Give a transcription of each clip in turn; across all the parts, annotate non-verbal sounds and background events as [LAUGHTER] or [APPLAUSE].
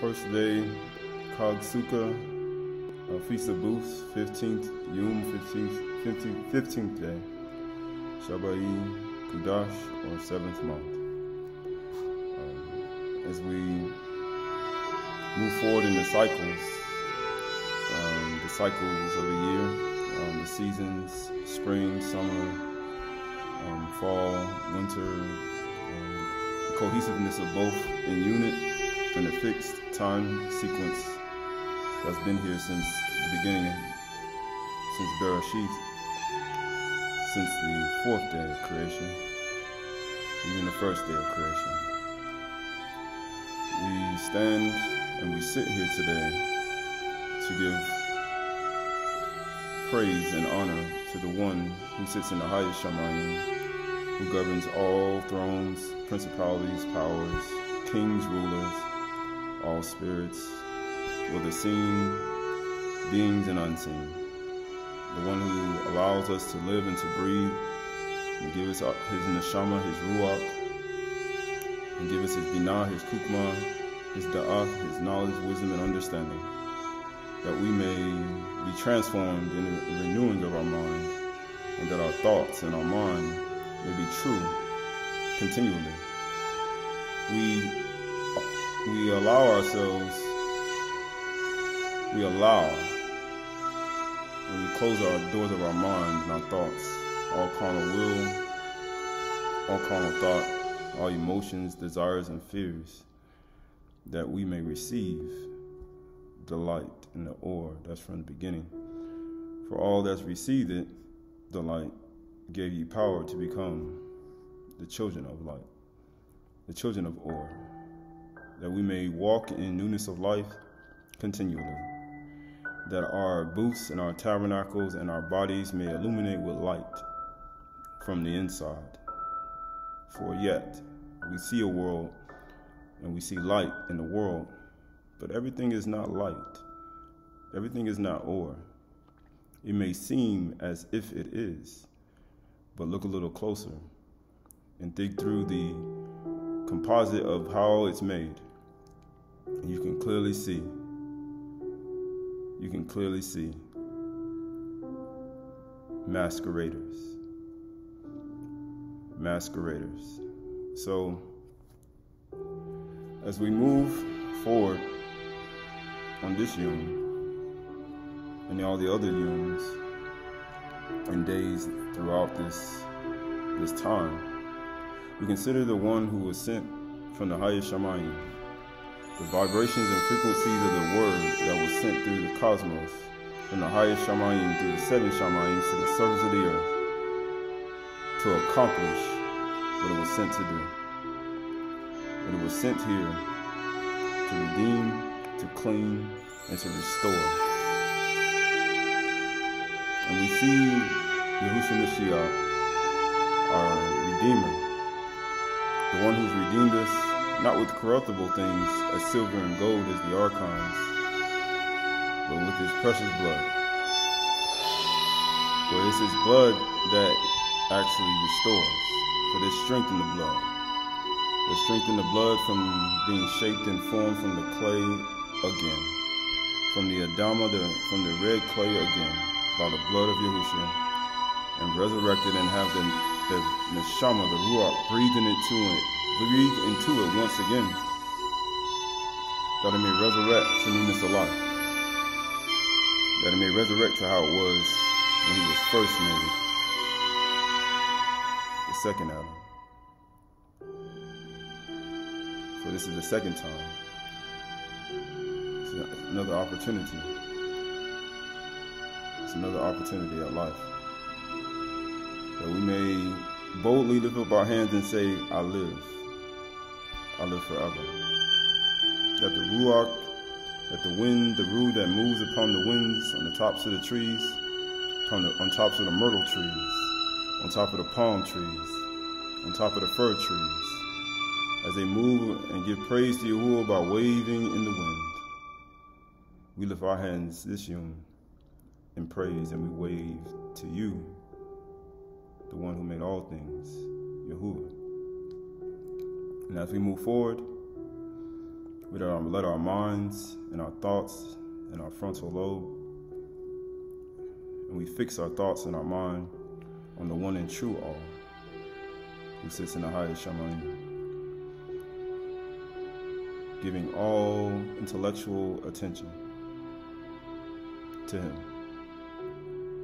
first day, Chag Sukkah, uh, Feast of Booths, 15th, Yom, 15th, 15th, 15th day, Shby'ay Chudash, or seventh month. Um, as we move forward in the cycles, um, the cycles of a year, um, the seasons, spring, summer, um, fall, winter, um, the cohesiveness of both in unit and a fixed time sequence that's been here since the beginning, since Bereshit, since the fourth day of creation, even the first day of creation. We stand and we sit here today to give praise and honor to the one who sits in the highest Shamayim, who governs all thrones, principalities, powers, kings, rulers, all spirits, whether seen, beings, and unseen. The one who allows us to live and to breathe, and give us his neshama, his ruach, and give us his binah, his kukma, his da'ah, his knowledge, wisdom, and understanding, that we may be transformed in the renewing of our mind, and that our thoughts and our mind may be true continually. We we allow ourselves, we allow, when we close our doors of our mind and our thoughts, all carnal will, all carnal thought, all emotions, desires, and fears, that we may receive the light and the ore that's from the beginning. For all that's received it, the light gave you power to become the children of light, the children of ore that we may walk in newness of life continually, that our booths and our tabernacles and our bodies may illuminate with light from the inside. For yet we see a world and we see light in the world, but everything is not light. Everything is not ore. It may seem as if it is, but look a little closer and dig through the composite of how it's made you can clearly see. You can clearly see masqueraders. Masqueraders. So, as we move forward on this Yom and all the other Yoms and days throughout this this time, we consider the one who was sent from the highest Shamayim the vibrations and frequencies of the word that was sent through the cosmos, from the highest Shamayim through the seven Shamayim to the surface of the earth, to accomplish what it was sent to do. But it was sent here to redeem, to clean, and to restore. And we see Yahushua Mashiach, our Redeemer, the one who's redeemed us not with corruptible things as silver and gold as the archons, but with his precious blood. For it's his blood that actually restores, for there's strength in the blood. There's strength in the blood from being shaped and formed from the clay again, from the Adama, the, from the red clay again, by the blood of Yahushua, and resurrected and have the, the neshama, the ruach, breathing into it breathe into it once again, that it may resurrect to newness of life, that it may resurrect to how it was when he was first made, the second Adam. For this is the second time. It's another opportunity. It's another opportunity at life. That we may boldly lift up our hands and say, I live. I live forever. That the ruach, that the wind, the rue that moves upon the winds, on the tops of the trees, on, the, on tops of the myrtle trees, on top of the palm trees, on top of the fir trees, as they move and give praise to Yahuwah by waving in the wind. We lift our hands this yom in praise and we wave to you, the one who made all things, Yahuwah. And as we move forward, We let our, minds and our thoughts and our frontal lobe, and we fix our thoughts and our mind on the one and true all, who sits in the highest Shamayim, giving all intellectual attention to Him.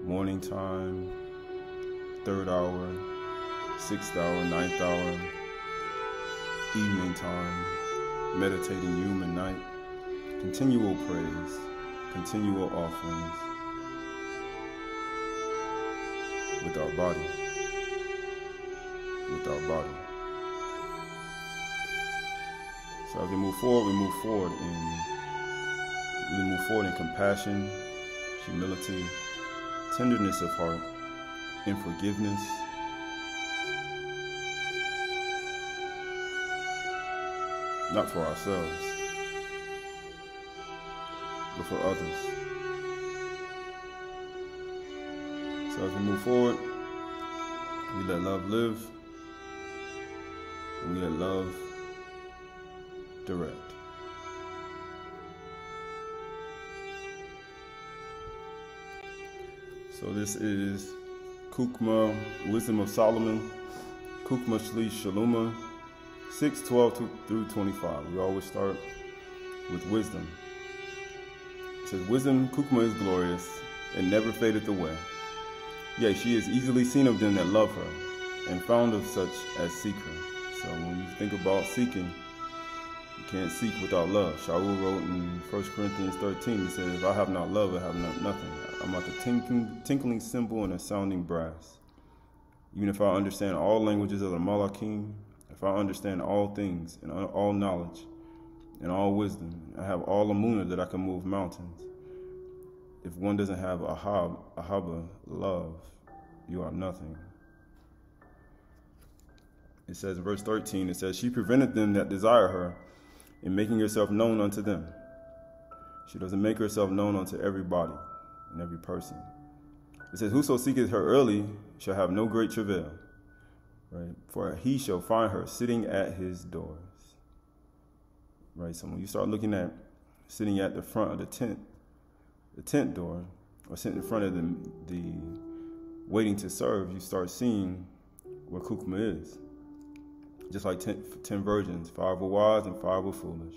Morning time, third hour, sixth hour, ninth hour, evening time, meditating human night, continual praise, continual offerings with our body, with our body. So as we move forward, we move forward in we move forward in compassion, humility, tenderness of heart, and forgiveness. Not for ourselves, but for others. So as we move forward, we let love live, and we let love direct. So this is Kukma, Wisdom of Solomon, Kukma Shli Shaluma, 6, 12 through 25. We always start with wisdom. It says, Wisdom, Kukma is glorious, and never fadeth away. Yea, she is easily seen of them that love her, and found of such as seek her. So when you think about seeking, you can't seek without love. Shaul wrote in 1 Corinthians 13, he said, If I have not love, I have not, nothing. I'm like a tinkling, tinkling cymbal and a sounding brass. Even if I understand all languages of the Malachim, I understand all things and all knowledge and all wisdom, I have all amuna that I can move mountains. If one doesn't have ahab, ahaba, love, you are nothing. It says in verse 13, it says, She prevented them that desire her in making herself known unto them. She doesn't make herself known unto everybody and every person. It says, Whoso seeketh her early shall have no great travail, right? For he shall find her sitting at his doors. Right? So when you start looking at sitting at the front of the tent, the tent door, or sitting in front of the, the waiting to serve, you start seeing where Kukma is. Just like ten, ten virgins, five were wise and five were foolish.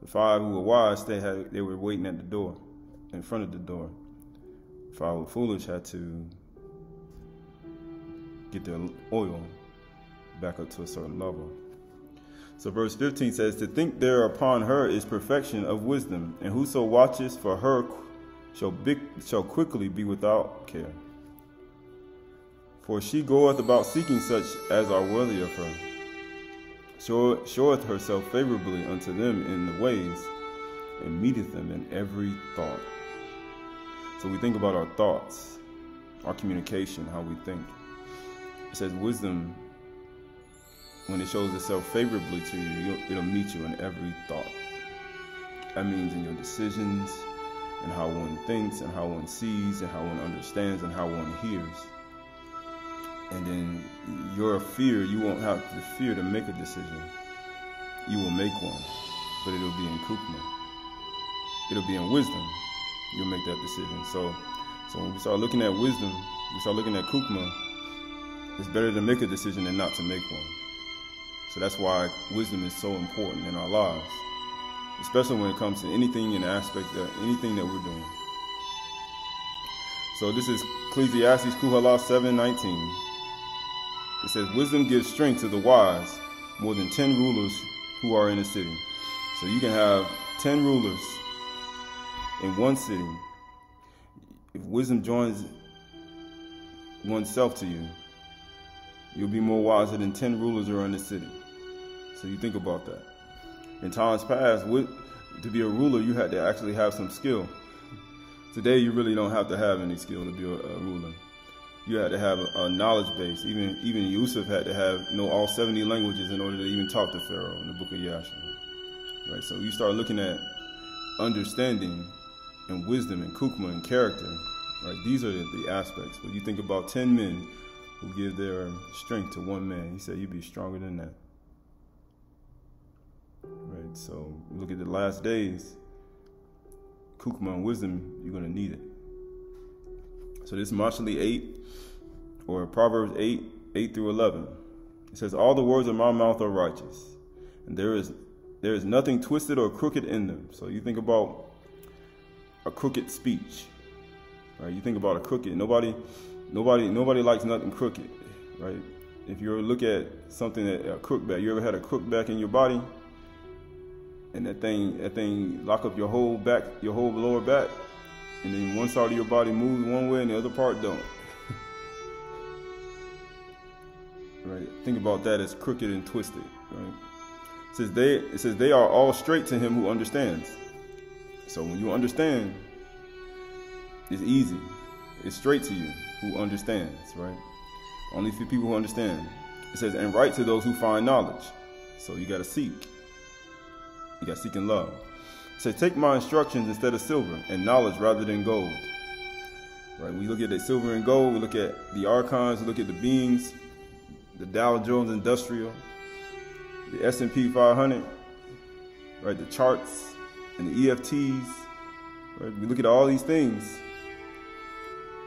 The five who were wise, they had they were waiting at the door, in front of the door. Five were foolish had to get their oil back up to a certain level. So verse 15 says, To think there upon her is perfection of wisdom, and whoso watches for her shall, be, shall quickly be without care. For she goeth about seeking such as are worthy of her, Show, showeth herself favorably unto them in the ways, and meeteth them in every thought. So we think about our thoughts, our communication, how we think. It says wisdom, when it shows itself favorably to you, it'll meet you in every thought. That means in your decisions, and how one thinks, and how one sees, and how one understands, and how one hears. And then your fear, you won't have the fear to make a decision. You will make one, but it'll be in kukma. It'll be in wisdom. You'll make that decision. So, so when we start looking at wisdom, we start looking at kukma it's better to make a decision than not to make one. So that's why wisdom is so important in our lives, especially when it comes to anything in the aspect of anything that we're doing. So this is Ecclesiastes Kuhala 7:19. It says, "Wisdom gives strength to the wise, more than ten rulers who are in a city." So you can have ten rulers in one city. If wisdom joins oneself to you, You'll be more wiser than 10 rulers around the city. So you think about that. In times past, to be a ruler, you had to actually have some skill. Today, you really don't have to have any skill to be a, a ruler. You had to have a, a, knowledge base. Even even Yusuf had to have know all 70 languages in order to even talk to Pharaoh in the book of Yashar. Right. So you start looking at understanding and wisdom and kukma and character. Right. These are the, the aspects. But you think about 10 men who give their strength to one man. He said, You'd be stronger than that. Right? So look at the last days. Kukma and wisdom, you're gonna need it. So this is Mashali 8 or Proverbs 8, 8 through 11. It says, All the words of my mouth are righteous, and there is there is nothing twisted or crooked in them. So you think about a crooked speech. Right? You think about a crooked. Nobody nobody nobody likes nothing crooked, right? If you ever look at something that a crook back, you ever had a crook back in your body? And that thing that thing lock up your whole back, your whole lower back, and then one side of your body moves one way and the other part don't. [LAUGHS] right? Think about that as crooked and twisted, right? It says they it says they are all straight to him who understands. So when you understand, it's easy. It's straight to you who understands, right? Only few people who understand. It says, and write to those who find knowledge. So you gotta seek. You gotta seek in love. It says, take my instructions instead of silver, and knowledge rather than gold. Right? We look at the silver and gold, we look at the archons, we look at the beings, the Dow Jones Industrial, the S&P 500, right? The charts and the EFTs, right? We look at all these things.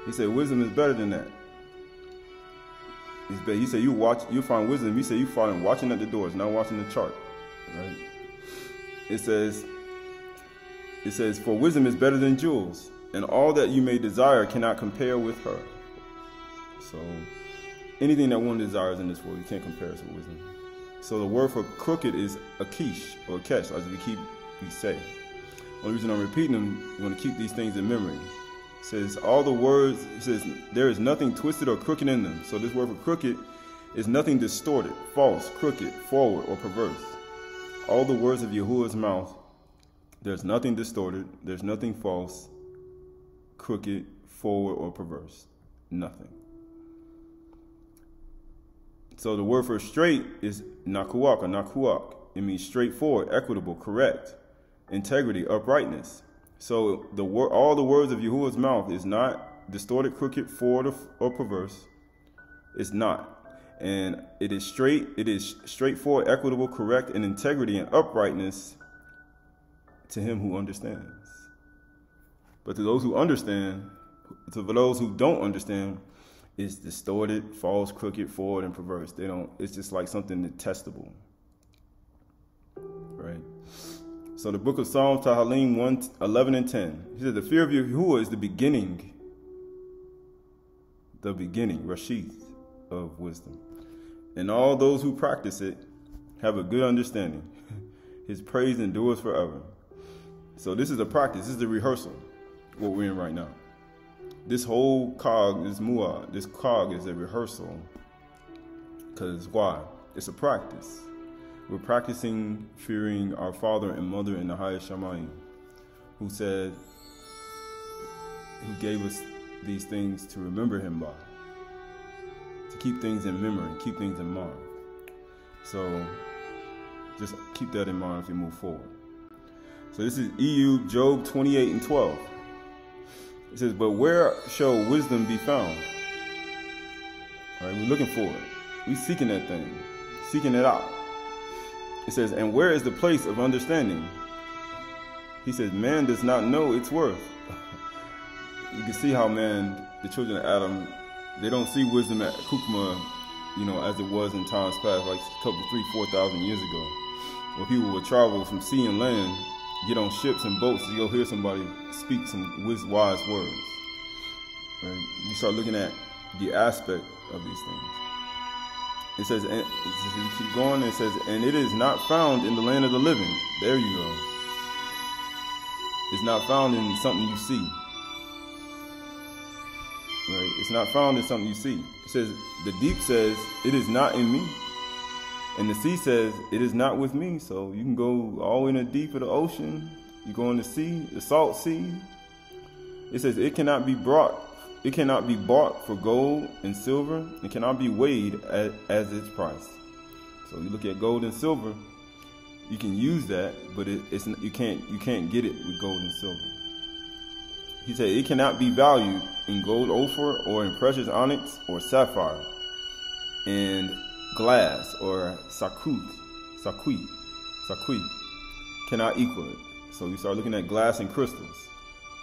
He said wisdom is better than that. He said you watch, you find wisdom. He said you find watching at the doors, not watching the chart, right? It says, it says, for wisdom is better than jewels, and all that you may desire cannot compare with her. So, anything that one desires in this world, you can't compare it to wisdom. So the word for crooked is akish or kesh, as we keep we say. Only reason I'm repeating them, you want to keep these things in memory. Says all the words, says there is nothing twisted or crooked in them. So this word for crooked is nothing distorted, false, crooked, forward, or perverse. All the words of Yahuwah's mouth, there's nothing distorted, there's nothing false, crooked, forward, or perverse. Nothing. So the word for straight is nakuak or nakuak. It means straightforward, equitable, correct, integrity, uprightness. So the all the words of Yahuwah's mouth is not distorted, crooked, forward, or perverse. It's not. And it is straight, it is straightforward, equitable, correct, and integrity and uprightness to him who understands. But to those who understand, to those who don't understand, it's distorted, false, crooked, forward, and perverse. They don't. It's just like something detestable, So the book of Psalms, Tahalim 1, 11 and 10. He said, The fear of Yahuwah is the beginning, the beginning, Rashid, of wisdom. And all those who practice it have a good understanding. [LAUGHS] His praise endures forever. So this is a practice, this is a rehearsal, what we're in right now this whole cog, this muad, this cog is a rehearsal. Because why? It's a practice. We're practicing fearing our father and mother in the highest Shamayim, who said, who gave us these things to remember him by, to keep things in memory, keep things in mind. So just keep that in mind as we move forward. So this is EU Job 28 and 12. It says, But where shall wisdom be found? All right, we're looking for it. We're seeking that thing, seeking it out. It says, And where is the place of understanding? He says, Man does not know its worth. you can see how, man, the children of Adam, they don't see wisdom at Kukma, you know, as it was in times past, like a couple, three, four thousand years ago, where people would travel from sea and land get on ships and boats to go hear somebody speak some wise words. Right? You start looking at the aspect of these things. It says, and keep going, it says, and it is not found in the land of the living. There you go. It's not found in something you see. Right? It's not found in something you see. It says, the deep says, it is not in me. And the sea says, It is not with me. So you can go all in the deep of the ocean. You go in the sea, the salt sea. It says, It cannot be brought, it cannot be bought for gold and silver. It cannot be weighed as, as its price. So you look at gold and silver, you can use that, but it, it's you can't you can't get it with gold and silver. He said it cannot be valued in gold Ophir or in precious onyx or sapphire. And glass or sakut, sakui, sakui. cannot equal it. So we start looking at glass and crystals,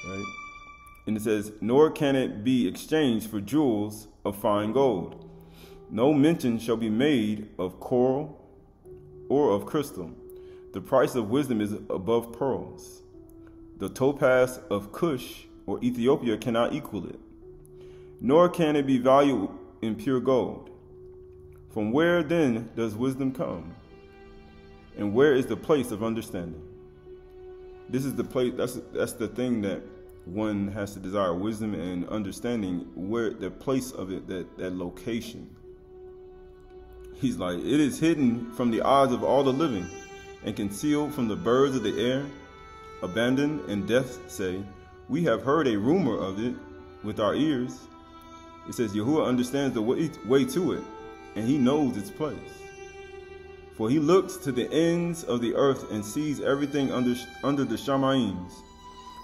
right? And it says, nor can it be exchanged for jewels of fine gold. No mention shall be made of coral or of crystal. The price of wisdom is above pearls. The topaz of Cush or Ethiopia cannot equal it, nor can it be valued in pure gold. From where then does wisdom come? And where is the place of understanding? This is the place that's that's the thing that one has to desire wisdom and understanding where the place of it that that location. He's like it is hidden from the eyes of all the living and concealed from the birds of the air. Abaddon and death say we have heard a rumor of it with our ears it says Yahuwah understands the way, way to it and he knows its place. For he looks to the ends of the earth and sees everything under under the Shamayims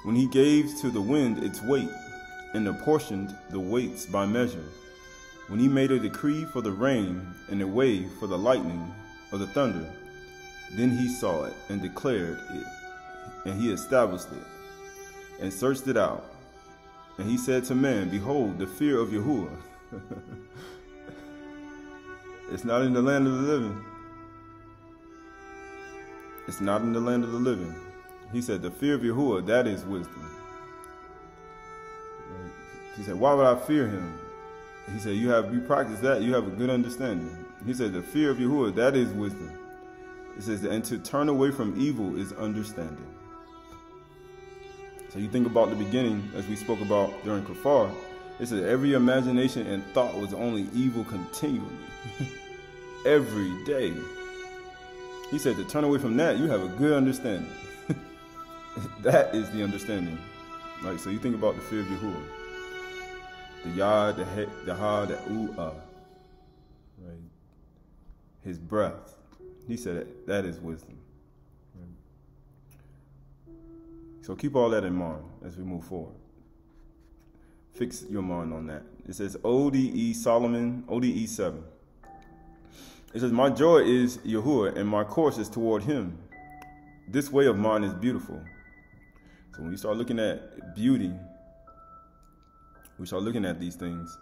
when he gave to the wind its weight, and apportioned the weights by measure, when he made a decree for the rain and a way for the lightning or the thunder, then he saw it and declared it, and he established it, and searched it out. And he said to man, Behold, the fear of Yahuwah. [LAUGHS] it's not in the land of the living. It's not in the land of the living. He said, The fear of Yahuwah, that is wisdom. He said, Why would I fear him? He said, You have you practice that, you have a good understanding. He said, The fear of Yahuwah, that is wisdom. It says, and to turn away from evil is understanding. So you think about the beginning, as we spoke about during Kafar, it says every imagination and thought was only evil continually. [LAUGHS] Every day. He said to turn away from that, you have a good understanding. [LAUGHS] that is the understanding. Right? So you think about the fear of Yahuwah. The Yah, the He, the Ha, the U'ah. Right? His breath. He said that, that is wisdom. So keep all that in mind as we move forward. Fix your mind on that. It says ODE Solomon, ODE 7. It says, My joy is Yahuwah, and my course is toward him. This way of mine is beautiful. So when we start looking at beauty, we start looking at these things.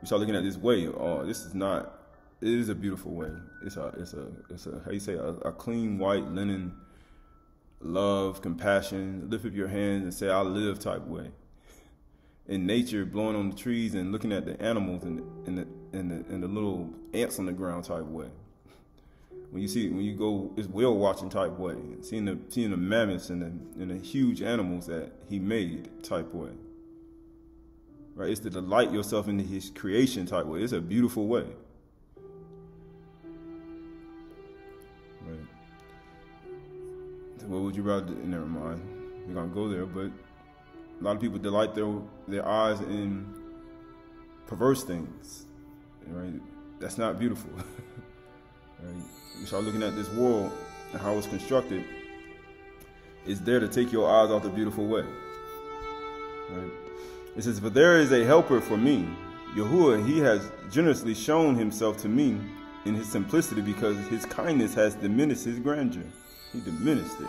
We start looking at this way. Oh, this is not. It is a beautiful way. It's a. It's a. It's a. How you say a, a clean white linen, love, compassion. Lift up your hands and say, "I live." Type way. In nature, blowing on the trees and looking at the animals and and the and the, and the little ants on the ground type way when you see when you go it's whale watching type way, seeing the seeing the mammoths and the and the huge animals that he made type way. Right? It's to delight yourself in his creation type way. It's a beautiful way. Right. So what would you rather never mind. We're gonna go there, but a lot of people delight their their eyes in perverse things. Right? That's not beautiful. [LAUGHS] you start looking at this world and how it's constructed, it's there to take your eyes off the beautiful way. Right? It says, But there is a helper for me. Yahuwah, he has generously shown himself to me in his simplicity because his kindness has diminished his grandeur. He diminished it.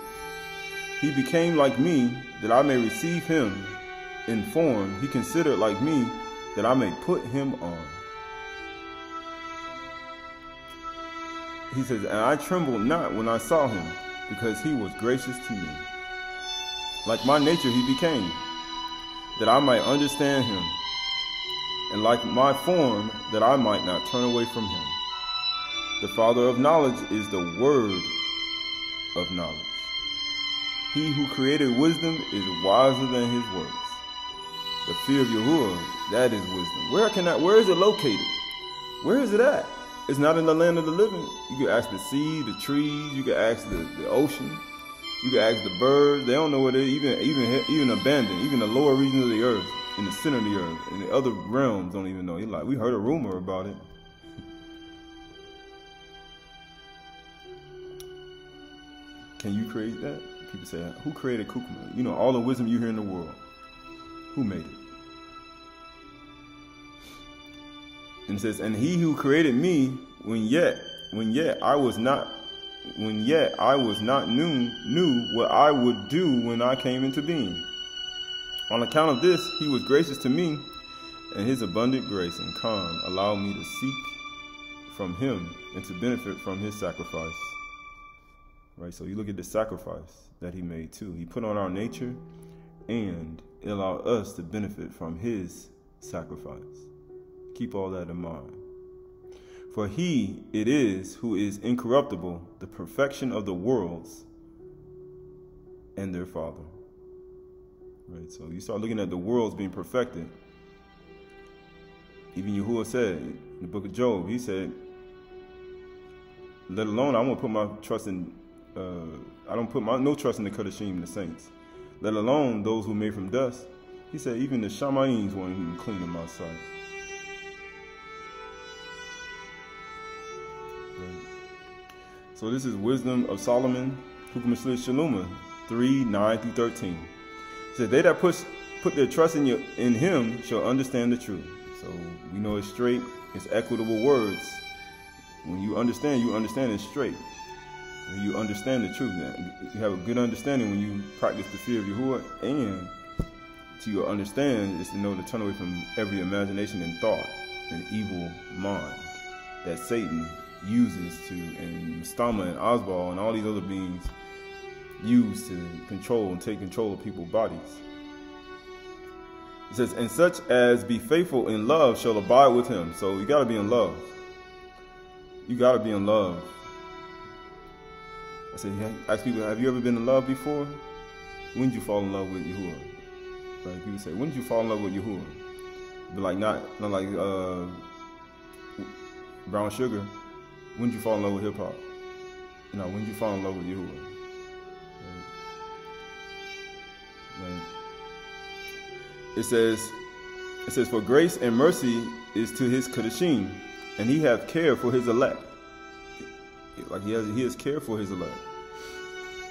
He became like me that I may receive him in form. He considered like me that I may put him on. He says, And I trembled not when I saw him, because he was gracious to me. Like my nature he became, that I might understand him, and like my form, that I might not turn away from him. The Father of knowledge is the Word of knowledge. He who created wisdom is wiser than his works. The fear of Yahuwah, that is wisdom. Where can that, where is it located? Where is it at? It's not in the land of the living. You can ask the sea, the trees. You can ask the, the ocean. You can ask the birds. They don't know what it is. Even even even Abaddon. Even the lower regions of the earth, in the center of the earth, and the other realms don't even know. You're like, we heard a rumor about it. Can you create that? People say, who created Kukuma? You know, all the wisdom you hear in the world. Who made it? And says, and he who created me when yet, when yet I was not, when yet I was not knew knew what I would do when I came into being. On account of this, he was gracious to me, and his abundant grace and kind allowed me to seek from him and to benefit from his sacrifice. Right? So you look at the sacrifice that he made too. He put on our nature and allowed us to benefit from his sacrifice. Keep all that in mind. For he it is who is incorruptible, the perfection of the worlds, and their father. Right? So you start looking at the worlds being perfected. Even Yahuwah said in the book of Job, he said, let alone I won't put my trust in uh, I don't put my no trust in the Kadashim, the saints, let alone those who made from dust. He said, even the Shamayims won't even clean in my sight. So this is Wisdom of Solomon, Hukumasli Shaluma, 3, 9 through 13. He said, They that put, put their trust in, you, in him shall understand the truth. So we know it's straight, it's equitable words. When you understand, you understand it straight. When you understand the truth, you have a good understanding when you practice the fear of Yahuwah and to your understand is to know to turn away from every imagination and thought and evil mind that Satan uses to, and Stama and Osbal and all these other beings use to control and take control of people's bodies. It says, and such as be faithful in love shall abide with him. So you got to be in love. You got to be in love. I said, ask people, have you ever been in love before? When did you fall in love with Yahuwah? Like people say, when did you fall in love with Yahuwah? But like not, not like uh, brown sugar. When did you fall in love with hip hop? You know, when did you fall in love with Yahuwah? It says, it says, for grace and mercy is to his kadashim, and he hath care for his elect. Like he has, he has care for his elect.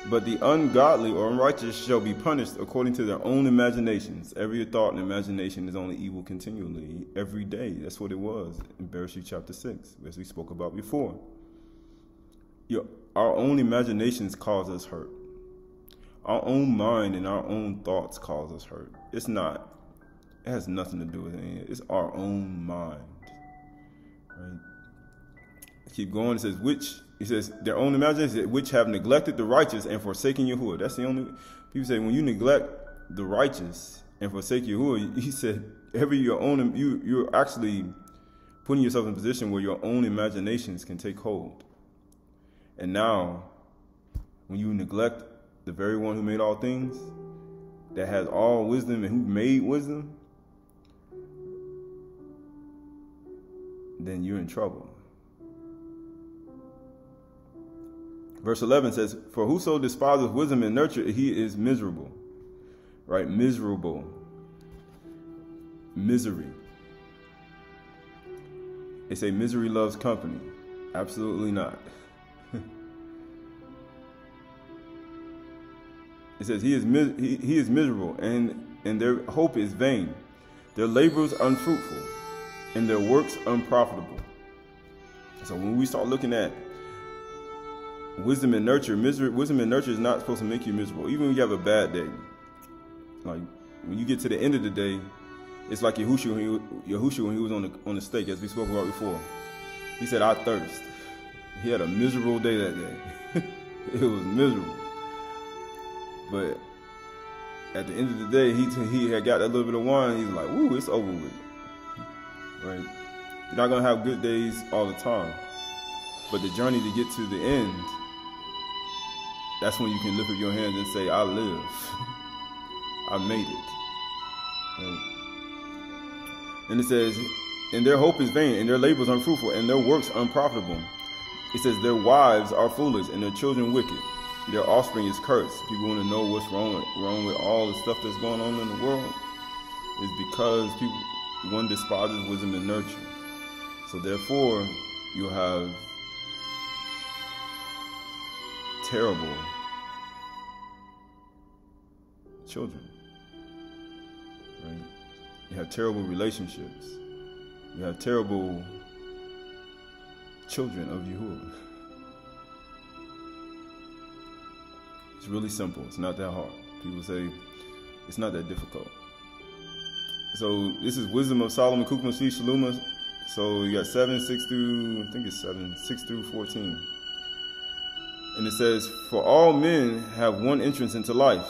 But the ungodly or unrighteous shall be punished according to their own imaginations. Every thought and imagination is only evil continually, every day. That's what it was in Bereshit chapter 6, as we spoke about before. Your, our own imaginations cause us hurt. Our own mind and our own thoughts cause us hurt. It's not, it has nothing to do with it. It's our own mind. Right? Keep going. It says, which he says, their own imaginations which have neglected the righteous and forsaken Yahuwah. That's the only, people say, when you neglect the righteous and forsake Yahuwah, [LAUGHS] he said, every your own, you, you're actually putting yourself in a position where your own imaginations can take hold. And now, when you neglect the very one who made all things, that has all wisdom and who made wisdom, then you're in trouble. Verse 11 says, For whoso despises wisdom and nurture, he is miserable. Right? Miserable. Misery. They say misery loves company. Absolutely not. [LAUGHS] it says he is he, he is miserable and and their hope is vain. Their labors unfruitful and their works unprofitable. So when we start looking at wisdom and nurture, misery, wisdom and nurture is not supposed to make you miserable. Even when you have a bad day, like when you get to the end of the day, it's like Yahushua when he, Yahushua when he was on the on the stake, as we spoke about before. He said, "I thirst." He had a miserable day that day. [LAUGHS] it was miserable, but at the end of the day, he he had got a little bit of wine. He's like, "Ooh, it's over with." Right? You're not gonna have good days all the time, but the journey to get to the end that's when you can lift up your hands and say, I live. [LAUGHS] I made it. Right? And it says, and their hope is vain, and their labors unfruitful, and their works unprofitable. It says, their wives are foolish, and their children wicked. Their offspring is cursed. People want to know what's wrong with, wrong with all the stuff that's going on in the world. Is because people one despises wisdom and nurture. So therefore, you have terrible children. Right? You have terrible relationships. You have terrible children of Yahuwah. [LAUGHS] It's really simple. It's not that hard. People say it's not that difficult. So this is Wisdom of Solomon Sri Shaluma. So you got seven, six through I think it's seven, six through fourteen. And it says, For all men have one entrance into life,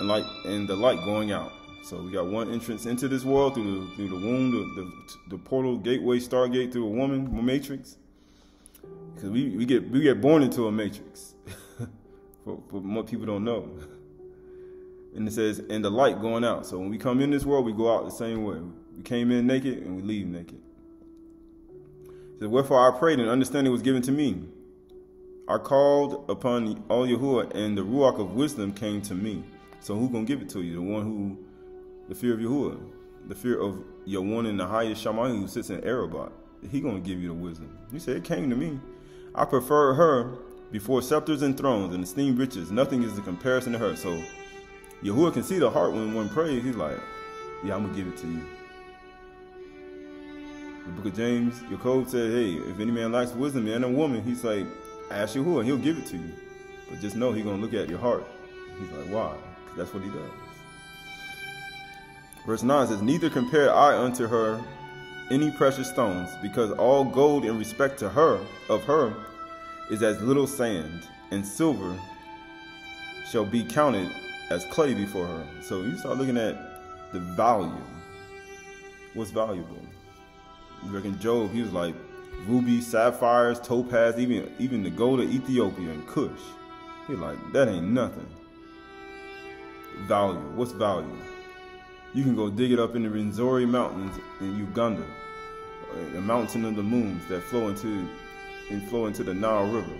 and like and the light going out. So we got one entrance into this world through the through the womb, the, the, the portal, gateway, stargate through a woman, matrix. Because we, we get we get born into a matrix. [LAUGHS] but more people don't know. And it says, and the light going out. So when we come in this world, we go out the same way. We came in naked and we leave naked. It says, Wherefore I prayed and understanding was given to me. I called upon all Yahuwah and the Ruach of wisdom came to me. So who gonna give it to you? The one who, the fear of Yahuwah, the fear of your one in the highest Shamayim who sits in Arabot. He gonna give you the wisdom. You say it came to me. I prefer her before scepters and thrones and esteemed riches. Nothing is in comparison to her. So Yahuwah can see the heart when one prays. He's like, yeah, I'm to give it to you. The book of James, code said, hey, if any man lacks wisdom, man and woman, he's like, ask Yahuwah and he'll give it to you. But just know he's going to look at your heart. He's like, why? Because that's what he does. Verse 9 says, Neither compare I unto her any precious stones, because all gold in respect to her, of her, is as little sand, and silver shall be counted as clay before her. So you start looking at the value. What's valuable? You reckon Job, he was like rubies, sapphires, topaz, even even the gold of Ethiopia and Kush. He's like, that ain't nothing. Value. What's value? You can go dig it up in the Rwenzori Mountains in Uganda, the mountain of the moons that flow into and flow into the Nile River.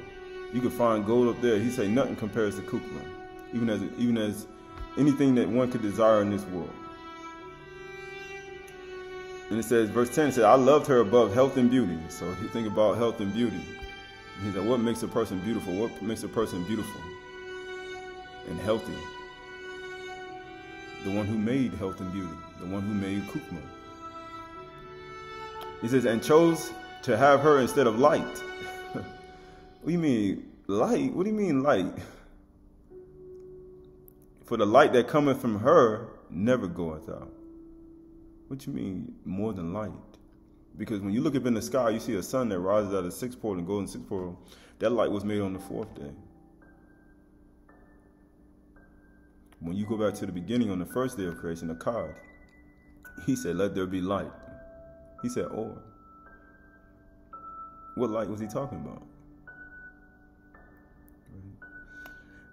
You can find gold up there. He say nothing compares to Kukma, even as even as anything that one could desire in this world. And it says, verse 10 says, I loved her above health and beauty. So you think about health and beauty. He said, what makes a person beautiful? What makes a person beautiful and healthy? The one who made health and beauty, the one who made Kukma. He says, and chose to have her instead of light. [LAUGHS] what do you mean, light? What do you mean, light? For the light that cometh from her never goeth out. What you mean, more than light? Because when you look up in the sky, you see a sun that rises out of sixth portal and goes in sixth portal. That light was made on the fourth day. When you go back to the beginning on the first day of creation, the God, he said, Let there be light. He said, Or. What light was he talking about?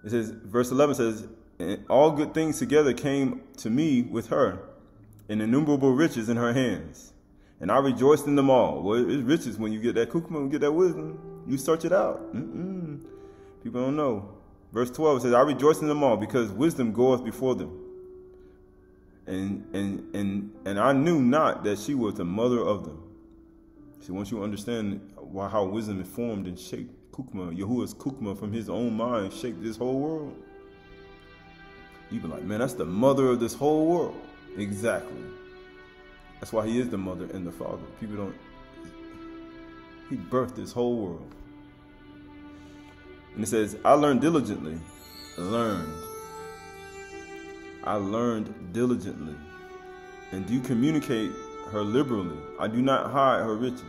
It says, verse 11 says, and all good things together came to me with her, and innumerable riches in her hands. And I rejoiced in them all. Well, it's riches when you get that kukma, when you get that wisdom. You search it out. Mm-mm. People don't know. Verse 12 says, I rejoice in them all because wisdom goeth before them. And, and, and, and I knew not that she was the mother of them. See, once you understand why, how wisdom is formed and shaped Kukma, Yahuwah's Kukma from his own mind shaped this whole world. You be like, man, that's the mother of this whole world. Exactly. That's why he is the mother and the father. People don't. He birthed this whole world. And it says, I learned diligently. Learned. I learned diligently. And do communicate her liberally. I do not hide her riches.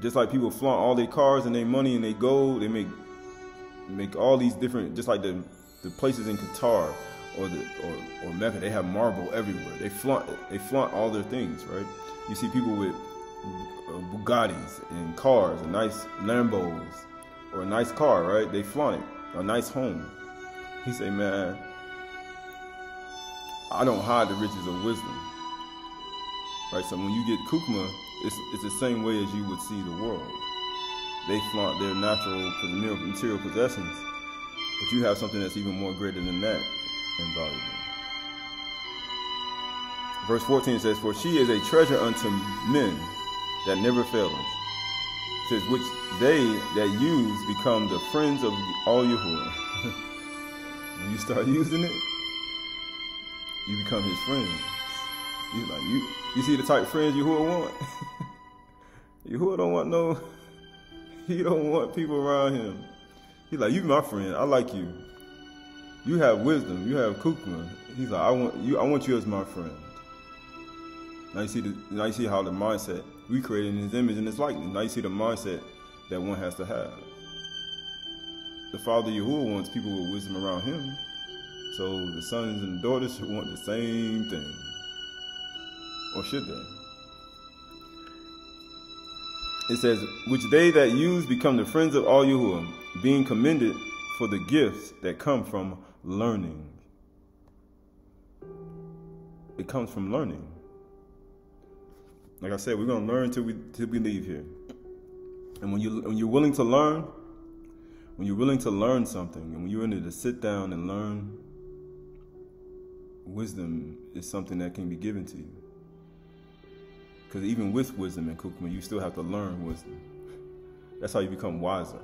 Just like people flaunt all their cars and their money and their gold, they make make all these different, just like the the places in Qatar or the or, or Mecca, they have marble everywhere. They flaunt they flaunt all their things, right? You see people with uh, Bugattis and cars, a nice Lambos or a nice car, right? They flaunt it, a nice home. He say, man, I don't hide the riches of wisdom. Right? So when you get Kukma, it's, it's the same way as you would see the world. They flaunt their natural material possessions, but you have something that's even more greater than that and valuable. Verse 14 says, For she is a treasure unto men that never faileth. Says, which they that use become the friends of all Yahuwah. [LAUGHS] when you start [LAUGHS] using it, you become his friend. You like you you see the type friends Yahuwah want? [LAUGHS] Yahuwah don't want no he don't want people around him. He's like, you my friend. I like you. You have wisdom. You have kukma. He's like, I want you. I want you as my friend. Now you see the. Now you see how the mindset we created in His image and His likeness. Now you see the mindset that one has to have. The Father Yahuwah wants people with wisdom around Him, so the sons and daughters should want the same thing, or should they? It says, which they that use become the friends of all Yahuwah, being commended for the gifts that come from learning. It comes from learning. Like I said, we're gonna learn till we till we leave here. And when you when you're willing to learn, when you're willing to learn something, and when you're willing to sit down and learn, wisdom is something that can be given to you. Because even with wisdom and kukma, you still have to learn wisdom. That's how you become wiser.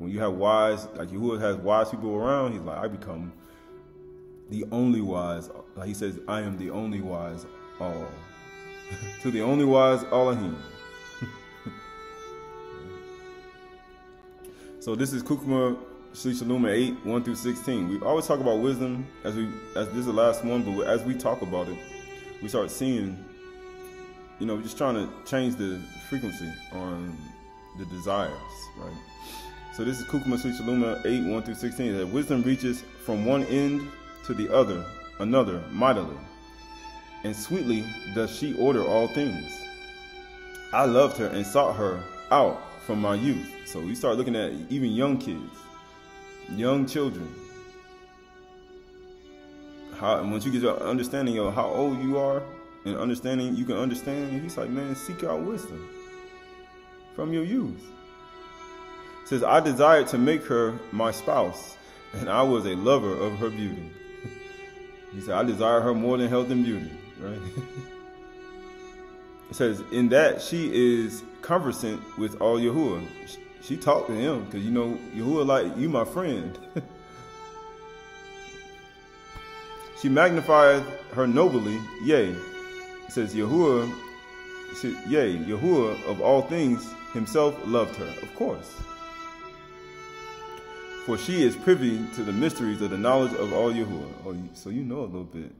When you have wise, like who has wise people around, he's like, I become the only wise. Like he says, I am the only wise all. [LAUGHS] to the only wise Elohim. [LAUGHS] so this is Kukma Sri Shaluma 8, 1 through 16. We always talk about wisdom as we as this is the last one, but as we talk about it, we start seeing, you know, we're just trying to change the frequency on the desires, right? So this is Sri Shaluma 8, 1 through 16. That wisdom reaches from one end to the other, another, mightily. And sweetly does she order all things. I loved her and sought her out from my youth. So we start looking at even young kids, young children. How once you get your understanding of how old you are and understanding you can understand, he's like, man, seek out wisdom from your youth says, I desired to make her my spouse, and I was a lover of her beauty. [LAUGHS] he said, I desire her more than health and beauty, right? [LAUGHS] it says, in that she is conversant with all Yahuwah. She, talked to him because, you know, Yahuwah like, you my friend. [LAUGHS] she magnified her nobly, yea. It says, Yahuwah, yea, Yahuwah of all things himself loved her, of course for she is privy to the mysteries of the knowledge of all Yahuwah. Oh, so you know a little bit.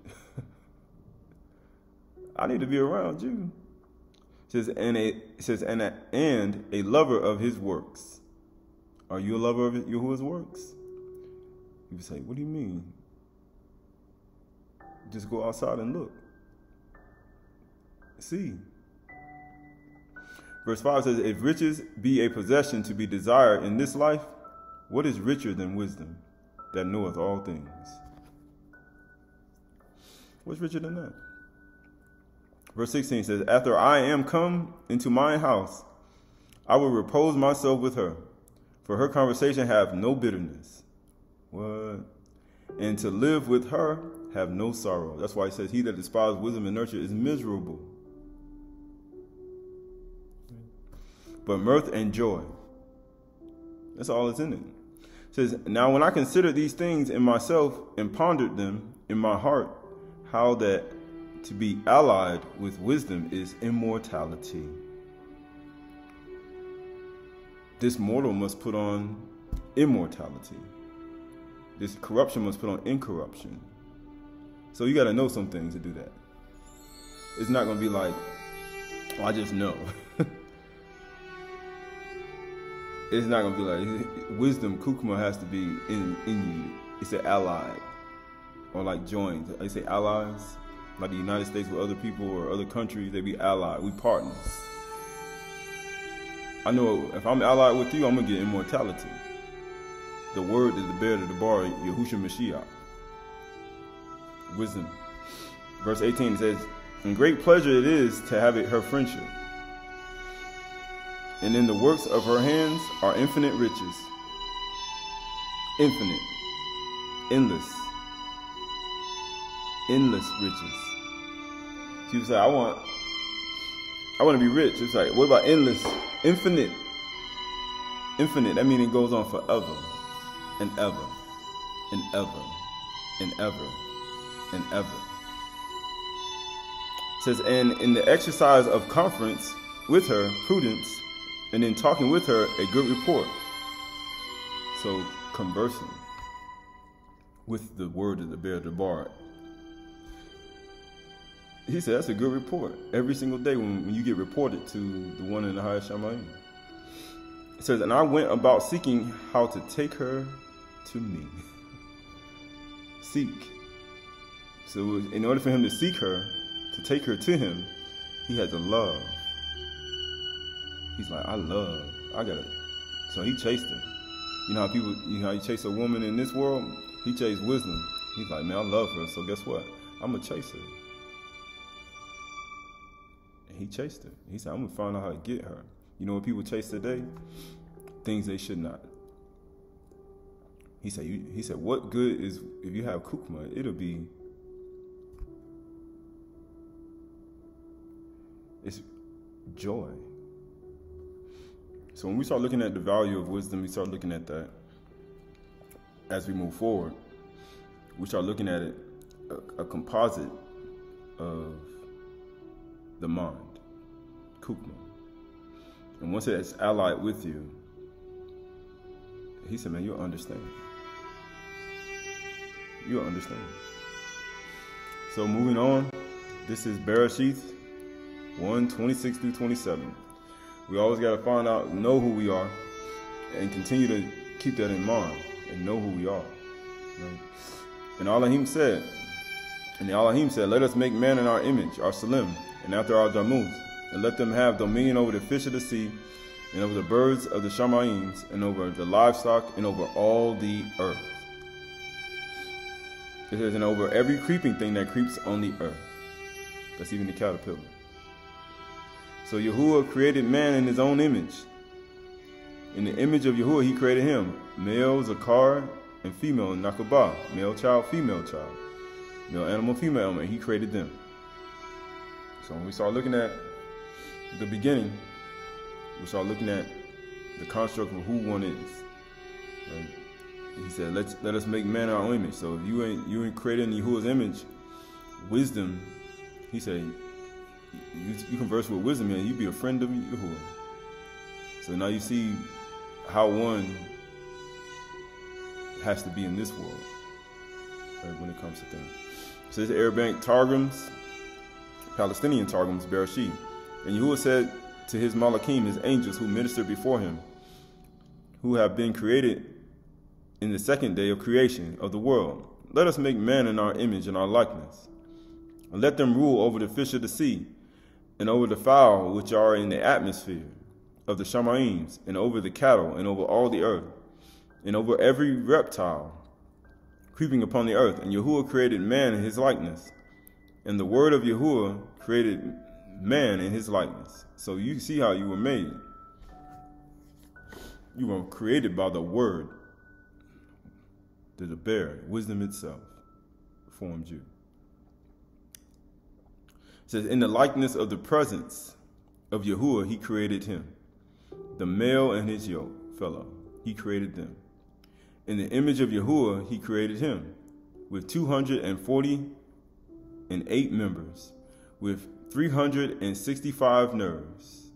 [LAUGHS] I need to be around you. It says, and a, says, and a, and a lover of his works. Are you a lover of Yahuwah's works? You say, what do you mean? Just go outside and look. See. Verse 5 says, If riches be a possession to be desired in this life, what is richer than wisdom that knoweth all things? What's richer than that? Verse 16 says, After I am come into my house, I will repose myself with her, for her conversation have no bitterness. What? And to live with her have no sorrow. That's why he says, He that despises wisdom and nurture is miserable. But mirth and joy, that's all that's in it says, Now when I considered these things in myself and pondered them in my heart, how that to be allied with wisdom is immortality. This mortal must put on immortality. This corruption must put on incorruption. So you got to know some things to do that. It's not going to be like, oh, I just know. [LAUGHS] it's not gonna be like wisdom. Kukma has to be in in you. It's an ally, or like joined. They say allies, like the United States with other people or other countries. They be allied. We partners. I know if I'm allied with you, I'm gonna get immortality. The word is the bear to the bar, Yahushua Mashiach. Wisdom. Verse 18 says, And great pleasure it is to have it, her friendship and in the works of her hands are infinite riches. Infinite, endless, endless riches. She was like, I want, I want to be rich. It's like, what about endless, infinite, infinite? That means it goes on forever and ever and ever and ever and ever. It says, and in the exercise of conference with her, prudence, and then talking with her a good report. So conversing with the word of the bear the bard. He said that's a good report. Every single day when, when you get reported to the one in the highest Shamayim. It says, and I went about seeking how to take her to me. [LAUGHS] Seek. So in order for him to seek her, to take her to him, he had to love. He's like, I love. I got it. So he chased her. You know how people, you know how you chase a woman in this world? He chased wisdom. He's like, man, I love her. So guess what? I'm gonna chase her. And he chased her. He said, I'm gonna find out how to get her. You know what people chase today? Things they should not. He said, he said, what good is if you have kukma? It'll be it's joy. So when we start looking at the value of wisdom, we start looking at that as we move forward. We start looking at it a, a composite of the mind, kukma. And once it's allied with you, he said, man, you'll understand. You'll understand. So moving on, this is Bereshith 1, 26 through 27. We always got to find out, know who we are, and continue to keep that in mind and know who we are. Right? And Elohim said, and Elohim said, Let us make man in our image, our Salim, and after our Damuth, and let them have dominion over the fish of the sea, and over the birds of the Shamayims, and over the livestock, and over all the earth. It says, and over every creeping thing that creeps on the earth. That's even the caterpillar. So Yahuwah created man in his own image. In the image of Yahuwah, he created him. Male, Zakar, and female, Nakabah. Male child, female child. Male animal, female animal. He created them. So when we start looking at the beginning, we start looking at the construct of who one is. Right? He said, Let's, let us make man our image. So if you ain't you ain't creating Yahuwah's image, wisdom, he said, you, you converse with wisdom and you be a friend of Yahuwah. So now you see how one has to be in this world right, when it comes to things. So this Arabic Targums, Palestinian Targums, Bereshit. And Yahuwah said to his Malakim, his angels who ministered before him, who have been created in the second day of creation of the world, let us make man in our image and our likeness. And let them rule over the fish of the sea, and over the fowl which are in the atmosphere of the Shamayims, and over the cattle, and over all the earth, and over every reptile creeping upon the earth. And Yahuwah created man in his likeness. And the word of Yahuwah created man in his likeness. So you see how you were made. You were created by the word that the bear, wisdom itself, formed you says, In the likeness of the presence of Yahuwah, he created him. The male and his yoke, fellow, he created them. In the image of Yahuwah, he created him with 240 and eight members, with 365 nerves.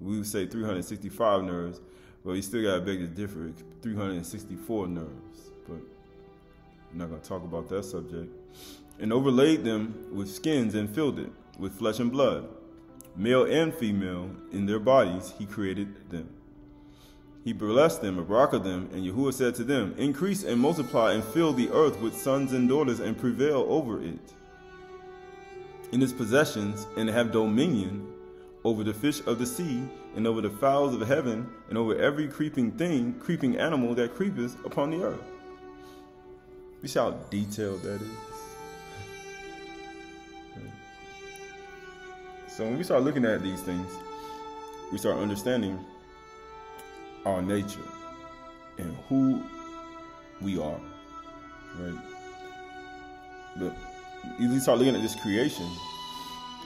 We would say 365 nerves, but you still got to beg to differ. 364 nerves, but I'm not going to talk about that subject. And overlaid them with skins and filled it with flesh and blood. Male and female, in their bodies, he created them. He blessed them, Baraka them, and Yahuwah said to them, Increase and multiply and fill the earth with sons and daughters and prevail over it in its possessions and have dominion over the fish of the sea and over the fowls of heaven and over every creeping thing, creeping animal that creepeth upon the earth. You see how detailed that is? So when we start looking at these things, we start understanding our nature and who we are, right? But you start looking at this creation.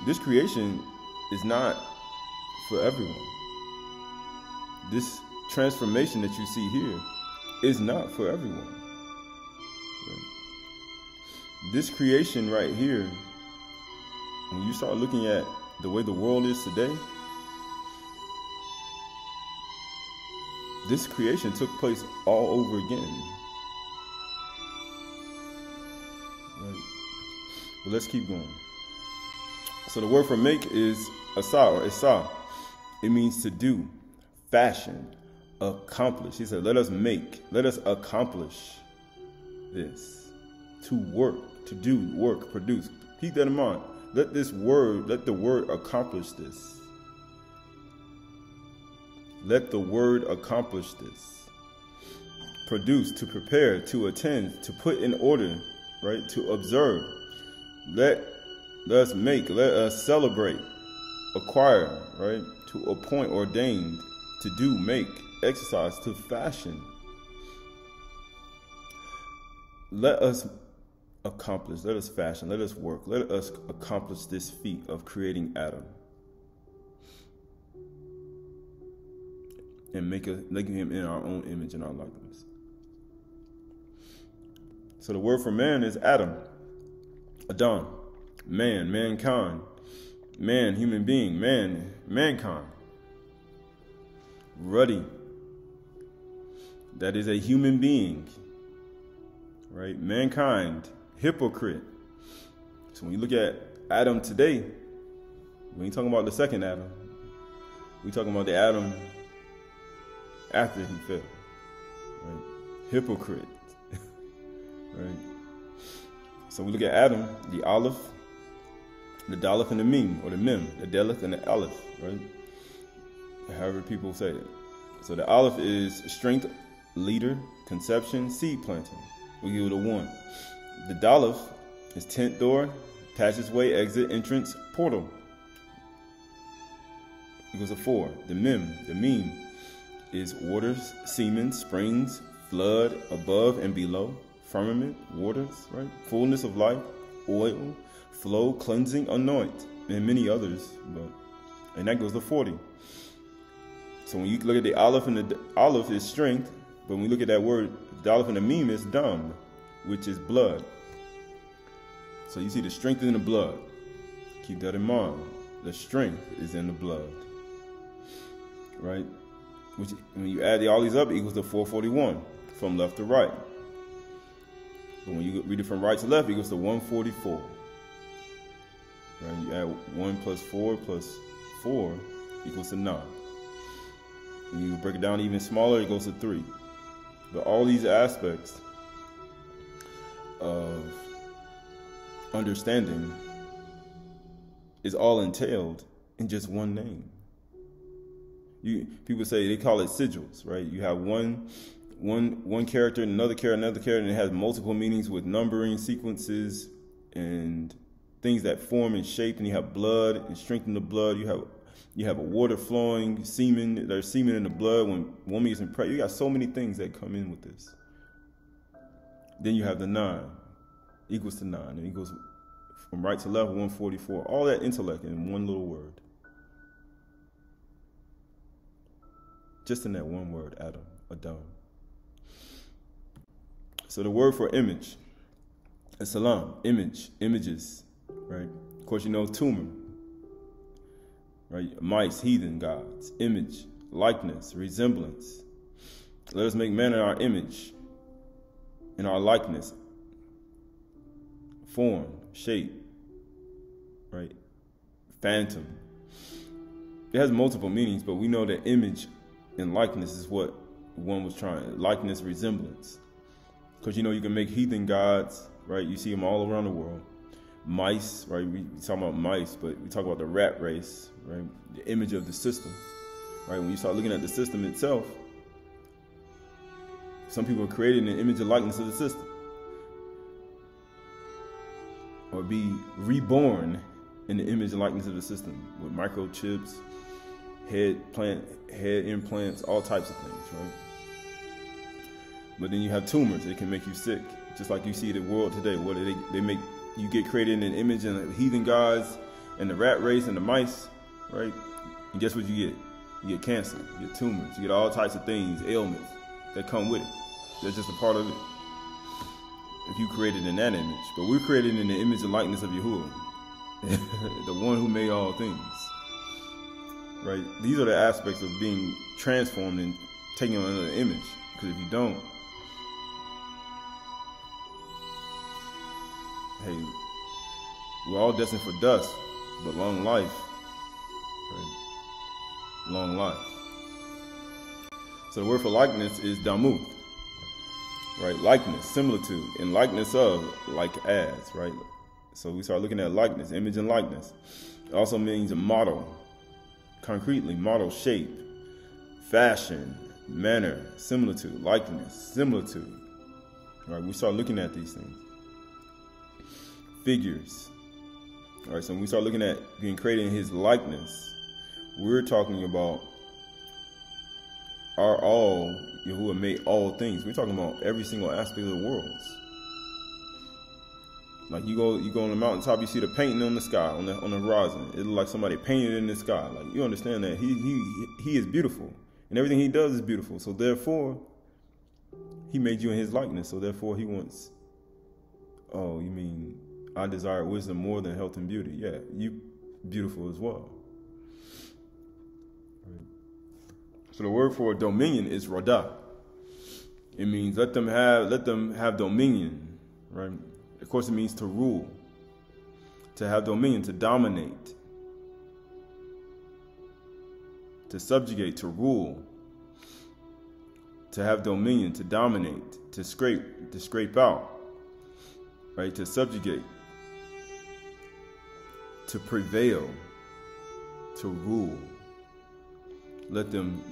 This creation is not for everyone. This transformation that you see here is not for everyone. Right? This creation right here, when you start looking at the way the world is today, this creation took place all over again. Right. But let's keep going. So the word for make is asa or isa. It means to do, fashion, accomplish. He said, let us make, let us accomplish this. To work, to do, work, produce. Keep that in mind. Let this word, let the word accomplish this. Let the word accomplish this. Produce, to prepare, to attend, to put in order, right? To observe. Let, let us make, let us celebrate, acquire, right? To appoint, ordained, to do, make, exercise, to fashion. Let us accomplish, let us fashion, let us work, let us accomplish this feat of creating Adam. And make a, making him in our own image and our likeness. So the word for man is Adam, Adam, man, mankind, man, human being, man, mankind. Ruddy, that is a human being, right? Mankind, hypocrite. So when you look at Adam today, we ain't talking about the second Adam. We talking about the Adam after he fell. Right? Hypocrite. [LAUGHS] right? So we look at Adam, the Aleph, the Daleth and the Meme, or the Mem, the Deleth and the Aleph, right? However people say it. So the Aleph is strength, leader, conception, seed planting. We give it a one. The Daleth is tent door, passageway, exit, entrance, portal. Equals a four. The Mem, the Meme, is waters, semen, springs, flood, above and below, firmament, waters, right? Fullness of life, oil, flow, cleansing, anoint, and many others. But and that goes to 40. So when you look at the Aleph and the Aleph is strength, but when we look at that word, the Aleph and the meme is dam, which is blood. So you see the strength in the blood. Keep that in mind. The strength is in the blood. Right? Which when you add all these up, equals to 441 from left to right. But when you read it from right to left, it equals to 144. Right? You add 1 plus 4 plus 4 equals to 9. When you break it down even smaller, it goes to 3. But all these aspects of understanding is all entailed in just one name. You people say they call it sigils, right? You have one one one character, another character, another character, and it has multiple meanings with numbering sequences and things that form and shape. And you have blood and strengthen the blood. You have you have a water flowing, semen. There's semen in the blood when woman is in pregnant. You got so many things that come in with this. Then you have the nine, equals to nine, and it goes from right to left, 144. All that intellect in one little word. Just in that one word, Adam, Adam. So the word for image is salam, image, images, right? Of course, you know tumor, right? Mice, heathen gods, image, likeness, resemblance. Let us make man in our image, in our likeness, form, shape, right? Phantom. It has multiple meanings, but we know that image and likeness is what one was trying. Likeness, resemblance. Because you know you can make heathen gods, right? You see them all around the world. Mice, right? We, we talk about mice, but we talk about the rat race, right? The image of the system, right? When you start looking at the system itself, some people are creating an image and likeness of the system. Or be reborn in the image and likeness of the system with microchips, head plant, head implants, all types of things, right? But then you have tumors; it can make you sick, just like you see the world today. What they they make you get created in an image and the heathen gods and the rat race and the mice, right? And guess what you get? You get cancer, you get tumors, you get all types of things, ailments that come with it. They're just a part of it. If you created in that image, but we're created in the image and likeness of Yahuwah, [LAUGHS] the one who made all things. Right? These are the aspects of being transformed and taking on another image. Because if you don't, hey, we're all destined for dust, but long life, right? long life. So the word for likeness is damuth, right? Likeness, similitude, and likeness of, like as, right? So we start looking at likeness, image and likeness. It also means a model, concretely, model shape, fashion, manner, similitude, likeness, similitude. Right? We start looking at these things. Figures. All right, so when we start looking at being created in his likeness, we're talking about are all Yahuwah made all things. We're talking about every single aspect of the world. Like you go, you go on the mountaintop, you see the painting on the sky, on the on the horizon. It looks like somebody painted in the sky. Like you understand that he he he is beautiful, and everything he does is beautiful. So therefore, he made you in his likeness. So therefore, he wants. Oh, you mean I desire wisdom more than health and beauty? Yeah, you beautiful as well. So the word for dominion is radah. It means let them have let them have dominion, right? Of course, it means to rule, to have dominion, to dominate, to subjugate, to rule, to have dominion, to dominate, to scrape, to scrape out, right? To subjugate, to prevail, to rule. Let them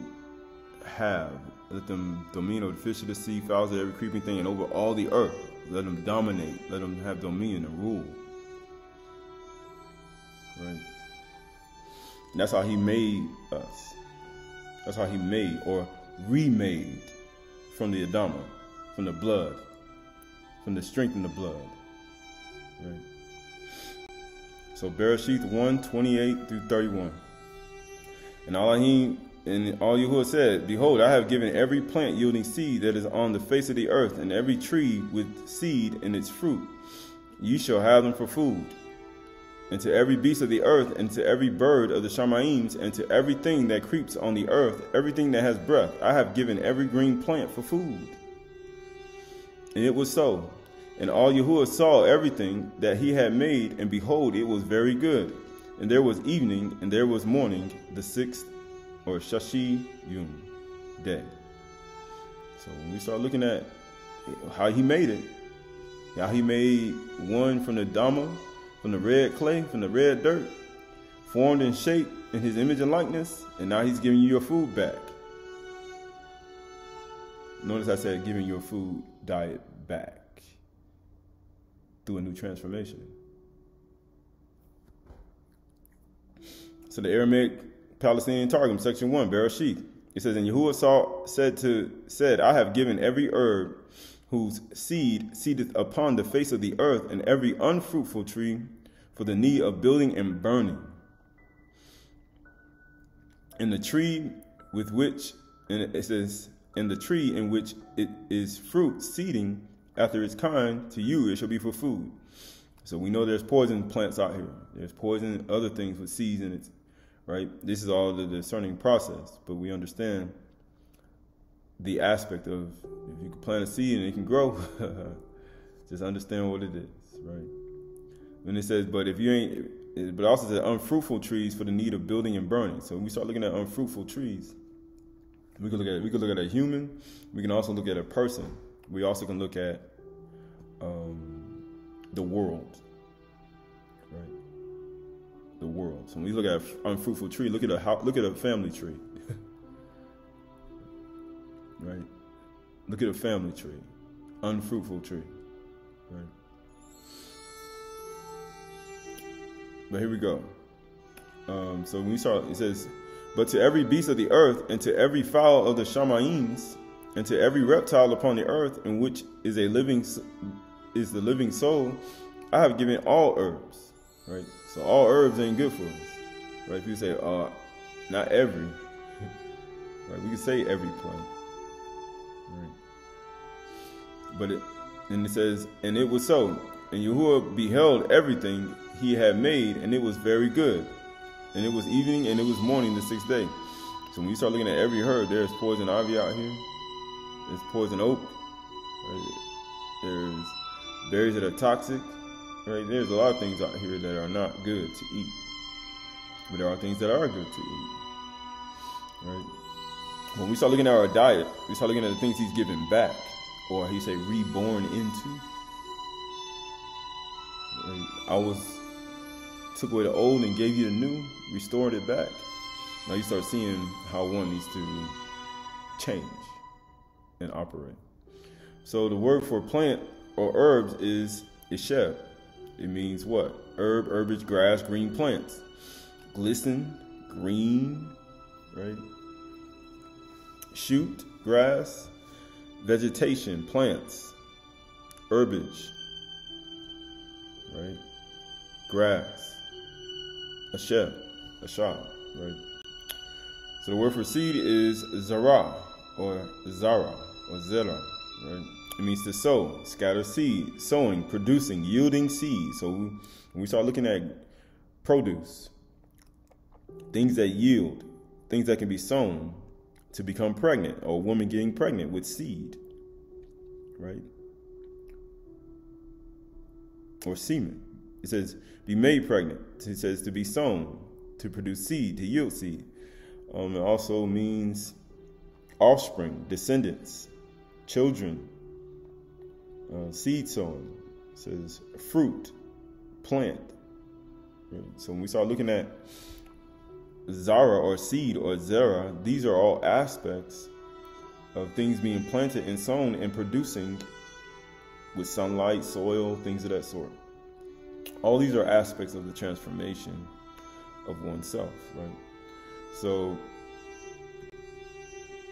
have, let them dominion over the fish of the sea, fowls of every creeping thing, and over all the earth. Let them dominate. Let them have dominion and rule. Right? And that's how he made us. That's how he made or remade from the Adama, from the blood, from the strength in the blood. Right? So Bereshith 1, 28 through 31. And Elohim and all Yahuwah said, Behold, I have given every plant yielding seed that is on the face of the earth, and every tree with seed in its fruit. You shall have them for food. And to every beast of the earth, and to every bird of the Shamayims, and to everything that creeps on the earth, everything that has breath, I have given every green plant for food. And it was so. And all Yahuwah saw everything that he had made, and behold, it was very good. And there was evening, and there was morning, the sixth or Shashi Yun, day. So when we start looking at how he made it, how he made one from the Dama, from the red clay, from the red dirt, formed and shaped in his image and likeness, and now he's giving you your food back. Notice I said giving your food diet back through a new transformation. So the Aramaic Palestinian Targum, section 1, Bereshith. It says, And Yahuwah saw, said to said, I have given every herb whose seed seedeth upon the face of the earth, and every unfruitful tree for the need of building and burning. And the tree with which, and it says, and the tree in which it is fruit seeding after its kind, to you it shall be for food. So we know there's poison plants out here. There's poison other things with seeds in it right? This is all the discerning process, but we understand the aspect of if you can plant a seed and it can grow, [LAUGHS] just understand what it is, right? When it says, but if you ain't, but also says unfruitful trees for the need of building and burning. So when we start looking at unfruitful trees, we can look at we can look at a human. We can also look at a person. We also can look at um, the world? The world. So when we look at an unfruitful tree, look at a look at a family tree. [LAUGHS] right? Look at a family tree, unfruitful tree. Right? But here we go. Um, so when we start, it says, "But to every beast of the earth, and to every fowl of the shamayims, and to every reptile upon the earth, in which is a living is the living soul, I have given all herbs." Right. So all herbs ain't good for us. Right? If you say, uh, not every. [LAUGHS] right? We can say every plant. Right. But it and it says, and it was so. And Yahuwah beheld everything he had made, and it was very good. And it was evening and it was morning the sixth day. So when you start looking at every herb, there's poison ivy out here. There's poison oak. Right? There's berries that are toxic. Right? There's a lot of things out here that are not good to eat. But there are things that are good to eat. Right? When we start looking at our diet, we start looking at the things he's given back, or he say reborn into. I was took away the old and gave you the new, restored it back. Now you start seeing how one needs to change and operate. So the word for plant or herbs is isheb. It means what? Herb, herbage, grass, green plants. Glisten, green, right? Shoot, grass, vegetation, plants, herbage, right? Grass, a shed, a shop, right? So the word for seed is zara or zara or zera, right? It means to sow, scatter seed, sowing, producing, yielding seed. So when we start looking at produce, things that yield, things that can be sown to become pregnant, or a woman getting pregnant with seed, right? Or semen. It says, be made pregnant. It says to be sown, to produce seed, to yield seed. Um, it also means offspring, descendants, children, uh, seed sowing. It says fruit, plant. So when we start looking at Zara or seed or Zera, these are all aspects of things being planted and sown and producing with sunlight, soil, things of that sort. All these are aspects of the transformation of oneself, right? So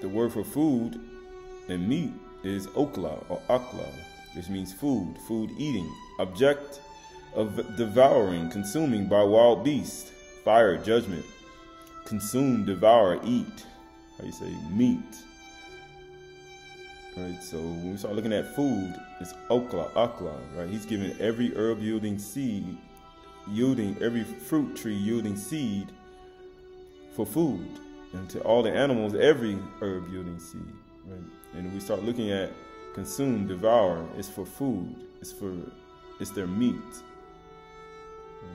the word for food and meat is okla or akla, which means food, food eating, object of devouring, consuming by wild beasts, fire, judgment, consume, devour, eat. How you say meat? Right. So when we start looking at food, it's okla, akla. Right. He's giving every herb yielding seed, yielding every fruit tree yielding seed for food, and to all the animals, every herb yielding seed. Right. And we start looking at consume, devour. It's for food. It's for it's their meat. Right.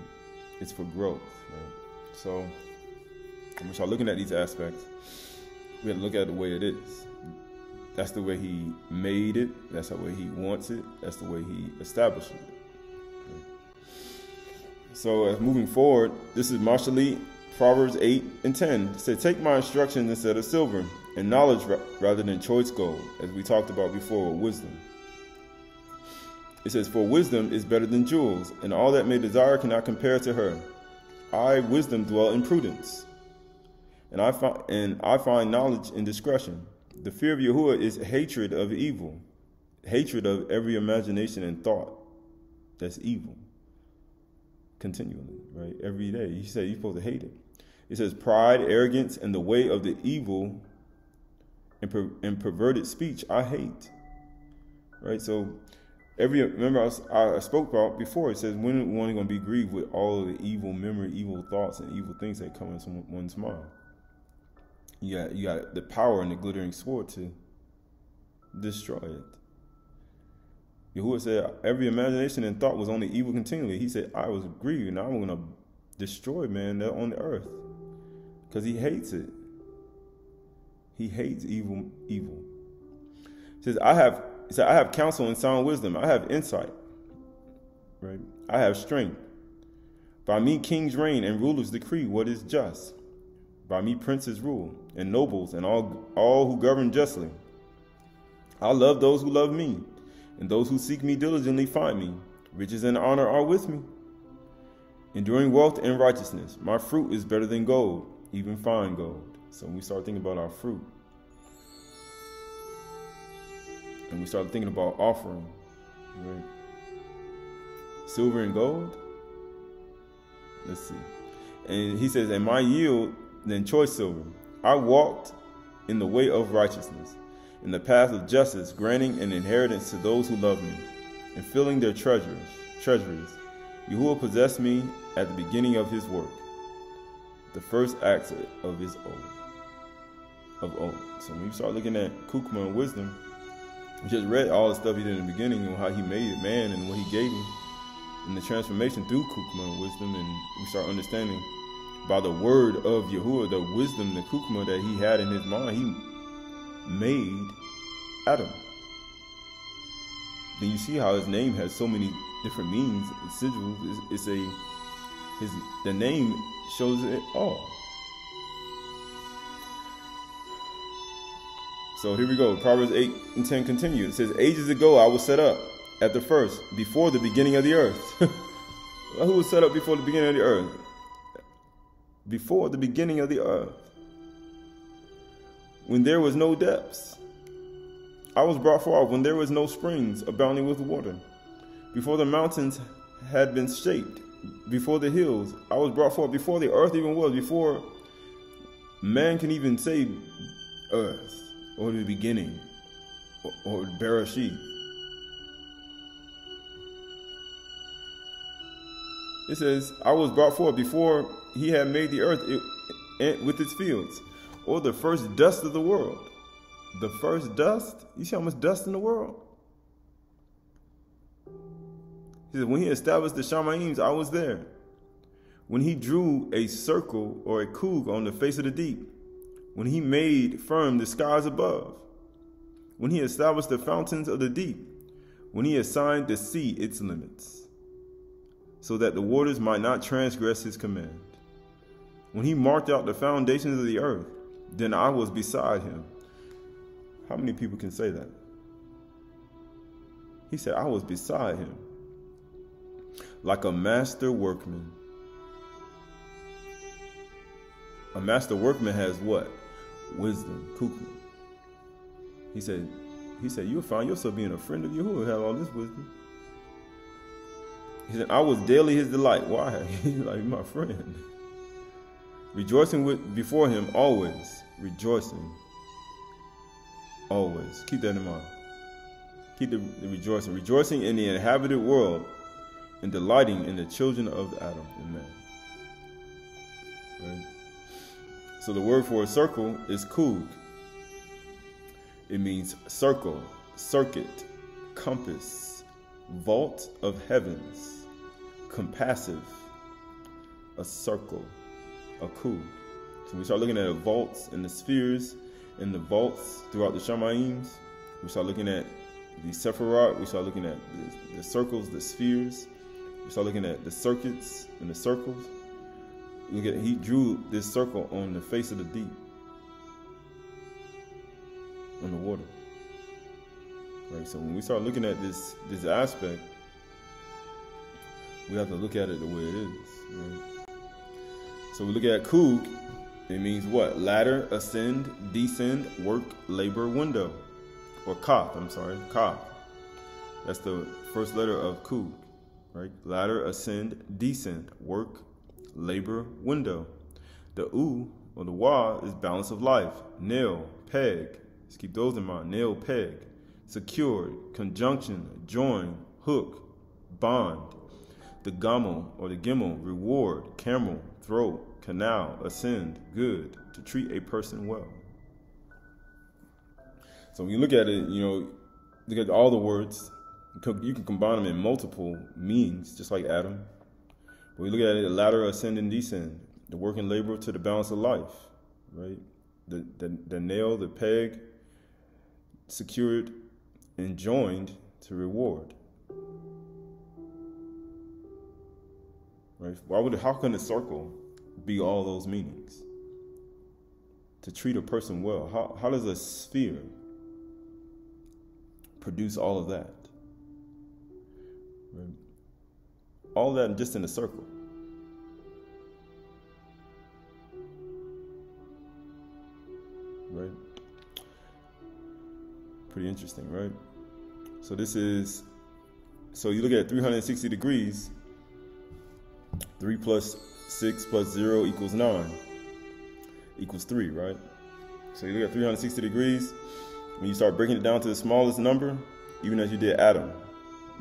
It's for growth. Right. So when we start looking at these aspects, we have to look at the way it is. That's the way he made it. That's the way he wants it. That's the way he established it. So as moving forward, this is Mashalit, Proverbs 8 and 10. It said, Take my instructions instead of silver, and knowledge rather than choice gold, as we talked about before, with wisdom. It says, For wisdom is better than jewels, and all that may desire cannot compare to her. I, wisdom, dwell in prudence and I find and I find knowledge in discretion. The fear of Yahuwah is hatred of evil, hatred of every imagination and thought that's evil. Continually, right? Every day. He said you're supposed to hate it. It says pride, arrogance, and the way of the evil and, per, and perverted speech I hate. Right? So every remember I, was, I, spoke about before. It says when one is going to be grieved with all the evil memory, evil thoughts, and evil things that come in one's mind you got you got the power and the glittering sword to destroy it. Yahuwah said, every imagination and thought was only evil continually. He said, I was grieved, and I'm going to destroy man on the earth because he hates it. He hates evil. Evil. He says, I have. He I have counsel and sound wisdom. I have insight. Right. I have strength. By me, kings reign and rulers decree what is just. By me princes rule, and nobles, and all, all who govern justly. I love those who love me, and those who seek me diligently find me. Riches and honor are with me. Enduring wealth and righteousness. My fruit is better than gold, even fine gold. So when we start thinking about our fruit, and we start thinking about offering, right? Silver and gold. Let's see. And he says, and my yield than choice silver. I walked in the way of righteousness, in the path of justice, granting an inheritance to those who love me, and filling their treasures, treasuries. Yahuwah possessed me at the beginning of his work, the first acts of his oath. Of old. So when you start looking at Kukma and wisdom, we just read all the stuff he did in the beginning and how he made it man and what he gave him and the transformation through Kukma and wisdom and we start understanding by the word of Yahuwah, the wisdom, the Kukma that he had in his mind, he made Adam. Then you see how his name has so many different meanings, sigils. It's, it's a his the name shows it all. So here we go. Proverbs 8 and 10 continue. It says, Ages ago I was set up at the first, before the beginning of the earth. [LAUGHS] Who was set up before the beginning of the earth? Before the beginning of the earth. When there was no depths. I was brought forth when there was no springs abounding with water. Before the mountains had been shaped, before the hills, I was brought forth, before the earth even was, before man can even say earth or the beginning, or, or Bereshit. It says, I was brought forth before he had made the earth it, it, with its fields, or the first dust of the world. The first dust? You see how much dust in the world? He said, when he established the Shamayims, I was there. When he drew a circle or a kug on the face of the deep, when he made firm the skies above, when he established the fountains of the deep, when he assigned the sea its limits, so that the waters might not transgress his command. When he marked out the foundations of the earth, then I was beside him. How many people can say that? He said, I was beside him, like a master workman. A master workman has what? Wisdom, kukma. He said, he said, you'll find yourself being a friend of Yahuwah have all this wisdom. He said, I was daily his delight. Why? [LAUGHS] He's like my friend. Rejoicing with before him always. Rejoicing. Always. Keep that in mind. Keep the, the rejoicing. Rejoicing in the inhabited world and delighting in the children of Adam and man. Right? So the word for a circle is kug. It means circle, circuit, compass, vault of heavens, compassive, a circle, a kug. So we start looking at the vaults and the spheres and the vaults throughout the Shamayims. We start looking at the Sephiroth. We start looking at the, the circles, the spheres. We start looking at the circuits and the circles. Look at he drew this circle on the face of the deep. On the water. Right? So when we start looking at this this aspect, we have to look at it the way it is. Right? So we look at Kug, it means what? Ladder, ascend, descend, work, labor, window. Or Koth, I'm sorry, Koth. That's the first letter of Kug, right? Ladder, ascend, descend, work, labor, window. The U or the Wa is balance of life, nail, peg. Let's keep those in mind. Nail, peg, secured, conjunction, join, hook, bond. The Gamo or the Gimel, reward, camel, throat, canal, ascend, good, to treat a person well. So when you look at it, you know, look at all the words, you can combine them in multiple meanings, just like Adam, we look at it, the ladder ascend and descend, the working labor to the balance of life, right? The, the, the nail, the peg, secured and joined to reward. Right? Why would how can a circle be all those meanings? To treat a person well. How how does a sphere produce all of that? Right? All that just in a circle. Right? Pretty interesting, right? So this is, so you look at 360 degrees, 3 plus 6 plus 0 equals 9, equals 3, right? So you look at 360 degrees, when you start breaking it down to the smallest number, even as you did Adam,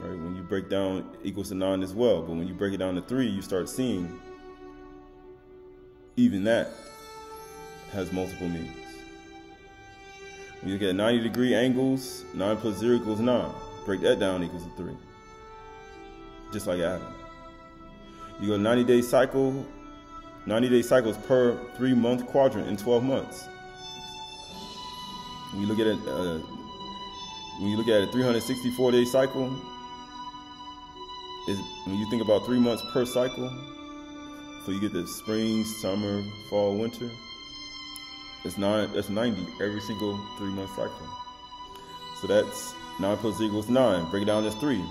right? When you break down equals to nine as well, but when you break it down to three, you start seeing even that has multiple meanings. When you look at 90 degree angles, 9 plus 0 equals 9. Break that down equals to 3. Just like Adam. You go 90 day cycle, 90 day cycles per three month quadrant in 12 months. When you look at it, uh, when you look at a 364 day cycle, is when you think about three months per cycle, so you get the spring, summer, fall, winter. It's nine. That's 90 every single three month cycle. So that's nine plus equals nine. Break it down as three.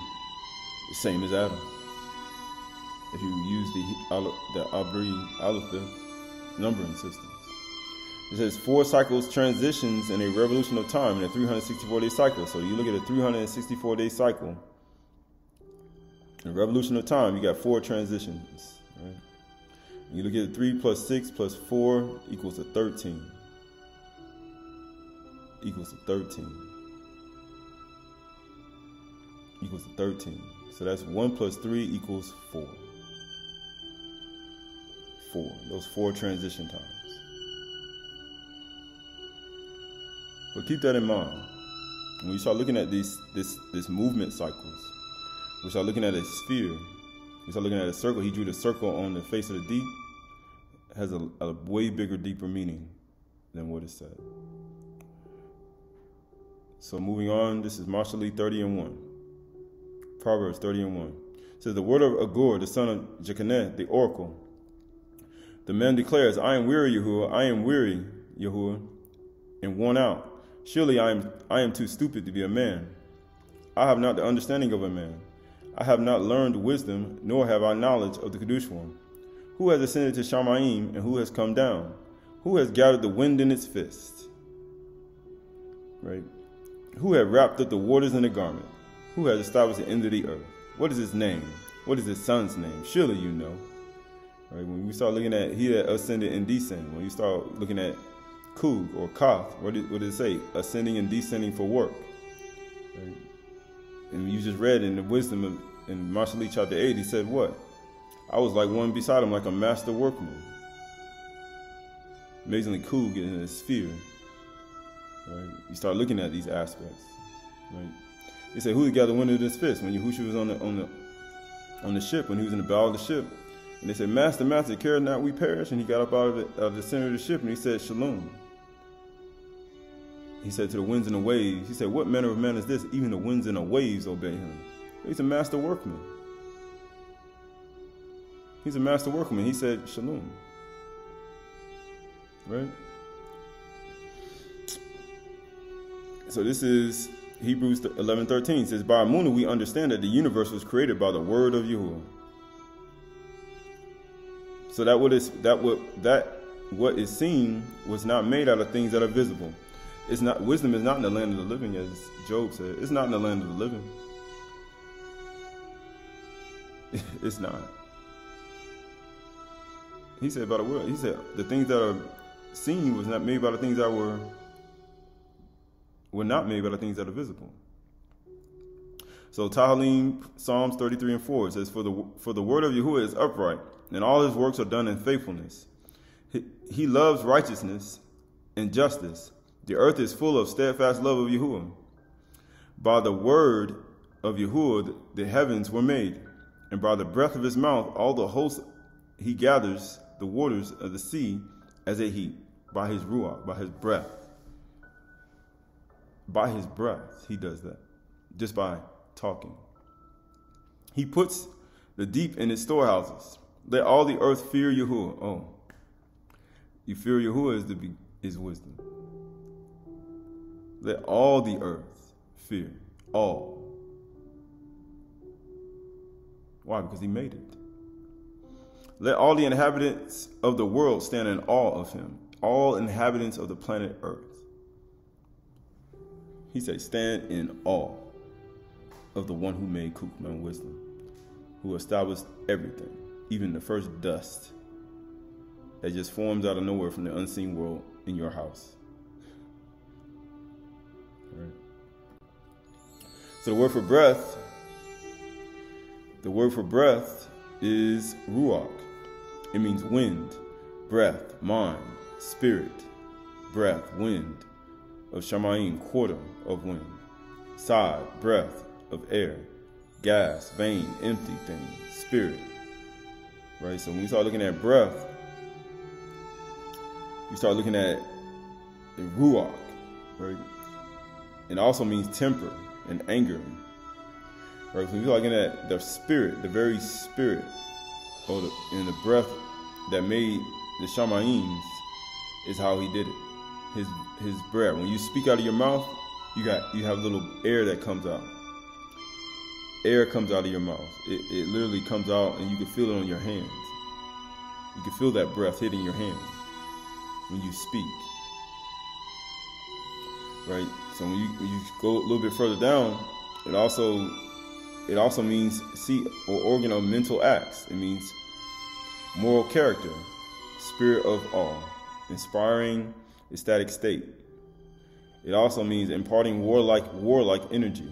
The same as Adam. If you use the the Abri alphabet numbering system. It says four cycles transitions in a revolution of time in a 364 day cycle. So you look at a 364 day cycle. In a revolution of time, you got four transitions. Right? You look at 3 plus 6 plus 4 equals to 13. Equals to 13. Equals to 13. So that's 1 plus 3 equals 4. 4. Those four transition times. But keep that in mind. When you start looking at these this this movement cycles, we start looking at a sphere, we start looking at a circle. He drew the circle on the face of the deep has a, a way bigger, deeper meaning than what is said. So moving on, this is Mashali 30 and 1. Proverbs 30 and 1. It says, The word of Agur, the son of Jechaneh, the oracle. The man declares, I am weary, Yahuwah, I am weary, Yahuwah, and worn out. Surely I am, I am too stupid to be a man. I have not the understanding of a man. I have not learned wisdom, nor have I knowledge of the Kadush one. Who has ascended to Shamayim, and who has come down? Who has gathered the wind in its fist? Right? Who has wrapped up the waters in a garment? Who has established the end of the earth? What is his name? What is his son's name? Surely you know. Right? When we start looking at he that ascended and descended, when you start looking at Kug or Koth, what did, what did it say? Ascending and descending for work. Right? And you just read in the wisdom of in Mashali chapter 8, he said what? I was like one beside him, like a master workman. Amazingly cool getting in a sphere. Right? You start looking at these aspects. Right? They say, who got the wind of this fist? When Yahushua was on the on the on the ship, when he was in the bow of the ship. And they said, Master, Master, care not we perish. And he got up out of, out of the center of the ship and he said, Shalom. He said to the winds and the waves, he said, What manner of man is this? Even the winds and the waves obey him. He's a master workman. He's a master workman. He said, Shalom. Right? So this is Hebrews 11 13 says, By Amuna we understand that the universe was created by the word of Yahuwah. So that what is that what that what is seen was not made out of things that are visible. It's not wisdom is not in the land of the living, as Job said. It's not in the land of the living. [LAUGHS] it's not. He said by the word. He said the things that are seen was not made by the things that were were not made by the things that are visible. So Tahlim, Psalms 33 and 4 it says, For the for the word of Yahuwah is upright, and all his works are done in faithfulness. He, he loves righteousness and justice. The earth is full of steadfast love of Yahuwah. By the word of Yahuwah the heavens were made, and by the breath of his mouth all the hosts he gathers the waters of the sea as a heap by his ruach, by his breath. By his breath, he does that. Just by talking. He puts the deep in his storehouses. Let all the earth fear Yahuwah. Oh, you fear Yahuwah is, the, is wisdom. Let all the earth fear. All. Why? Because he made it. Let all the inhabitants of the world stand in awe of him, all inhabitants of the planet Earth. He said, Stand in awe of the one who made Kukman wisdom, who established everything, even the first dust that just forms out of nowhere from the unseen world in your house. Right. So the word for breath, the word for breath is ruach. It means wind, breath, mind, spirit, breath, wind. of Shamayim, quarter of wind, side, breath of air, gas, vein, empty thing, spirit. Right? So when we start looking at breath, we start looking at the ruach, right? It also means temper and anger. Right? So start looking at the spirit, the very spirit, or the, the breath that made the Shamayims is how he did it. His his breath. When you speak out of your mouth, you got you have little air that comes out. Air comes out of your mouth. It, it literally comes out and you can feel it on your hands. You can feel that breath hitting your hands when you speak. Right? So when you, when you go a little bit further down, it also it also means see or organ of mental acts. It means moral character, spirit of awe, inspiring ecstatic state. It also means imparting warlike warlike energy.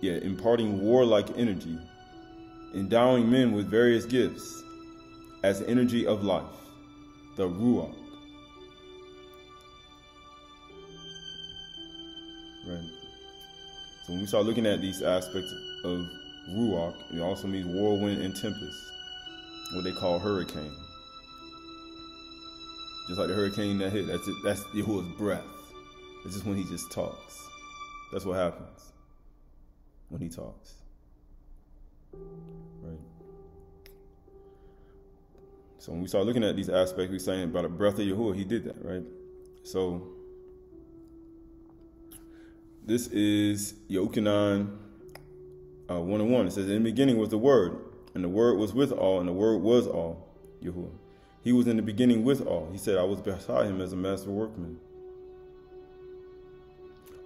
Yeah, imparting warlike energy, endowing men with various gifts as energy of life, the ruach. Right. So when we start looking at these aspects of ruach, it also means whirlwind and tempest, what they call hurricane. Just like the hurricane that hit, that's it, that's Yahuwah's breath. It's just when he just talks. That's what happens when he talks. Right. So when we start looking at these aspects, we're saying about the breath of Yahuwah, he did that, right? So this is Yochanan uh, 1 and 1. It says, In the beginning was the Word, and the Word was with all, and the Word was all, Yahuwah. He was in the beginning with all. He said, I was beside him as a master workman.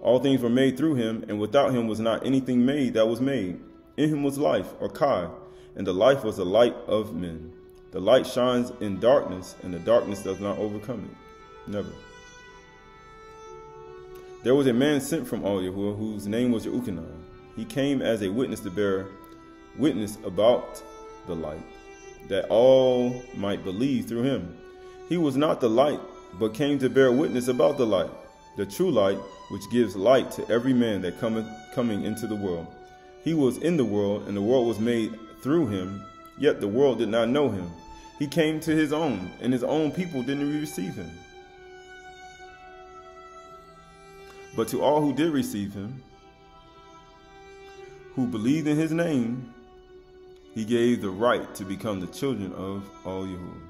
All things were made through him, and without him was not anything made that was made. In him was life, or Kai, and the life was the light of men. The light shines in darkness, and the darkness does not overcome it. Never. There was a man sent from Al Yahuwah whose name was Yehukanan. He came as a witness to bear witness about the light that all might believe through him. He was not the light, but came to bear witness about the light, the true light, which gives light to every man that cometh coming into the world. He was in the world, and the world was made through him, yet the world did not know him. He came to his own, and his own people didn't receive him. But to all who did receive him, who believed in his name, he gave the right to become the children of all Yahuwah,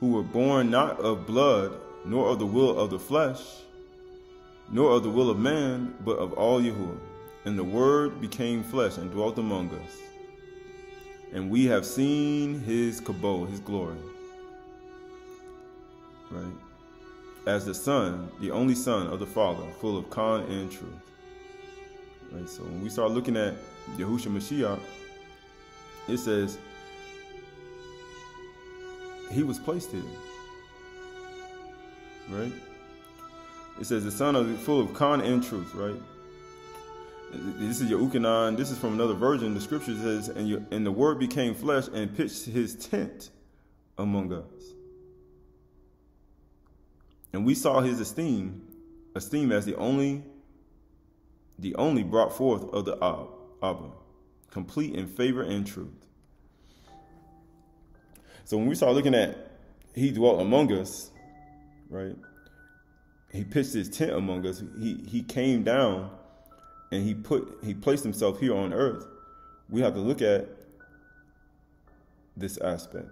who were born not of blood, nor of the will of the flesh, nor of the will of man, but of all Yahuwah. And the Word became flesh and dwelt among us. And we have seen his kabod, his glory. Right? As the Son, the only Son of the Father, full of con and truth. Right? So when we start looking at Yahushua Mashiach, it says he was placed here. Right? It says the son of the full of con and truth, right? This is your Ukanon. This is from another version. The scripture says, and, your, and the word became flesh and pitched his tent among us. And we saw his esteem, esteem as the only, the only brought forth of the Abba complete in favor and truth. So when we start looking at he dwelt among us, right? He pitched his tent among us. He he came down and he put he placed himself here on earth. We have to look at this aspect,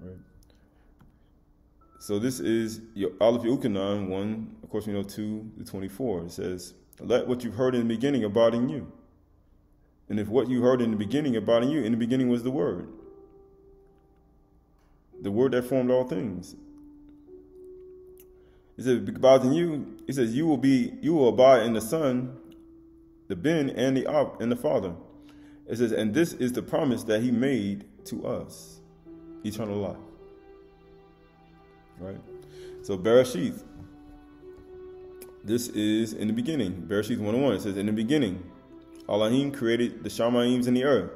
right? So this is your Aleph Yukanan 1, of course we know 2 to 24. It says, Let what you've heard in the beginning abide in you. And if what you heard in the beginning abide in you, in the beginning was the Word, the Word that formed all things. It says, abides in you. It says, you will be, you will abide in the Son, the Ben, and the and the Father. It says, and this is the promise that He made to us, eternal life. Right. So Bereshith. This is in the beginning. Bereshith 101. It says, in the beginning, Elohim created the Shamayims in the earth,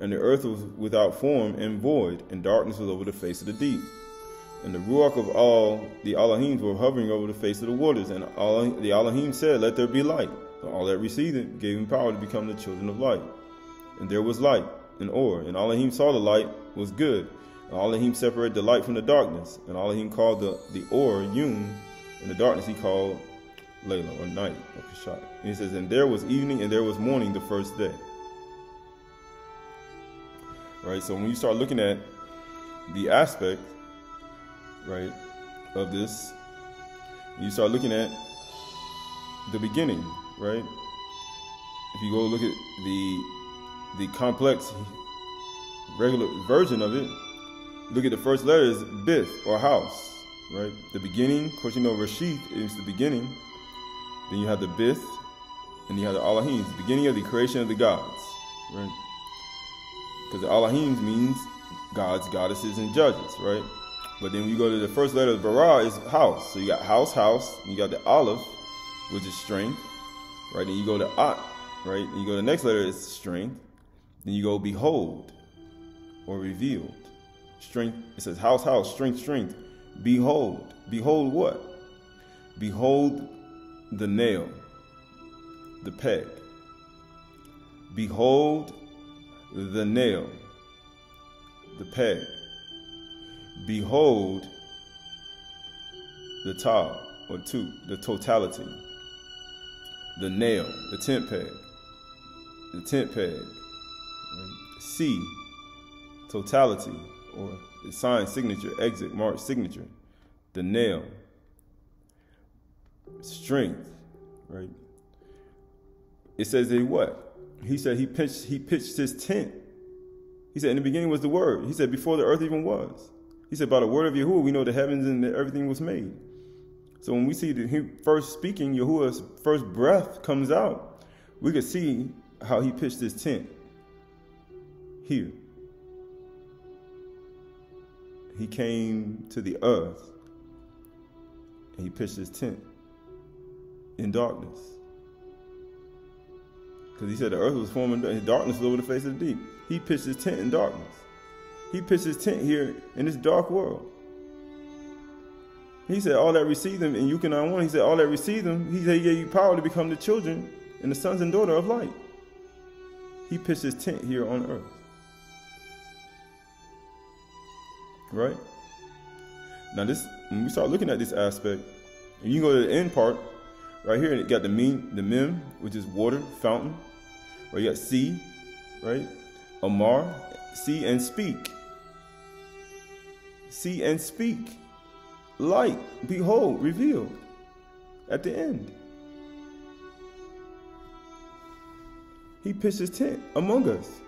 and the earth was without form and void, and darkness was over the face of the deep. And the Ruach of all the Elohim were hovering over the face of the waters. And all, the Elohim said, Let there be light. So all that received it gave him power to become the children of light. And there was light in Or. And Elohim saw the light was good. And Elohim separated the light from the darkness. And Elohim called the, the Or Yun. And the darkness he called Layla, or night, or Kashat. And he says, And there was evening and there was morning the first day. Right? So when you start looking at the aspect, right, of this, you start looking at the beginning, right? If you go look at the the complex regular version of it, look at the first letter is bith or house, right? The beginning, of course you know Rashid is the beginning. Then you have the bith, and you have the Elohim, the beginning of the creation of the gods, right? Because the Elohim means gods, goddesses, and judges, right? But then you go to the first letter of Bara is house. So you got house, house. You got the olive, which is strength, right? Then you go to At, right? You go to the next letter is strength. Then you go behold, or revealed. Strength. It says house, house, strength, strength. Behold, behold what? Behold the nail, the peg. Behold the nail, the peg. Behold the tau or two, the totality, the nail, the tent peg, the tent peg. C, totality or the sign, signature, exit, mark, signature, the nail, strength, right? It says that what? He said he pitched he pitched his tent. He said in the beginning was the word. He said before the earth even was. He said by the word of Yahuwah we know the heavens and everything was made. So when we see that he first speaking, Yahuwah's first breath comes out, we could see how he pitched his tent here. He came to the earth and he pitched his tent in darkness. Because he said the earth was forming darkness was over the face of the deep. He pitched his tent in darkness. He pitched his tent here in this dark world. He said, All that receive them, and you cannot want. He said, All that receive them, he said, He gave you power to become the children and the sons and daughter of light. He pitched his tent here on earth. Right? Now, this when we start looking at this aspect, and you go to the end part, right here, and it got the meme, the mem, which is water, fountain. Right, you got sea, right? Amar, see and speak. See and speak. Light, behold, revealed at the end. He pitched his tent among us.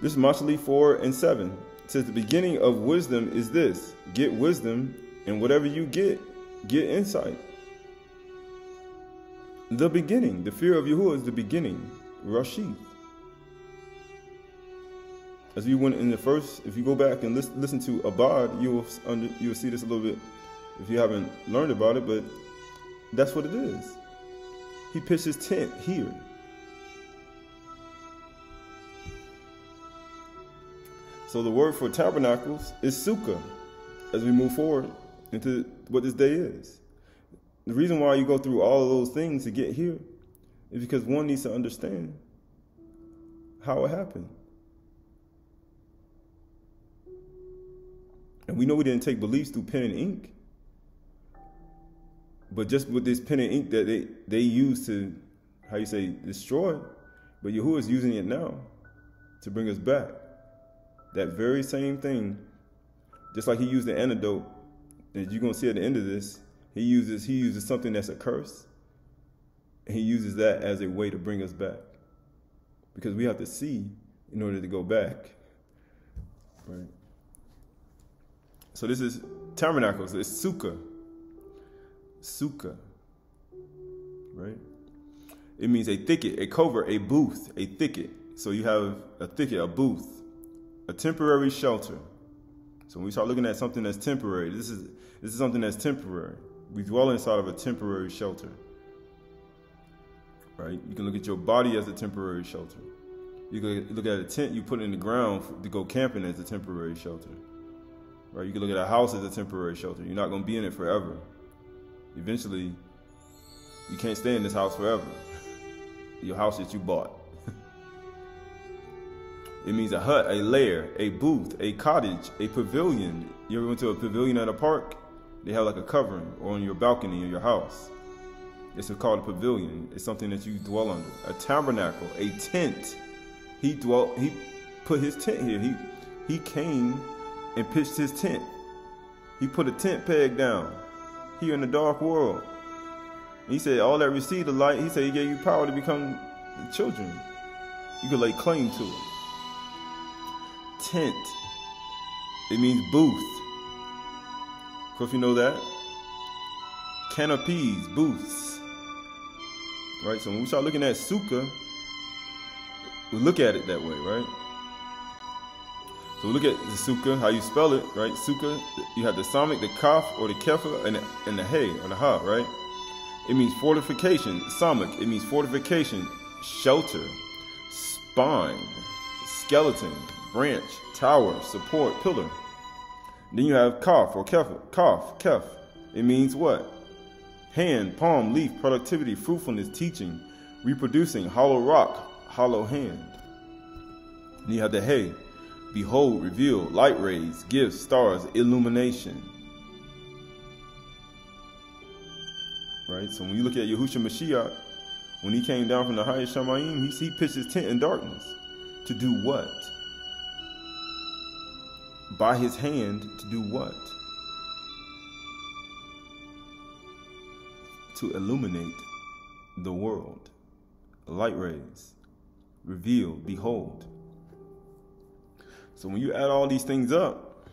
This is Mashali 4 and 7. It says, The beginning of wisdom is this get wisdom, and whatever you get, get insight. The beginning, the fear of Yahuwah is the beginning, Rashid. As we went in the first, if you go back and listen, listen to Abad, you will, under, you will see this a little bit if you haven't learned about it, but that's what it is. He pitched his tent here. So the word for tabernacles is sukkah as we move forward into what this day is. The reason why you go through all of those things to get here is because one needs to understand how it happened. And we know we didn't take beliefs through pen and ink. But just with this pen and ink that they, they use to, how you say, destroy, but Yahuwah is using it now to bring us back. That very same thing, just like he used the antidote, that you're gonna see at the end of this, he uses he uses something that's a curse, and he uses that as a way to bring us back. Because we have to see in order to go back. Right. So this is tabernacles, it's sukkah. Sukkah. Right? It means a thicket, a covert, a booth, a thicket. So you have a thicket, a booth, a temporary shelter. So when we start looking at something that's temporary, this is this is something that's temporary. We dwell inside of a temporary shelter. Right? You can look at your body as a temporary shelter. You could look at a tent you put in the ground to go camping as a temporary shelter. Right? You can look at a house as a temporary shelter. You're not going to be in it forever. Eventually, you can't stay in this house forever. [LAUGHS] Your house that you bought. It means a hut, a lair, a booth, a cottage, a pavilion. You ever went to a pavilion at a park? They have like a covering or on your balcony in your house. It's called a pavilion. It's something that you dwell under. A tabernacle, a tent. He dwelt. He put his tent here. He he came and pitched his tent. He put a tent peg down here in the dark world. He said, All that received the light, he said he gave you power to become children. You could lay claim to it. Tent. It means booth. Of course, you know that. Canopies, booths. Right? So when we start looking at sukkah, we look at it that way, right? So we look at the sukkah, how you spell it, right? Sukkah, you have the samik, the kaf, or the kefa, and the, and the hay, or the ha, right? It means fortification. Samik, it means fortification, shelter, spine, skeleton, branch, tower, support, pillar. Then you have kaf, or kef, kaf, kef. It means what? Hand, palm, leaf, productivity, fruitfulness, teaching, reproducing, hollow rock, hollow hand. And you have the hay, behold, reveal, light rays, gifts, stars, illumination. Right? So when you look at Yahushua Mashiach, when he came down from the highest Shamayim, he, he pitched his tent in darkness. To do what? By his hand, to do what? To illuminate the world. Light rays. Reveal, behold. So when you add all these things up,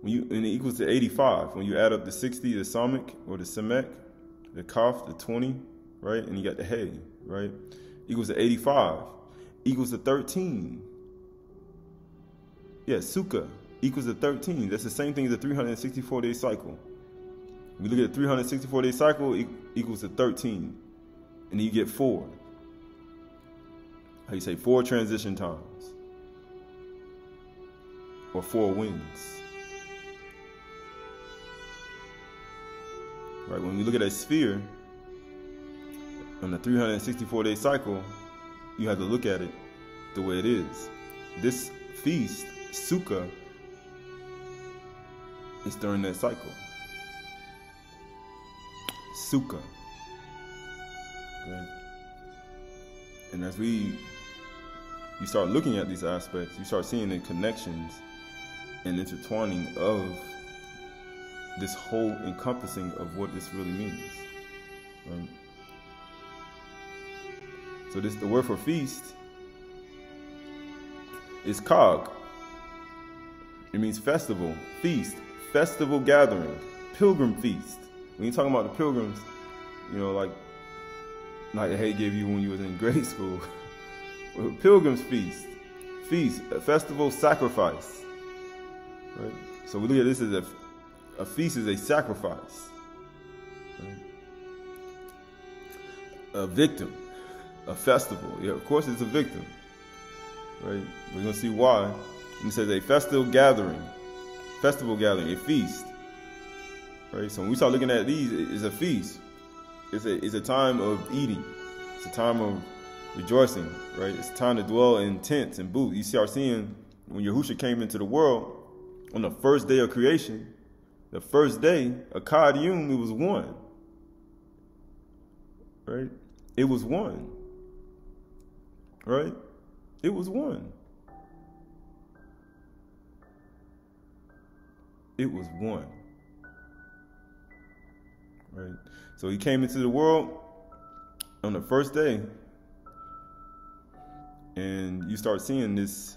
when you and it equals to 85, when you add up the 60, the Samik or the Semek, the Kaf, the 20, right? And you got the Hay, right? Equals to 85, equals to 13. Yeah, Sukkah equals to 13. That's the same thing as a 364 day cycle. We look at the 364 day cycle equals to 13. And you get four. How you say four transition times or four winds. Right, when we look at a sphere on the 364 day cycle, you have to look at it the way it is. This feast, Sukkah, is during that cycle. Sukkah. Okay. And as we you start looking at these aspects, you start seeing the connections and intertwining of this whole encompassing of what this really means. Right? So this the word for feast is kog. It means festival, feast, festival gathering, pilgrim feast. When you're talking about the pilgrims, you know, like like Hay gave you when you was in [LAUGHS] grade school, pilgrim's feast, feast, a festival sacrifice. Right? So we look at this as a, a feast is a sacrifice. Right? A victim, a festival. Yeah, of course it's a victim. Right? We're gonna see why. It says a festival gathering, festival gathering, a feast. Right? So when we start looking at these, it's a feast. It's a it's a time of eating. It's a time of rejoicing, right? It's time to dwell in tents and booths. You start seeing when Yahusha came into the world, on the first day of creation, the first day, Akkad Yom, it was one. Right? It was one. Right? It was one. It was one. Right? So he came into the world on the first day, and you start seeing this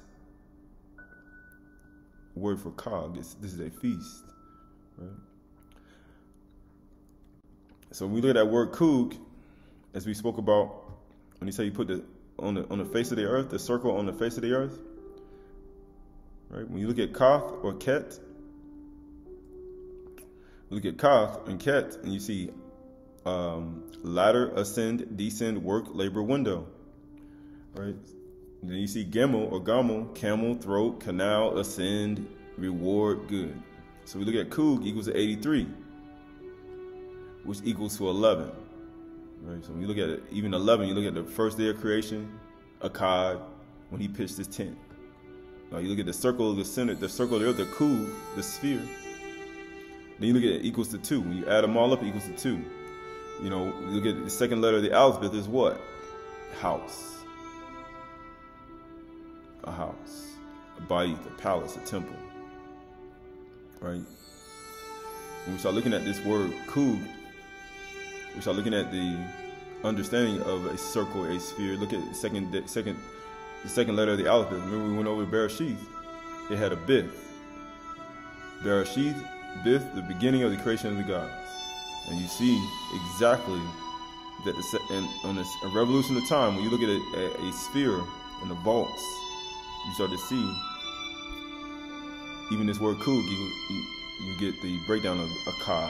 word for cog. It's, this is a feast. Right? So when we look at that word kug, as we spoke about, when you say you put the on the on the face of the earth, the circle on the face of the earth. Right? When you look at kath or ket, look at kath and ket, and you see um, ladder, ascend, descend, work, labor, window. Right? then you see Gimel or Gamel, camel, throat, canal, ascend, reward, good. So we look at Kug equals to 83, which equals to 11. Right? So when you look at it, even 11, you look at the first day of creation, Akkad, when he pitched his tent. Now you look at the circle of the center, the circle of the earth, the Kug, the sphere. Then you look at it equals to 2. When you add them all up, it equals to 2. You know, you look at the second letter of the alphabet is what? House. A house. A bayit, a palace, a temple. Right? When we start looking at this word kug, we start looking at the understanding of a circle, a sphere. Look at the second, second, the second letter of the alphabet. Remember we went over Bereshith. It had a bith. Bereshith, bith, the beginning of the creation of the gods. And you see exactly that the, and on this a revolution of time, when you look at a, a, a sphere in the vaults, you start to see even this word kug, you, you, you get the breakdown of a car.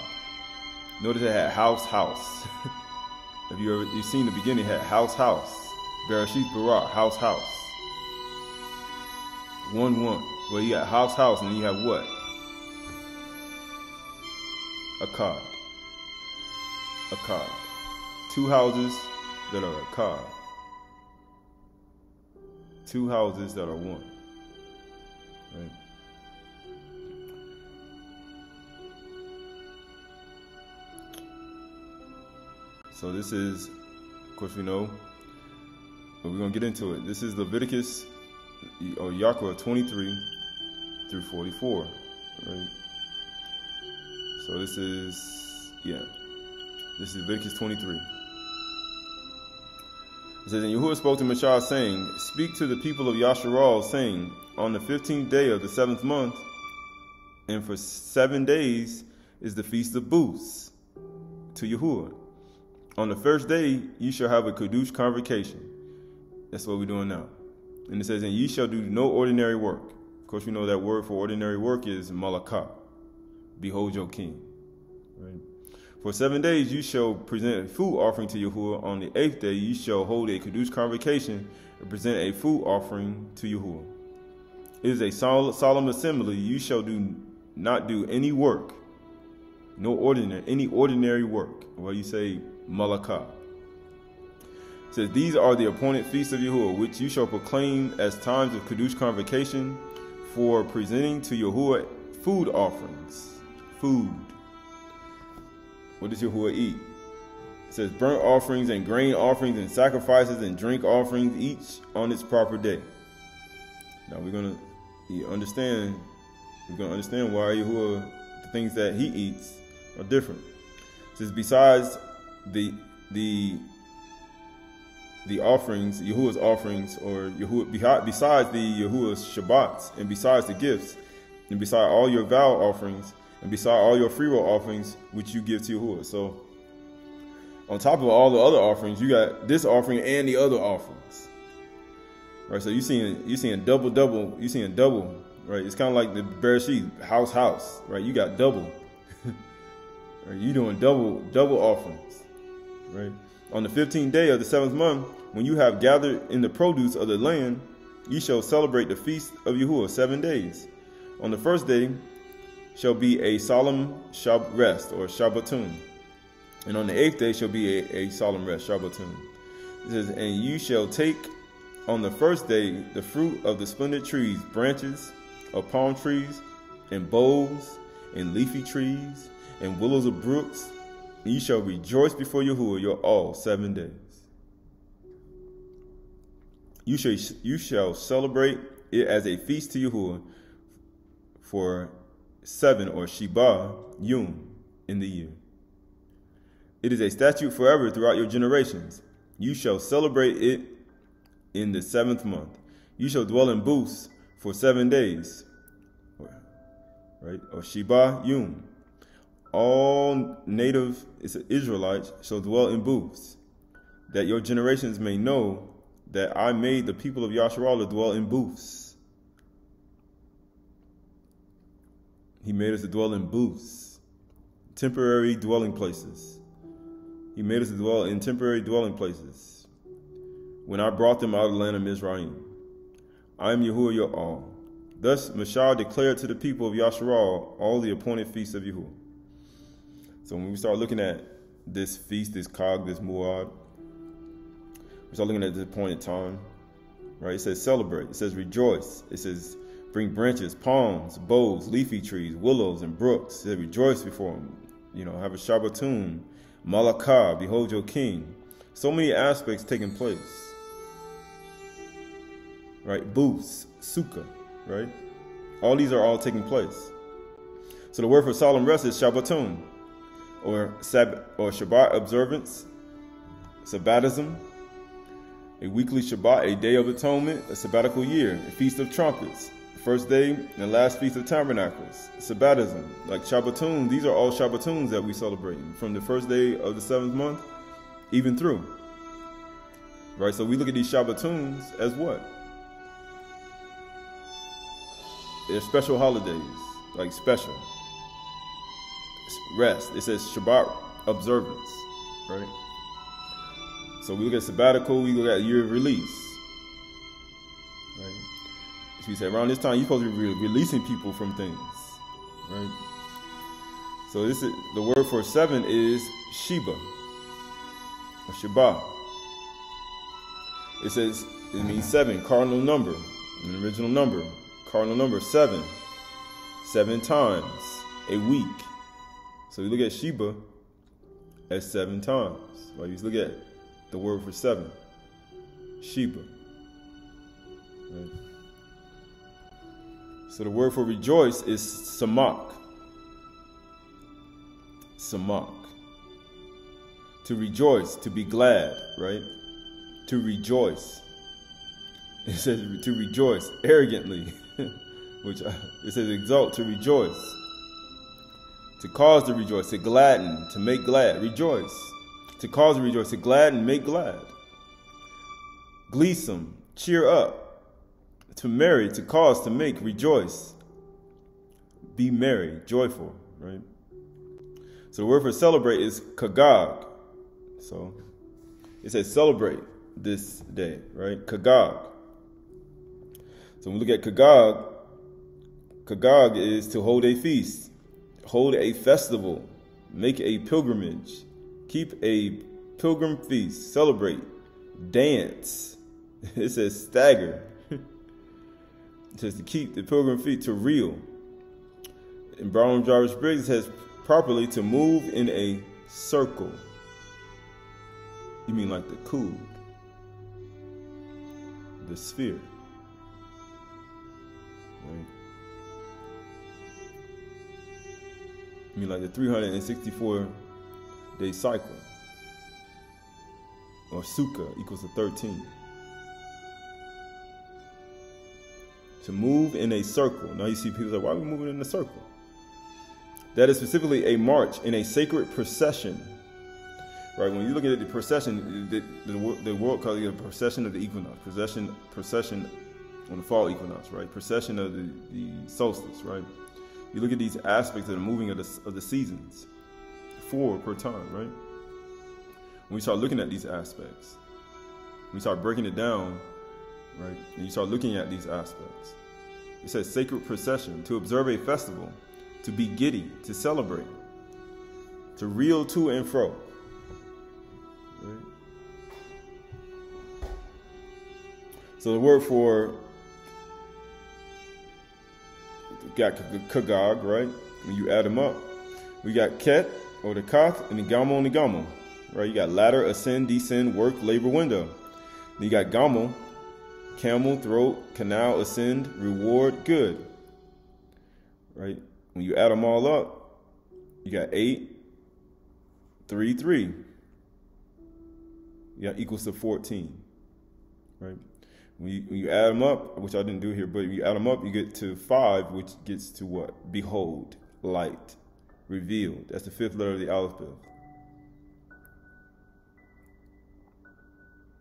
Notice it had house, house. [LAUGHS] Have you ever you've seen the beginning? Had house, house. Bereshith Barak, house, house. One, one. Well, you got house, house, and then you have what? A card. A card. Two houses that are a card. Two houses that are one. Right? So this is, of course, we know, but we're going to get into it. This is Leviticus or Yahweh 23 through 44, right? So this is, yeah, this is Leviticus 23. It says, And Yahuwah spoke to Mashah, saying, Speak to the people of Yasharal, saying, On the fifteenth day of the seventh month, and for seven days is the feast of booths to Yahuwah. On the first day, you shall have a Kadush convocation. That's what we're doing now. And it says, And ye shall do no ordinary work. Of course, we know that word for ordinary work is malakah. Behold your king. For seven days you shall present a food offering to Yahuwah. On the eighth day you shall hold a Kadush convocation and present a food offering to Yahuwah. It is a solemn assembly. You shall do not do any work, no ordinary, any ordinary work. Well, you say malakah says, These are the appointed feasts of Yahuwah, which you shall proclaim as times of Kadush convocation for presenting to Yahuwah food offerings. Food. What does Yahuwah eat? It says, Burnt offerings and grain offerings and sacrifices and drink offerings, each on its proper day. Now we're going to understand, we're to understand why Yahuwah, the things that he eats are different. It says, Besides the the the offerings, Yahuwah's offerings, or Yahuwah, besides the Yahuwah's Shabbats, and besides the gifts, and beside all your vow offerings, and beside all your freewill offerings, which you give to Yahuwah. So, on top of all the other offerings, you got this offering and the other offerings. Right, so you seeing you seeing double double, you seeing double, right? It's kind of like the Bereshith house house, right? You got double, [LAUGHS] right? You doing double double offerings, right? On the fifteenth day of the seventh month, when you have gathered in the produce of the land, ye shall celebrate the feast of Yahuwah seven days. On the first day shall be a solemn shab rest or Shabbatun. And on the eighth day shall be a, a solemn rest, Shabbatun. It says, And you shall take on the first day the fruit of the splendid trees, branches of palm trees, and boughs, and leafy trees, and willows of brooks, And you shall rejoice before Yahuwah your all seven days. You shall, you shall celebrate it as a feast to Yahuwah for seven or Sheba Yom in the year. It is a statute forever throughout your generations. You shall celebrate it in the seventh month. You shall dwell in booths for seven days. Right? Or Sheba Yom all native Israelites shall dwell in booths, that your generations may know that I made the people of Yasharal to dwell in booths. He made us to dwell in booths, temporary dwelling places. He made us to dwell in temporary dwelling places. When I brought them out of the land of Mizraim, I am Yahuwah your all. Thus Mashal declared to the people of Yasharal all the appointed feasts of Yahuwah. So when we start looking at this feast, this Kag, this Muad, we start looking at this appointed time, right? It says celebrate. It says rejoice. It says bring branches, palms, boughs, leafy trees, willows, and brooks. Says rejoice before him. You know, have a Shabbatun, Malakah, behold your king. So many aspects taking place. Right? Booths, Sukkah, right? All these are all taking place. So the word for solemn rest is Shabbatun, or Sab- or Shabbat observance, Sabbatism, a weekly Shabbat, a day of atonement, a sabbatical year, a feast of trumpets, first day and last feast of tabernacles, Sabbatism, like Shabbatun. These are all Shabbatuns that we celebrate from the first day of the seventh month, even through. Right, so we look at these Shabbatuns as what? They're special holidays, like special. Rest. It says Shabbat observance, right? So we look at sabbatical, we look at year of release. We say around this time you're supposed to be releasing people from things. Right? So this is the word for seven is Sheba or Sheba. It says it means seven, cardinal number, an original number, cardinal number seven, seven times a week. So you look at Sheba as seven times. Right? You look at the word for seven, Sheba. Right? So the word for rejoice is samak. Samak. To rejoice, to be glad, right? To rejoice. [LAUGHS] It says to rejoice arrogantly, [LAUGHS] which uh, it says exalt, to rejoice. To cause to rejoice, to gladden, to make glad, rejoice to cause to rejoice, to gladden, make glad. Gleesome, cheer up. To marry, to cause, to make, rejoice. Be merry, joyful, right? So the word for celebrate is kagag. So it says celebrate this day, right? Kagag. So when we look at kagag, kagag is to hold a feast, hold a festival, make a pilgrimage, keep a pilgrim feast, celebrate, dance. [LAUGHS] It says stagger. Says to keep the pilgrim feet to real. And Brown Driver Briggs says properly to move in a circle. You mean like the cool, the sphere. Right? You mean like the 364 day cycle. Or sukkah equals to 13. To move in a circle. Now you see people say, why are we moving in a circle? That is specifically a march in a sacred procession. Right, when you look at the procession, the, the, the world calls it a procession of the equinox, procession, procession on the fall equinox, right? Procession of the, the solstice, right? You look at these aspects of the moving of the, of the seasons four per time, right? When we start looking at these aspects, when we start breaking it down, right, and you start looking at these aspects, it says sacred procession, to observe a festival, to be giddy, to celebrate, to reel to and fro. Right? So the word for got kagag, right? When you add them up, we got ket, or the kath and the gamo and the gamo. Right? You got ladder, ascend, descend, work, labor, window. Then you got gamo, camel, throat, canal, ascend, reward, good. Right? When you add them all up, you got eight, three, three. Yeah, equals to 14. Right? When you, when you add them up, which I didn't do here, but if you add them up, you get to five, which gets to what? Behold, light revealed. That's the fifth letter of the alphabet.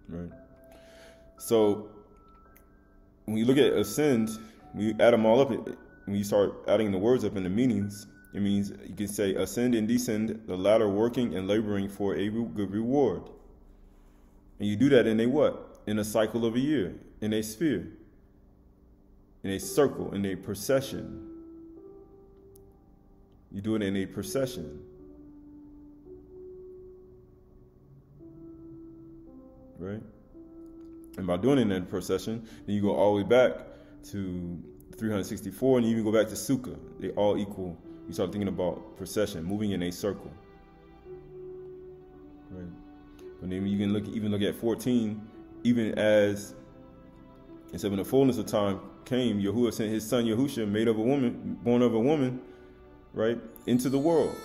Right. So when you look at ascend, when you add them all up, when you start adding the words up in the meanings, it means you can say ascend and descend, the latter working and laboring for a good reward. And you do that in a what? In a cycle of a year, in a sphere. in a circle, in a procession. You do it in a procession. Right? And by doing it in a procession, then you go all the way back to 364 and you even go back to Sukkah. They all equal. You start thinking about procession, moving in a circle. Right? But then you can look even look at 14, even as instead when the fullness of time came, Yahuwah sent his son Yahusha, made of a woman, born of a woman, right, into the world.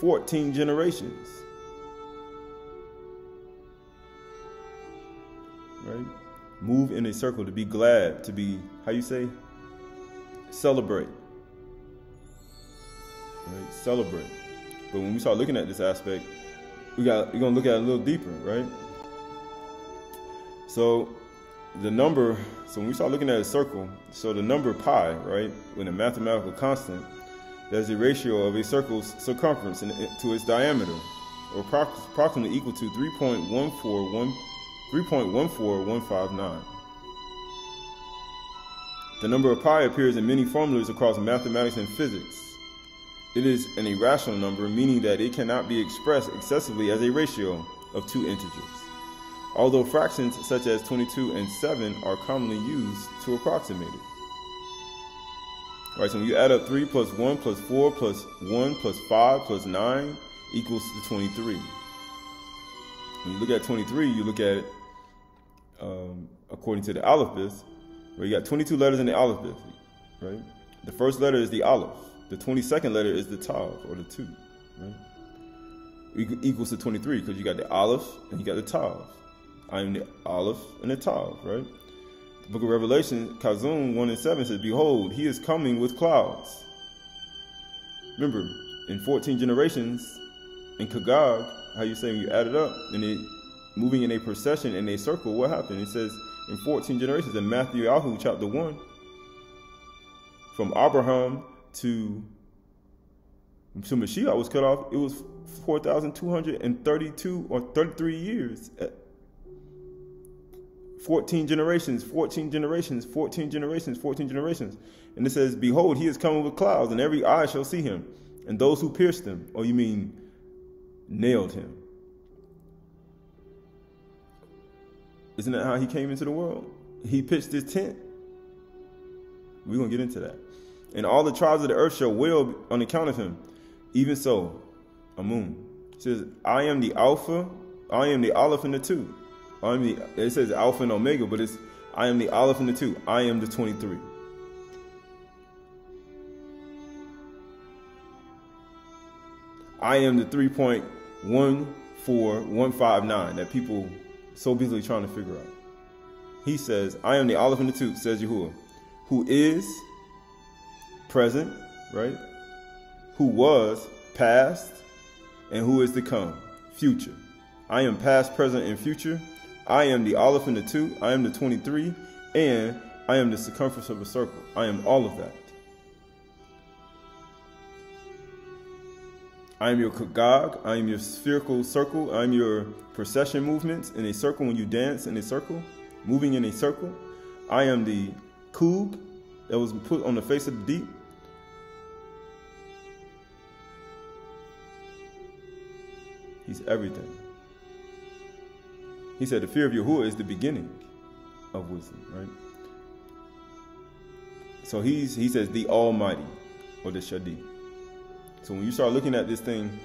14 generations. Right? Move in a circle to be glad, to be, how you say? Celebrate. Right? Celebrate. But when we start looking at this aspect, we got we're gonna look at it a little deeper, right? So the number, so when we start looking at a circle, so the number pi, right, when a mathematical constant, that's the ratio of a circle's circumference to its diameter, or approximately equal to 3.14159. The number of pi appears in many formulas across mathematics and physics. It is an irrational number, meaning that it cannot be expressed excessively as a ratio of two integers although fractions such as 22 and 7 are commonly used to approximate it. Right, so when you add up 3 plus 1 plus 4 plus 1 plus 5 plus 9 equals to 23. When you look at 23, you look at um, according to the alphabet, where you got 22 letters in the alphabet, right? The first letter is the aleph. The 22nd letter is the tav, or the 2, right? equals to 23 because you got the aleph and you got the tav. I am the Aleph and the Tav, right? The book of Revelation, Kazum 1 and 7 says, Behold, he is coming with clouds. Remember, in 14 generations, in Kagag, how you say when you add it up, and it moving in a procession in a circle, what happened? It says in 14 generations in Matthew Ahu chapter 1, from Abraham to to Mashiach was cut off, it was 4,232 or 33 years uh, 14 generations, 14 generations, 14 generations, 14 generations. And it says, Behold, he is coming with clouds, and every eye shall see him, and those who pierced him, or you mean nailed him. Isn't that how he came into the world? He pitched his tent. We're going to get into that. And all the tribes of the earth shall wail on account of him. Even so, Amun says, I am the Alpha, I am the Aleph and the two. I'm the, it says Alpha and Omega, but it's I am the Aleph and the two. I am the 23. I am the 3.14159 that people so busily trying to figure out. He says, I am the Aleph and the two, says Yahuwah, who is present, right? Who was past, and who is to come, future. I am past, present, and future I am the Aleph in the two, I am the 23, and I am the circumference of a circle. I am all of that. I am your kagag, I am your spherical circle, I am your procession movements in a circle when you dance in a circle, moving in a circle. I am the kug that was put on the face of the deep. He's everything. He said the fear of Yahuwah is the beginning of wisdom, right? So he's he says the Almighty or the Shaddai. So when you start looking at this thing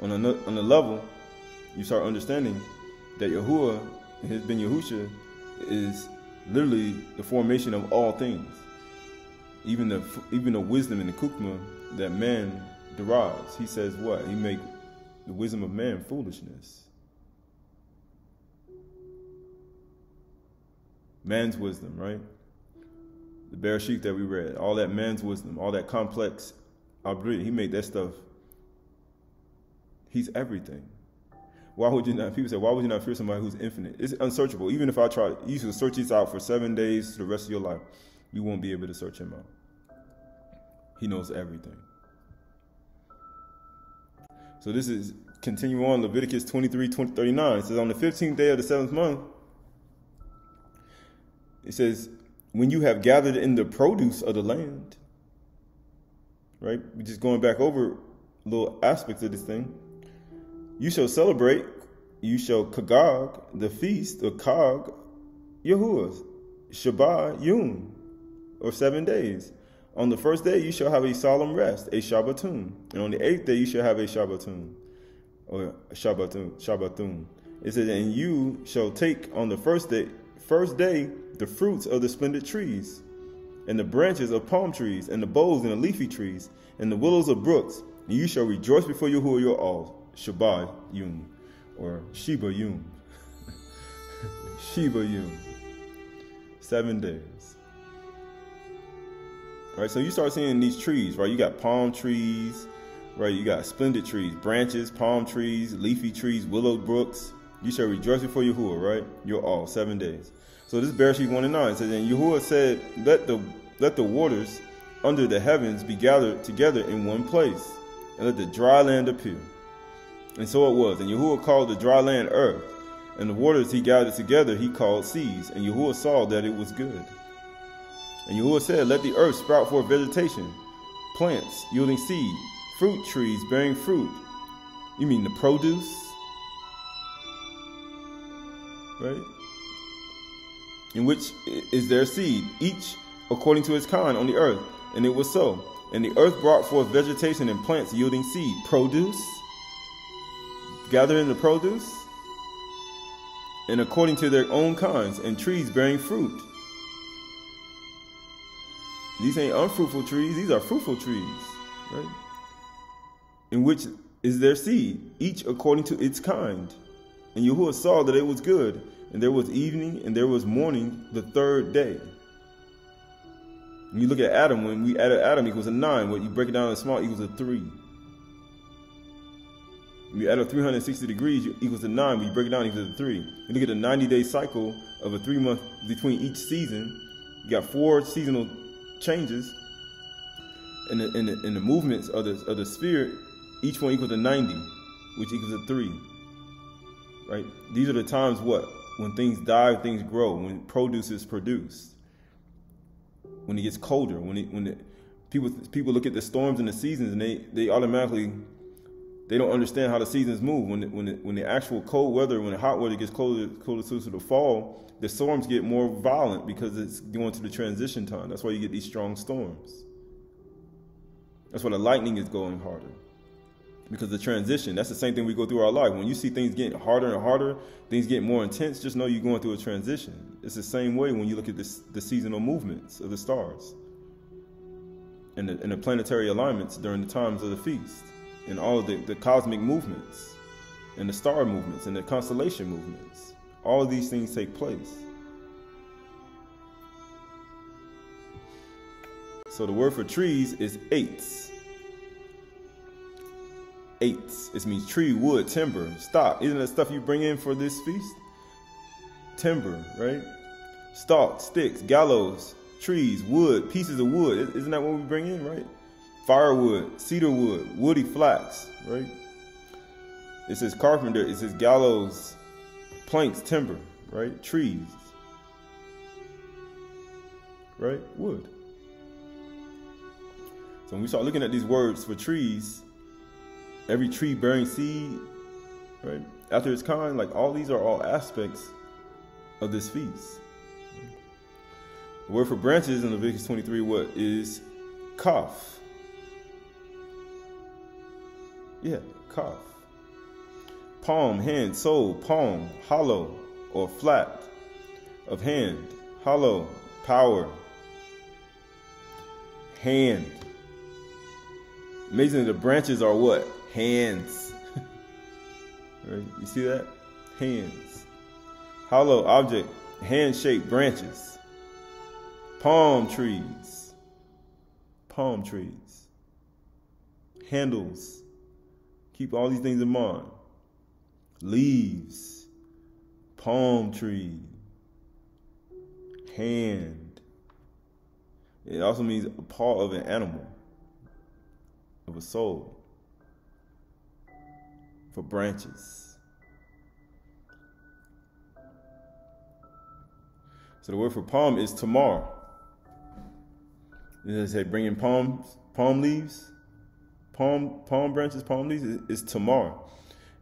on a on a level, you start understanding that Yahuwah and his Ben Yahusha is literally the formation of all things. Even the even the wisdom and the kukma that man derives. He says what? He make the wisdom of man foolishness. man's wisdom, right? The Bereshit that we read, all that man's wisdom, all that complex abri, he made that stuff. He's everything. Why would you not? People say, why would you not fear somebody who's infinite? It's unsearchable. Even if I try, you should search this out for seven days to the rest of your life, you won't be able to search him out. He knows everything. So this is continue on Leviticus 23, 20, 39. It says, On the 15th day of the seventh month, It says, when you have gathered in the produce of the land, right? We're just going back over little aspects of this thing. You shall celebrate, you shall kagag, the feast of Kag, Yahuwah, Shabbat, Yom, or seven days. On the first day you shall have a solemn rest, a Shabbatun. And on the eighth day you shall have a Shabbatun, or Shabbatun, Shabbatun. It says, and you shall take on the first day, first day, the fruits of the splendid trees, and the branches of palm trees, and the boughs and the leafy trees, and the willows of brooks. And you shall rejoice before Yahuwah your all, Shabbat Yum, or Sheba Yum. [LAUGHS] Sheba Yum. Seven days. Right, so you start seeing these trees, right? You got palm trees, right? You got splendid trees, branches, palm trees, leafy trees, willow brooks. You shall rejoice before Yahuwah, right? You're all seven days. So this Bereshit 1 and 9 says, And Yahuwah said, Let the let the waters under the heavens be gathered together in one place, and let the dry land appear. And so it was. And Yahuwah called the dry land earth, and the waters he gathered together he called seas. And Yahuwah saw that it was good. And Yahuwah said, Let the earth sprout forth vegetation, plants yielding seed, fruit trees bearing fruit. You mean the produce? Right? In which is their seed, each according to its kind on the earth. And it was so. And the earth brought forth vegetation and plants yielding seed, produce, gathering the produce, and according to their own kinds, and trees bearing fruit. These ain't unfruitful trees, these are fruitful trees, right? In which is their seed, each according to its kind. And Yahuwah saw that it was good, and there was evening, and there was morning the third day. When you look at Adam, when we added Adam equals a 9, when you break it down to small equals a 3. When you add up 360 degrees equals a 9, when you break it down equals a 3. You look at the 90 day cycle of a 3 month between each season, you got four seasonal changes. And the, and the, and the movements of the, of the sphere, each one equals to 90, which equals a 3. Right? These are the times what? When things die, things grow, when produce is produced when it gets colder, when it, when it, people people look at the storms and the seasons and they they automatically they don't understand how the seasons move. When the, when when the actual cold weather, when the hot weather gets colder closer to the fall, the storms get more violent because it's going to the transition time. That's why you get these strong storms. That's why the lightning is going harder because the transition that's the same thing we go through our life. When you see things getting harder and harder things get more intense just know you're going through a transition. It's the same way when you look at this, the seasonal movements of the stars and the, and the planetary alignments during the times of the feast and all of the, the cosmic movements and the star movements and the constellation movements. All of these things take place. So the word for trees is eights eights. It means tree, wood, timber, stock. Isn't that stuff you bring in for this feast? Timber, right? Stalk, sticks, gallows, trees, wood, pieces of wood. Isn't that what we bring in, right? Firewood, cedar wood, woody flax, right? It says carpenter, it says gallows, planks, timber, right? Trees, right? Wood. So when we start looking at these words for trees, every tree bearing seed, right? After its kind, like all these are all aspects of this feast. The word for branches in Leviticus 23 what is kaf. Yeah, kaf. Palm, hand, sole, palm, hollow or flat of hand, hollow, power, hand. Amazing the branches are what? Hands. [LAUGHS] You see that? Hands. Hollow object, hand shaped branches. Palm trees. Palm trees. Handles. Keep all these things in mind. Leaves. Palm tree. Hand. It also means a paw of an animal, of a soul for branches. So the word for palm is tamar. Does it say bringing palm palm leaves, palm palm branches, palm leaves? It's tamar.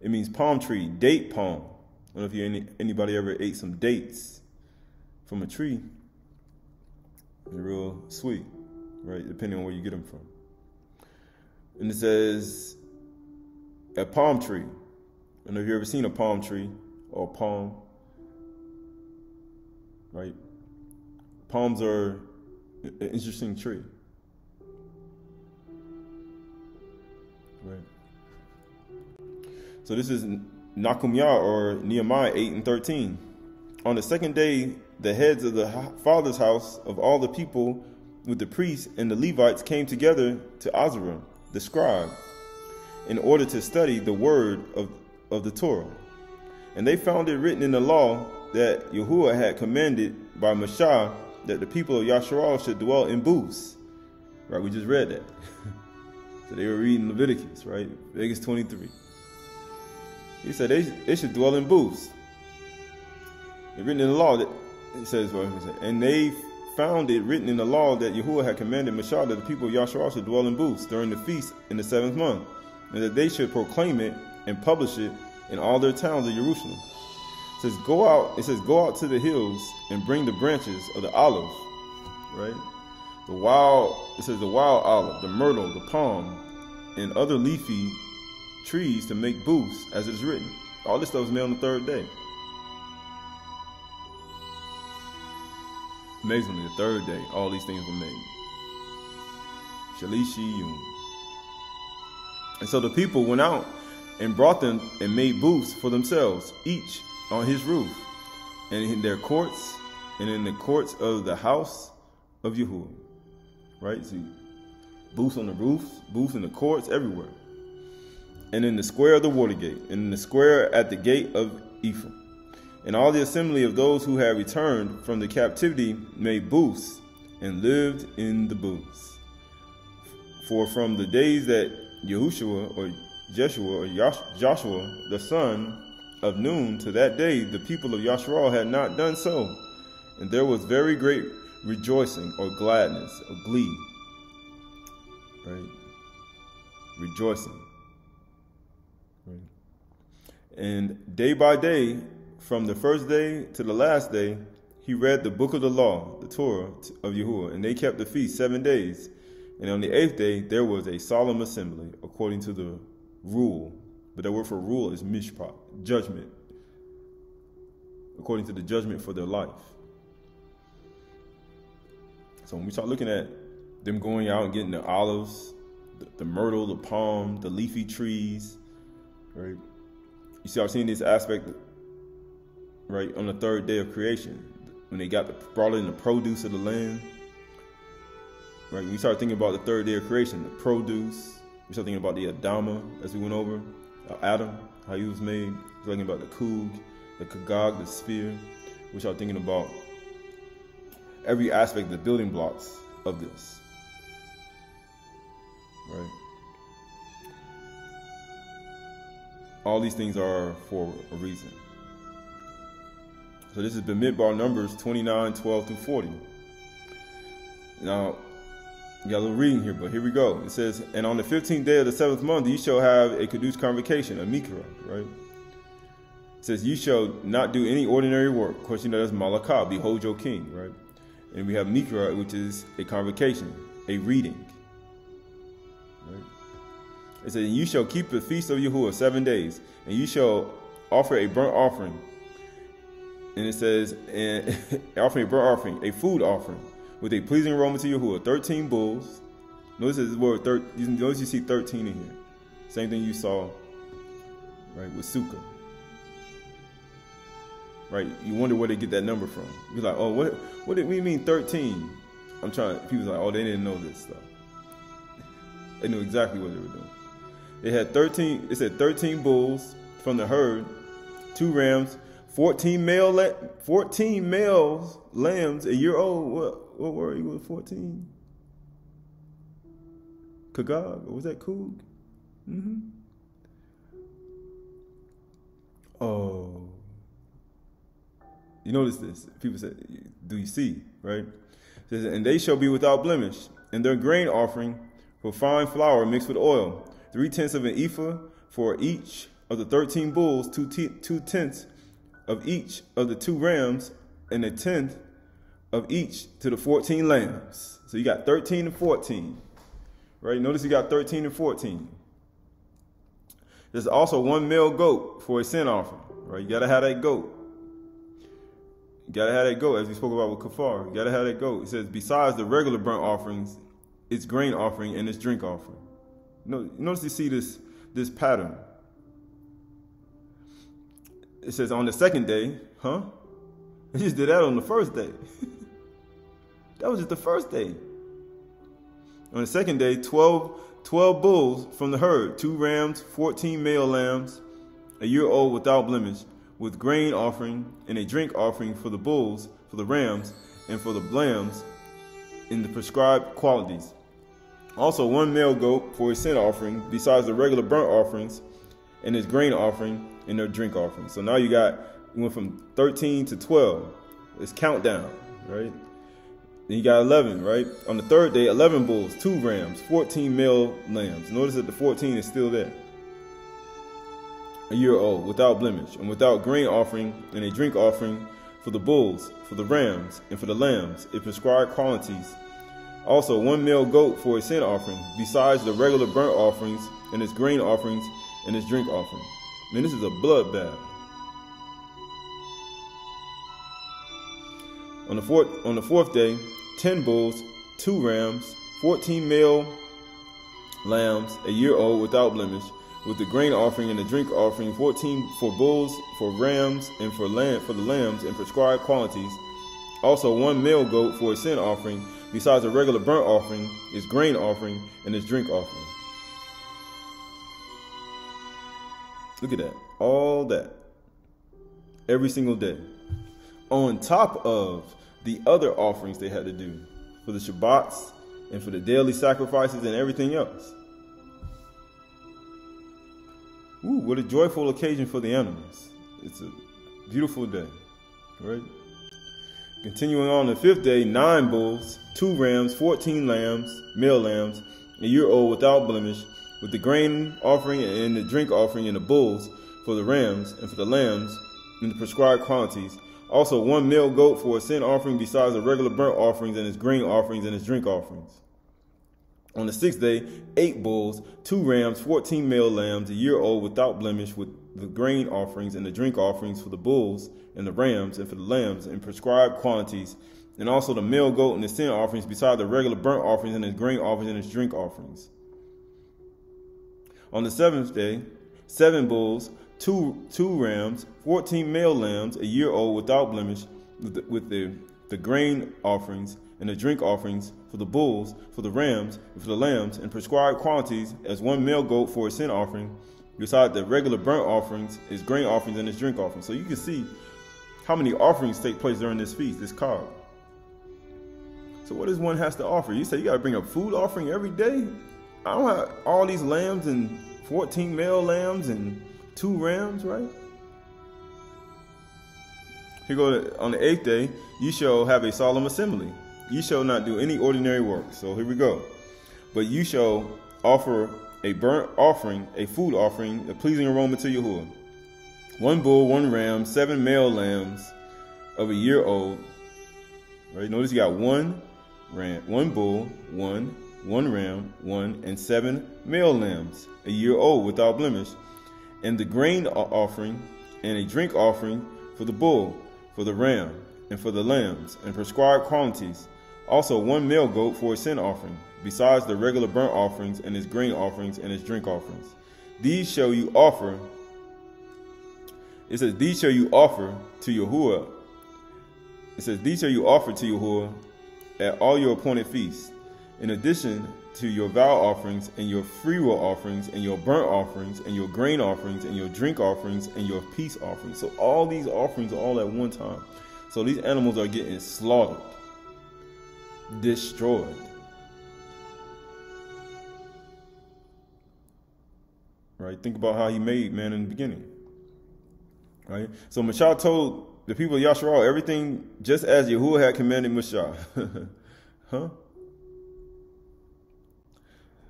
It means palm tree, date palm. I don't know if you any, anybody ever ate some dates from a tree. They're real sweet, right? Depending on where you get them from. And it says a palm tree. Know if you ever seen a palm tree or palm, right? Palms are an interesting tree. Right. So this is Nakumya or Nehemiah 8 and 13. On the second day, the heads of the father's house of all the people with the priests and the Levites came together to Azarah, the scribe, in order to study the word of, of the Torah. And they found it written in the law that Yahuwah had commanded by Mashah that the people of Yasharal should dwell in booths. Right, we just read that. [LAUGHS] so they were reading Leviticus, right? Leviticus 23. He said they, they should dwell in booths. It's written in the law that it says and they found it written in the law that Yahuwah had commanded Mashah that the people of Yasharal should dwell in booths during the feast in the seventh month, and that they should proclaim it and publish it in all their towns of Jerusalem. It says, Go out, it says, Go out to the hills and bring the branches of the olive, right? The wild, it says the wild olive, the myrtle, the palm, and other leafy trees to make booths, as it is written. All this stuff was made on the third day. Amazingly, the third day, all these things were made. Shalishi Yum. And so the people went out and brought them and made booths for themselves, each on his roof, and in their courts, and in the courts of the house of Yahuwah. Right? See, booths on the roofs, booths in the courts, everywhere. And in the square of the water gate, and in the square at the gate of Ephraim. And all the assembly of those who had returned from the captivity made booths and lived in the booths. For from the days that Yahushua or Jeshua or Joshua, the son of Nun, to that day the people of Yasharal had not done so. And there was very great rejoicing or gladness or glee. Right? Rejoicing. Right? And day by day, from the first day to the last day, he read the book of the law, the Torah of Yahuwah, and they kept the feast seven days. And on the eighth day, there was a solemn assembly according to the rule. But the word for rule is mishpat, judgment, according to the judgment for their life. So when we start looking at them going out and getting the olives, the, the myrtle, the palm, the leafy trees, right? You start seeing this aspect, right, on the third day of creation, when they got the, brought in the produce of the land. Right, we start thinking about the third day of creation, the produce. We start thinking about the Adama, as we went over, uh, Adam, how he was made. We're talking about the Kug, the Kagag, the sphere. We start thinking about every aspect, the building blocks of this. Right? All these things are for a reason. So this is Bamidbar Numbers 29, 12 through 40. Now, got a little reading here, but here we go. It says, And on the 15th day of the seventh month, you shall have a Kadush convocation, a Mikra, right? It says, You shall not do any ordinary work. Know that's Malakah, behold your king, right? And we have Mikra, which is a convocation, a reading. Right? It says, You shall keep the feast of Yahuwah seven days, and you shall offer a burnt offering. And it says, and [LAUGHS] offering a burnt offering, a food offering, with a pleasing aroma to Yahuwah. Thirteen bulls. Notice the word thir- Notice you see thirteen in here. Same thing you saw, right, with Sukkah right? You wonder where they get that number from. You're like, oh, what? What did we mean 13? I'm trying. People like, oh, they didn't know this stuff. They knew exactly what they were doing. They had 13. It said 13 bulls from the herd, two rams, 14 male, 14 males, lambs, a year old. What? What were you with 14? Kagag, or was that Kug? Mm-hmm. Oh. You notice this. People say, Do you see? Right? It says, and they shall be without blemish, and their grain offering for fine flour mixed with oil, three tenths of an ephah for each of the thirteen bulls, two, two tenths of each of the two rams, and a tenth of each to the 14 lambs. So you got 13 and 14. Right? Notice you got 13 and 14. There's also one male goat for a sin offering. Right? You gotta have that goat. You gotta have that goat, as we spoke about with kafar. You gotta have that goat. It says, besides the regular burnt offerings, its grain offering and its drink offering. Notice you see this this pattern. It says on the second day, huh? [LAUGHS] He just did that on the first day. [LAUGHS] that was just the first day. On the second day, 12, 12 bulls from the herd, two rams, 14 male lambs, a year old without blemish, with grain offering and a drink offering for the bulls, for the rams, and for the lambs in the prescribed qualities. Also, one male goat for a sin offering, besides the regular burnt offerings and his grain offering and their drink offering. So now you got, you went from 13 to 12. It's countdown, right? Then you got 11, right? On the third day, 11 bulls, two rams, 14 male lambs. Notice that the 14 is still there. A year old, without blemish, and without grain offering and a drink offering for the bulls, for the rams, and for the lambs, in prescribed quantities. Also, one male goat for a sin offering, besides the regular burnt offerings and its grain offerings and its drink offering. Man, this is a bloodbath. On the fourth on the fourth day, ten bulls, two rams, fourteen male lambs, a year old without blemish, with the grain offering and the drink offering, fourteen for bulls, for rams, and for lamb for the lambs in prescribed quantities. Also one male goat for a sin offering, besides a regular burnt offering, its grain offering, and its drink offering. Look at that. All that. Every single day. On top of the other offerings they had to do for the Shabbats and for the daily sacrifices and everything else. Ooh, what a joyful occasion for the animals. It's a beautiful day, right? Continuing on the fifth day, nine bulls, two rams, 14 lambs, male lambs, a year old without blemish, with the grain offering and the drink offering and the bulls for the rams and for the lambs in the prescribed quantities, also, one male goat for a sin offering besides the regular burnt offerings and its grain offerings and its drink offerings. On the sixth day, eight bulls, two rams, fourteen male lambs, a year old without blemish, with the grain offerings and the drink offerings for the bulls and the rams and for the lambs in prescribed quantities, and also the male goat and the sin offerings beside the regular burnt offerings and its grain offerings and its drink offerings. On the seventh day, seven bulls, two, two rams, 14 male lambs, a year old without blemish, with the, with the, the grain offerings and the drink offerings for the bulls, for the rams, and for the lambs, in prescribed quantities as one male goat for a sin offering, beside the regular burnt offerings, his grain offerings, and his drink offerings. So you can see how many offerings take place during this feast, this card. So what does one has to offer? You say you got to bring a food offering every day? I don't have all these lambs and 14 male lambs and two rams, right? Here go on the eighth day, you shall have a solemn assembly. You shall not do any ordinary work. So here we go. But you shall offer a burnt offering, a food offering, a pleasing aroma to Yahuwah. One bull, one ram, seven male lambs of a year old. Right? Notice you got one ram, one bull, one, one ram, one, and seven male lambs, a year old without blemish and the grain offering and a drink offering for the bull, for the ram, and for the lambs, and prescribed quantities. Also one male goat for a sin offering, besides the regular burnt offerings and his grain offerings and his drink offerings. These shall you offer. It says, These shall you offer to Yahuwah. It says, These shall you offer to Yahuwah at all your appointed feasts. In addition to your vow offerings and your freewill offerings and your burnt offerings and your grain offerings and your drink offerings and your peace offerings. So all these offerings are all at one time. So these animals are getting slaughtered, destroyed. Right? Think about how he made man in the beginning. Right? So Machal told the people of Yasharal everything just as Yahuwah had commanded Moshe. [LAUGHS] huh?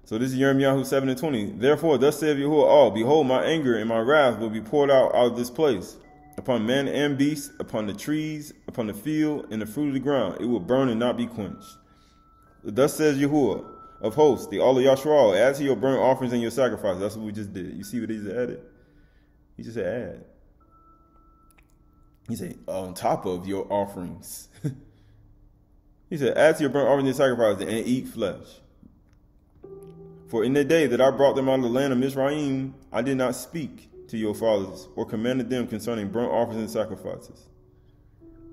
So this is Jeremiah 7 and 20. Therefore, thus saith Yahuwah all, Behold, my anger and my wrath will be poured out out of this place, upon man and beast, upon the trees, upon the field, and the fruit of the ground. It will burn and not be quenched. Thus says Yahuwah of hosts, the all of Yasharal, add to your burnt offerings and your sacrifices. That's what we just did. You see what he just added? He just said add. He said, on top of your offerings. [LAUGHS] he said, add to your burnt offerings and sacrifices and eat flesh. For in the day that I brought them out of the land of Mizraim, I did not speak to your fathers or commanded them concerning burnt offerings and sacrifices.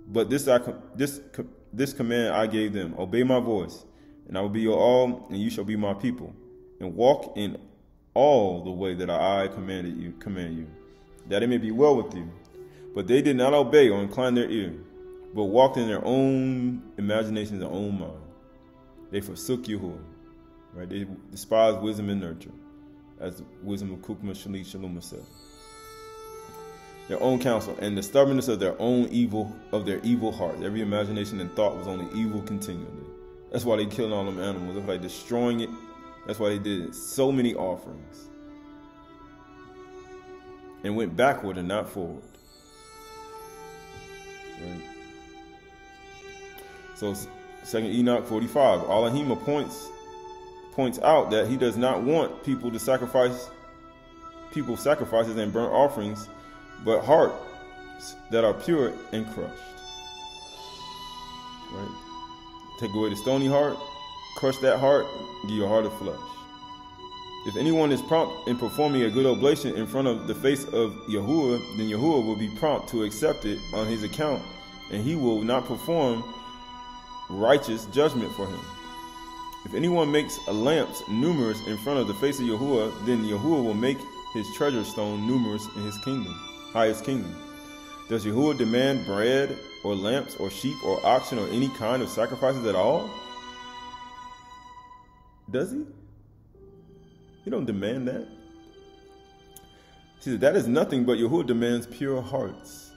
But this I, this this command I gave them: Obey my voice, and I will be your all, and you shall be my people, and walk in all the way that I commanded you, command you, that it may be well with you. But they did not obey or incline their ear, but walked in their own imaginations and own mind. They forsook Yahuwah. Right? They despise wisdom and nurture, as the wisdom of Kukma Shalit Shalom said. Their own counsel and the stubbornness of their own evil, of their evil hearts. Every imagination and thought was only evil continually. That's why they killed all them animals. That's why destroying it. That's why they did so many offerings. And went backward and not forward. Right. So second Enoch 45. Elohim appoints points out that he does not want people to sacrifice people sacrifices and burnt offerings, but hearts that are pure and crushed. Right? Take away the stony heart, crush that heart, give your heart of flesh. If anyone is prompt in performing a good oblation in front of the face of Yahuwah, then Yahuwah will be prompt to accept it on his account, and he will not perform righteous judgment for him. If anyone makes a lamps numerous in front of the face of Yahuwah, then Yahuwah will make his treasure stone numerous in his kingdom, highest kingdom. Does Yahuwah demand bread or lamps or sheep or oxen or any kind of sacrifices at all? Does he? He don't demand that. He said, that is nothing but Yahuwah demands pure hearts.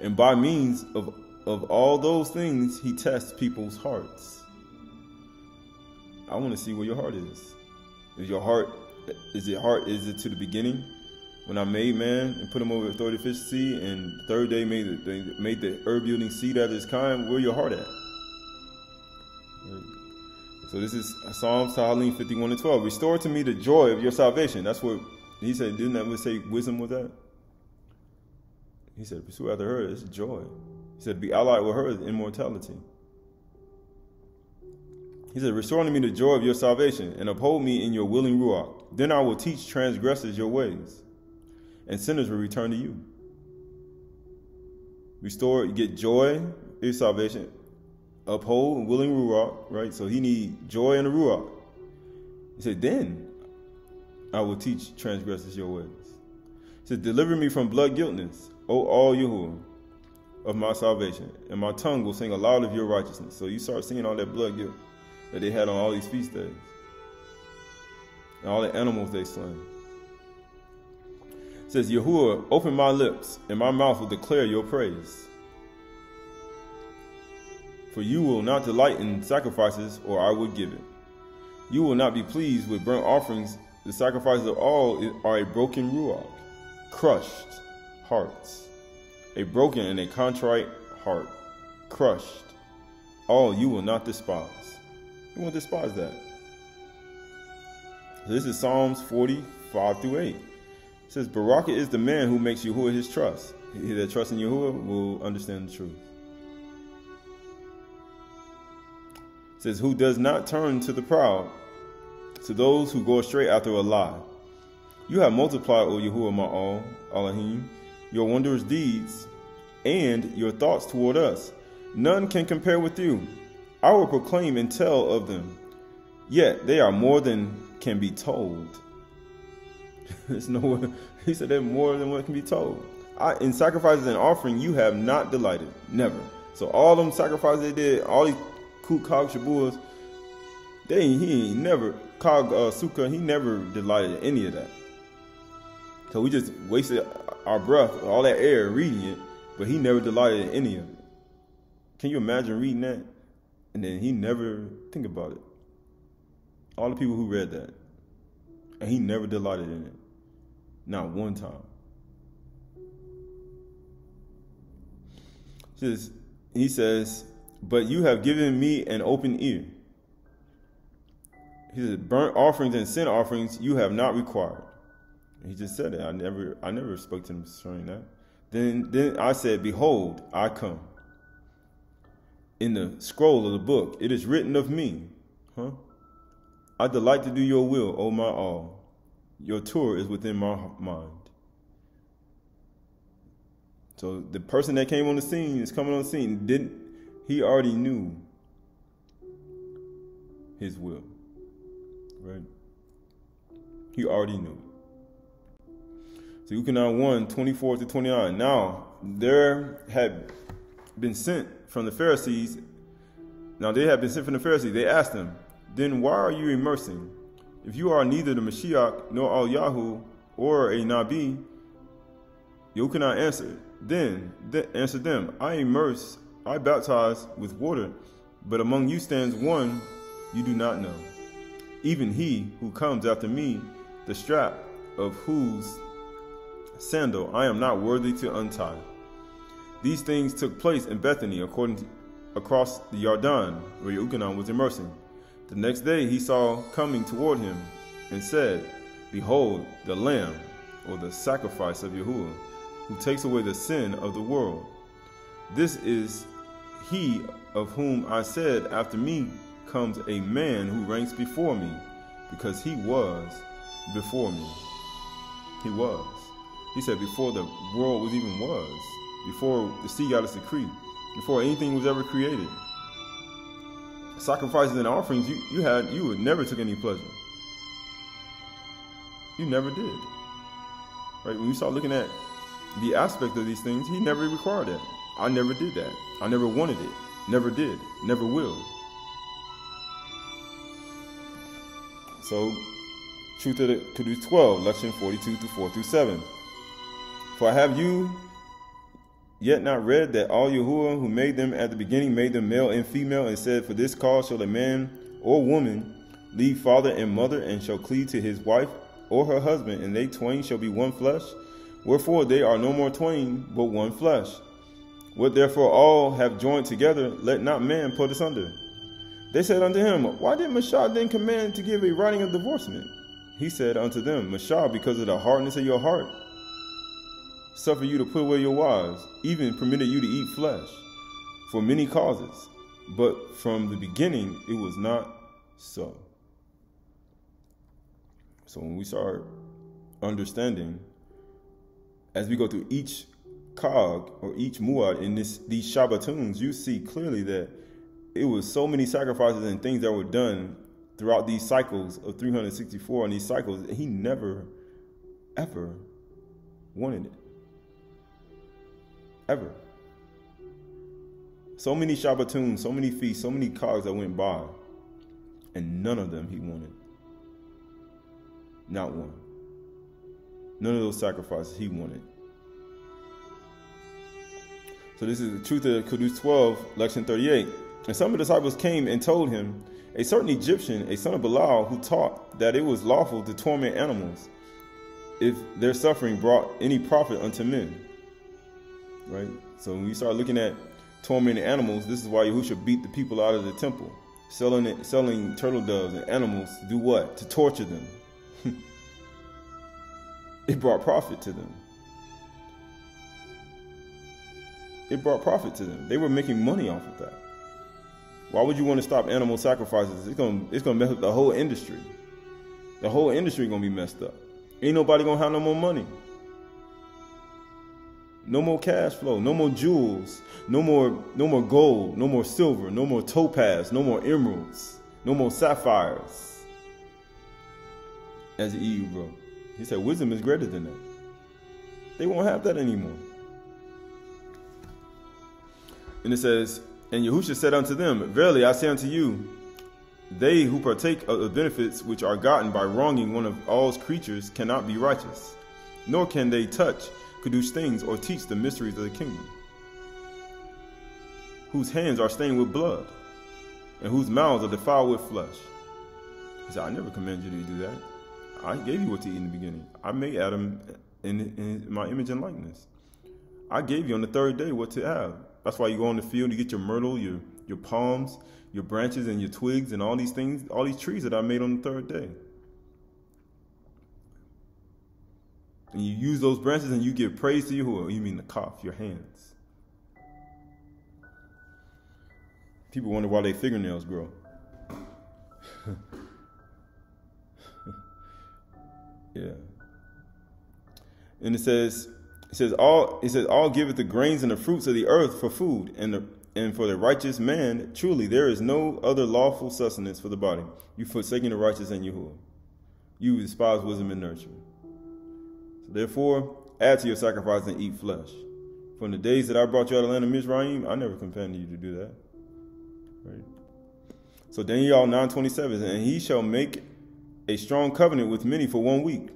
And by means of, of all those things, he tests people's hearts. I want to see where your heart is. Is your heart is it heart is it to the beginning when I made man and put him over authority seed and the third day made the made the herb yielding seed out of his kind, where your heart at? So this is Psalms Tahallel 51 and 12. Restore to me the joy of your salvation. That's what he said. Didn't that say wisdom was that? He said, pursue after her is joy. He said, be allied with her immortality. He said, Restore unto me the joy of your salvation, and uphold me in your willing ruach. Then I will teach transgressors your ways, and sinners will return to you. Restore, get joy, his salvation, uphold willing ruach, right? So he need joy in the ruach. He said, Then I will teach transgressors your ways. He said, Deliver me from blood guiltness, O all Yahuwah of my salvation, and my tongue will sing aloud of your righteousness. So you start seeing all that blood guilt that they had on all these feast days. And all the animals they slain. It says, Yahuwah, open my lips, and my mouth will declare your praise. For you will not delight in sacrifices, or I would give it. You will not be pleased with burnt offerings. The sacrifices of all are a broken ruach, crushed hearts, a broken and a contrite heart, crushed. All you will not despise. You won't despise that. So this is Psalms 45 through 8. It says, Baraka is the man who makes Yahuwah his trust. He that trusts in Yahuwah will understand the truth. It says, Who does not turn to the proud, to those who go astray after a lie. You have multiplied, O Yahuwah, my all, Elohim, your wondrous deeds and your thoughts toward us. None can compare with you. I will proclaim and tell of them. Yet they are more than can be told. [LAUGHS] There's no he said they're more than what can be told. I, in sacrifices and offering, you have not delighted. Never. So all them sacrifices they did, all these kuk kog shabuas, they he ain't never kog uh, sukkah, he never delighted in any of that. So we just wasted our breath, all that air reading it, but he never delighted in any of it. Can you imagine reading that? And then he never think about it. All the people who read that. And he never delighted in it. Not one time. Just, he says, But you have given me an open ear. He said, Burnt offerings and sin offerings you have not required. He just said it. I never I never spoke to him concerning that. Then then I said, Behold, I come. In the scroll of the book, it is written of me. Huh? I delight to do your will, O my all. Your Torah is within my mind. So the person that came on the scene is coming on the scene. Didn't he already knew his will? Right? He already knew. So Yuchanan 1, 24 to 29. Now there had been sent from the Pharisees. Now they had been sent from the Pharisees. They asked him, Then why are you immersing? If you are neither the Mashiach nor Al Yahu or a Nabi, Yochanan answered, Then th- answered them, I immerse, I baptize with water, but among you stands one you do not know, even he who comes after me, the strap of whose sandal I am not worthy to untie. These things took place in Bethany according to, across the Yarden, where Yochanan was immersing. The next day he saw coming toward him and said, Behold, the Lamb, or the sacrifice of Yahuwah, who takes away the sin of the world. This is he of whom I said, After me comes a man who ranks before me, because he was before me. He was. He said, Before the world was even was, before the sea got its decree, before anything was ever created sacrifices and offerings, you, you had you would never took any pleasure. You never did. Right? When you start looking at the aspect of these things, he never required that. I never did that. I never wanted it. Never did. Never will. So, truth of the Kedush 12, lesson 42 through 4 through 7. For I have you yet not read that all Yahuwah who made them at the beginning made them male and female, and said, For this cause shall a man or woman leave father and mother, and shall cleave to his wife or her husband, and they twain shall be one flesh. Wherefore they are no more twain, but one flesh. What therefore all have joined together, let not man put asunder. They said unto him, Why did Mashah then command to give a writing of divorcement? He said unto them, Mashah, because of the hardness of your heart suffer you to put away your wives, even permitted you to eat flesh, for many causes. But from the beginning, it was not so. So when we start understanding, as we go through each cog or each muad in this these Shabbatoons, you see clearly that it was so many sacrifices and things that were done throughout these cycles of 364 and these cycles. He never, ever wanted it ever. So many Shabbatoons, so many feasts, so many cars that went by, and none of them he wanted. Not one. None of those sacrifices he wanted. So this is the truth of Kedush 12, lesson 38. And some of the disciples came and told him, a certain Egyptian, a son of Belial, who taught that it was lawful to torment animals if their suffering brought any profit unto men right? So when you start looking at tormenting animals, this is why Yahushua beat the people out of the temple, selling it, selling turtle doves and animals to do what? To torture them. [LAUGHS] it brought profit to them. It brought profit to them. They were making money off of that. Why would you want to stop animal sacrifices? It's gonna it's gonna mess up the whole industry. The whole industry gonna be messed up. Ain't nobody gonna have no more money. No more cash flow, no more jewels, no more no more gold, no more silver, no more topaz, no more emeralds, no more sapphires. As the EU wrote. He said wisdom is greater than that. They won't have that anymore. And it says, And Yahusha said unto them, Verily I say unto you, they who partake of the benefits which are gotten by wronging one of all's creatures cannot be righteous. nor can they touch, produce things, or teach the mysteries of the kingdom. Whose hands are stained with blood, and whose mouths are defiled with flesh. He said, I never commanded you to do that. I gave you what to eat in the beginning. I made Adam in, in my image and likeness. I gave you on the third day what to have. That's why you go on the field, you get your myrtle, your, your palms, your branches, and your twigs, and all these things, all these trees that I made on the third day. And you use those branches and you give praise to Yahuwah. You mean the kaf, your hands. People wonder why their fingernails grow. [LAUGHS] yeah. And it says, it says all it says all giveth the grains and the fruits of the earth for food, and the and for the righteous man, truly there is no other lawful sustenance for the body. You forsaking the righteous and Yahuwah. You despise wisdom and nurture. Therefore, add to your sacrifice and eat flesh. From the days that I brought you out of the land of Mizraim, I never commanded you to do that. Right. So Daniel 9:27, and he shall make a strong covenant with many for one week,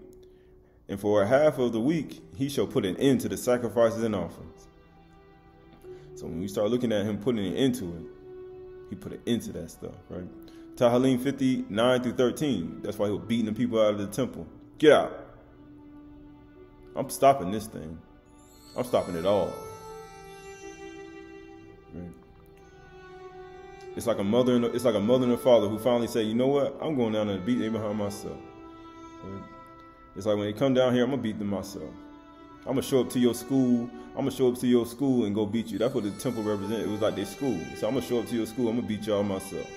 and for a half of the week he shall put an end to the sacrifices and offerings. So when we start looking at him putting an end to it, he put an end to that stuff, right? Tahalim 59 through 13. That's why he was beating the people out of the temple. Get out. I'm stopping this thing. I'm stopping it all. It's like a mother and a, it's like a mother and a father who finally say, you know what? I'm going down and beat Abraham myself. It's like when they come down here, I'm gonna beat them myself. I'm gonna show up to your school. I'm gonna show up to your school and go beat you. That's what the temple represented. It was like their school. So I'm gonna show up to your school. I'm gonna beat y'all myself.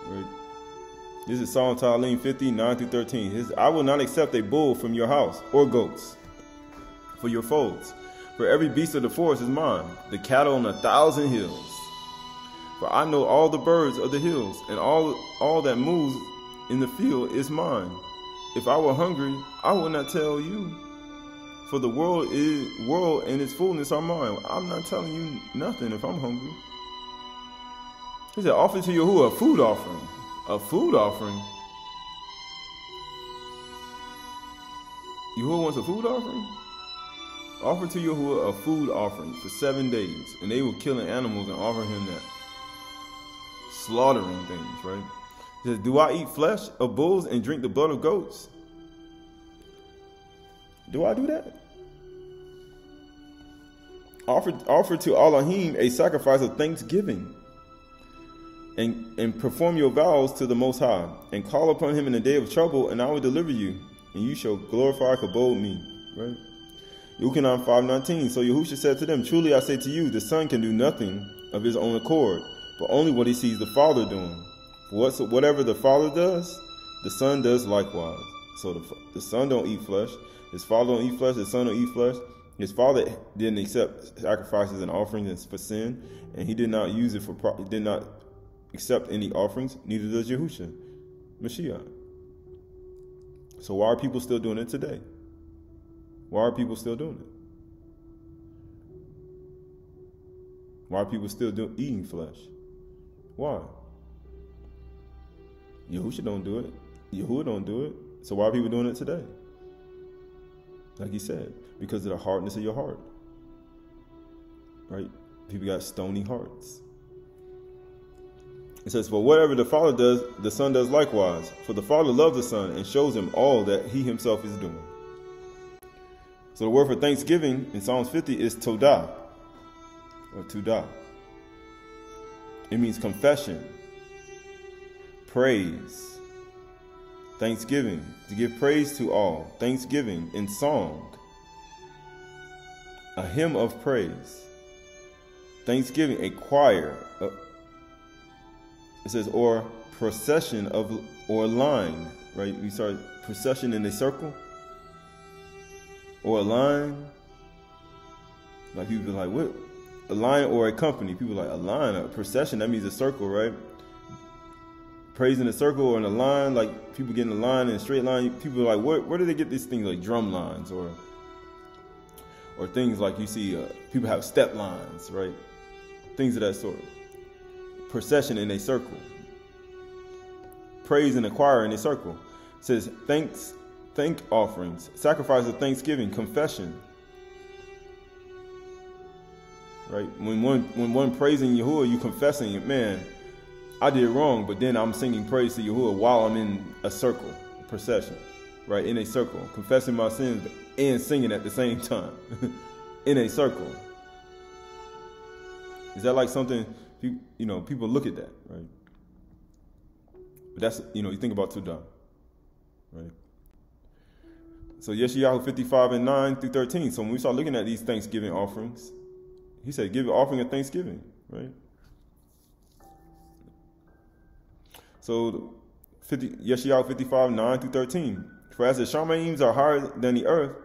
[LAUGHS] right? This is Psalm Talim 50, 9 through 13. His, I will not accept a bull from your house or goats for your folds. For every beast of the forest is mine, the cattle on a thousand hills. For I know all the birds of the hills, and all, all that moves in the field is mine. If I were hungry, I would not tell you. For the world is world and its fullness are mine. I'm not telling you nothing if I'm hungry. He said, offer to Yahuwah a food offering. A food offering. Yahuwah wants a food offering? Offer to Yahuwah a food offering for seven days, and they were killing animals and offering him that. Slaughtering things, right? Says, Do I eat flesh of bulls and drink the blood of goats? Do I do that? Offer, offer to Elohim a sacrifice of thanksgiving and, and perform your vows to the Most High, and call upon him in the day of trouble, and I will deliver you, and you shall glorify Kabod me. Right? Yuchanan 5.19 So Yahusha said to them, Truly I say to you, the Son can do nothing of his own accord, but only what he sees the Father doing. For whatever the Father does, the Son does likewise. So the, the Son don't eat flesh, his Father don't eat flesh, his Son don't eat flesh. His father didn't accept sacrifices and offerings for sin, and he did not use it for did not accept any offerings, neither does Yahusha, Mashiach. So why are people still doing it today? Why are people still doing it? Why are people still do, eating flesh? Why? Yahusha don't do it. Yahuwah don't do it. So why are people doing it today? Like he said, because of the hardness of your heart. Right? People got stony hearts. It says, For whatever the Father does, the Son does likewise. For the Father loves the Son and shows him all that he himself is doing. So the word for thanksgiving in Psalms 50 is todah, or tudah. It means confession, praise, thanksgiving, to give praise to all, thanksgiving in song, a hymn of praise, thanksgiving, a choir, it says, or procession of, or line, right? We start procession in a circle, or a line. Like people like, what? A line or a company. People like, a line, a procession, that means a circle, right? Praising a circle or in a line, like people get in a line in a straight line. People like, where, where do they get these things like drum lines or or things like you see uh, people have step lines, right? Things of that sort procession in a circle. Praise and choir in a circle. It says, Thanks, thank offerings, sacrifice of thanksgiving, confession. Right? When one when one praising Yahuwah, you confessing it, man, I did wrong, but then I'm singing praise to Yahuwah while I'm in a circle, procession, right? In a circle, confessing my sins and singing at the same time, [LAUGHS] in a circle. Is that like something you know people look at that, right? But that's you know you think about Tudam, right? So Yeshayahu 55 and 9 through 13. So when we start looking at these Thanksgiving offerings, he said, give an offering of Thanksgiving, right? So 50, Yeshayahu 55, 9 through 13. For as the Shamayims are higher than the earth,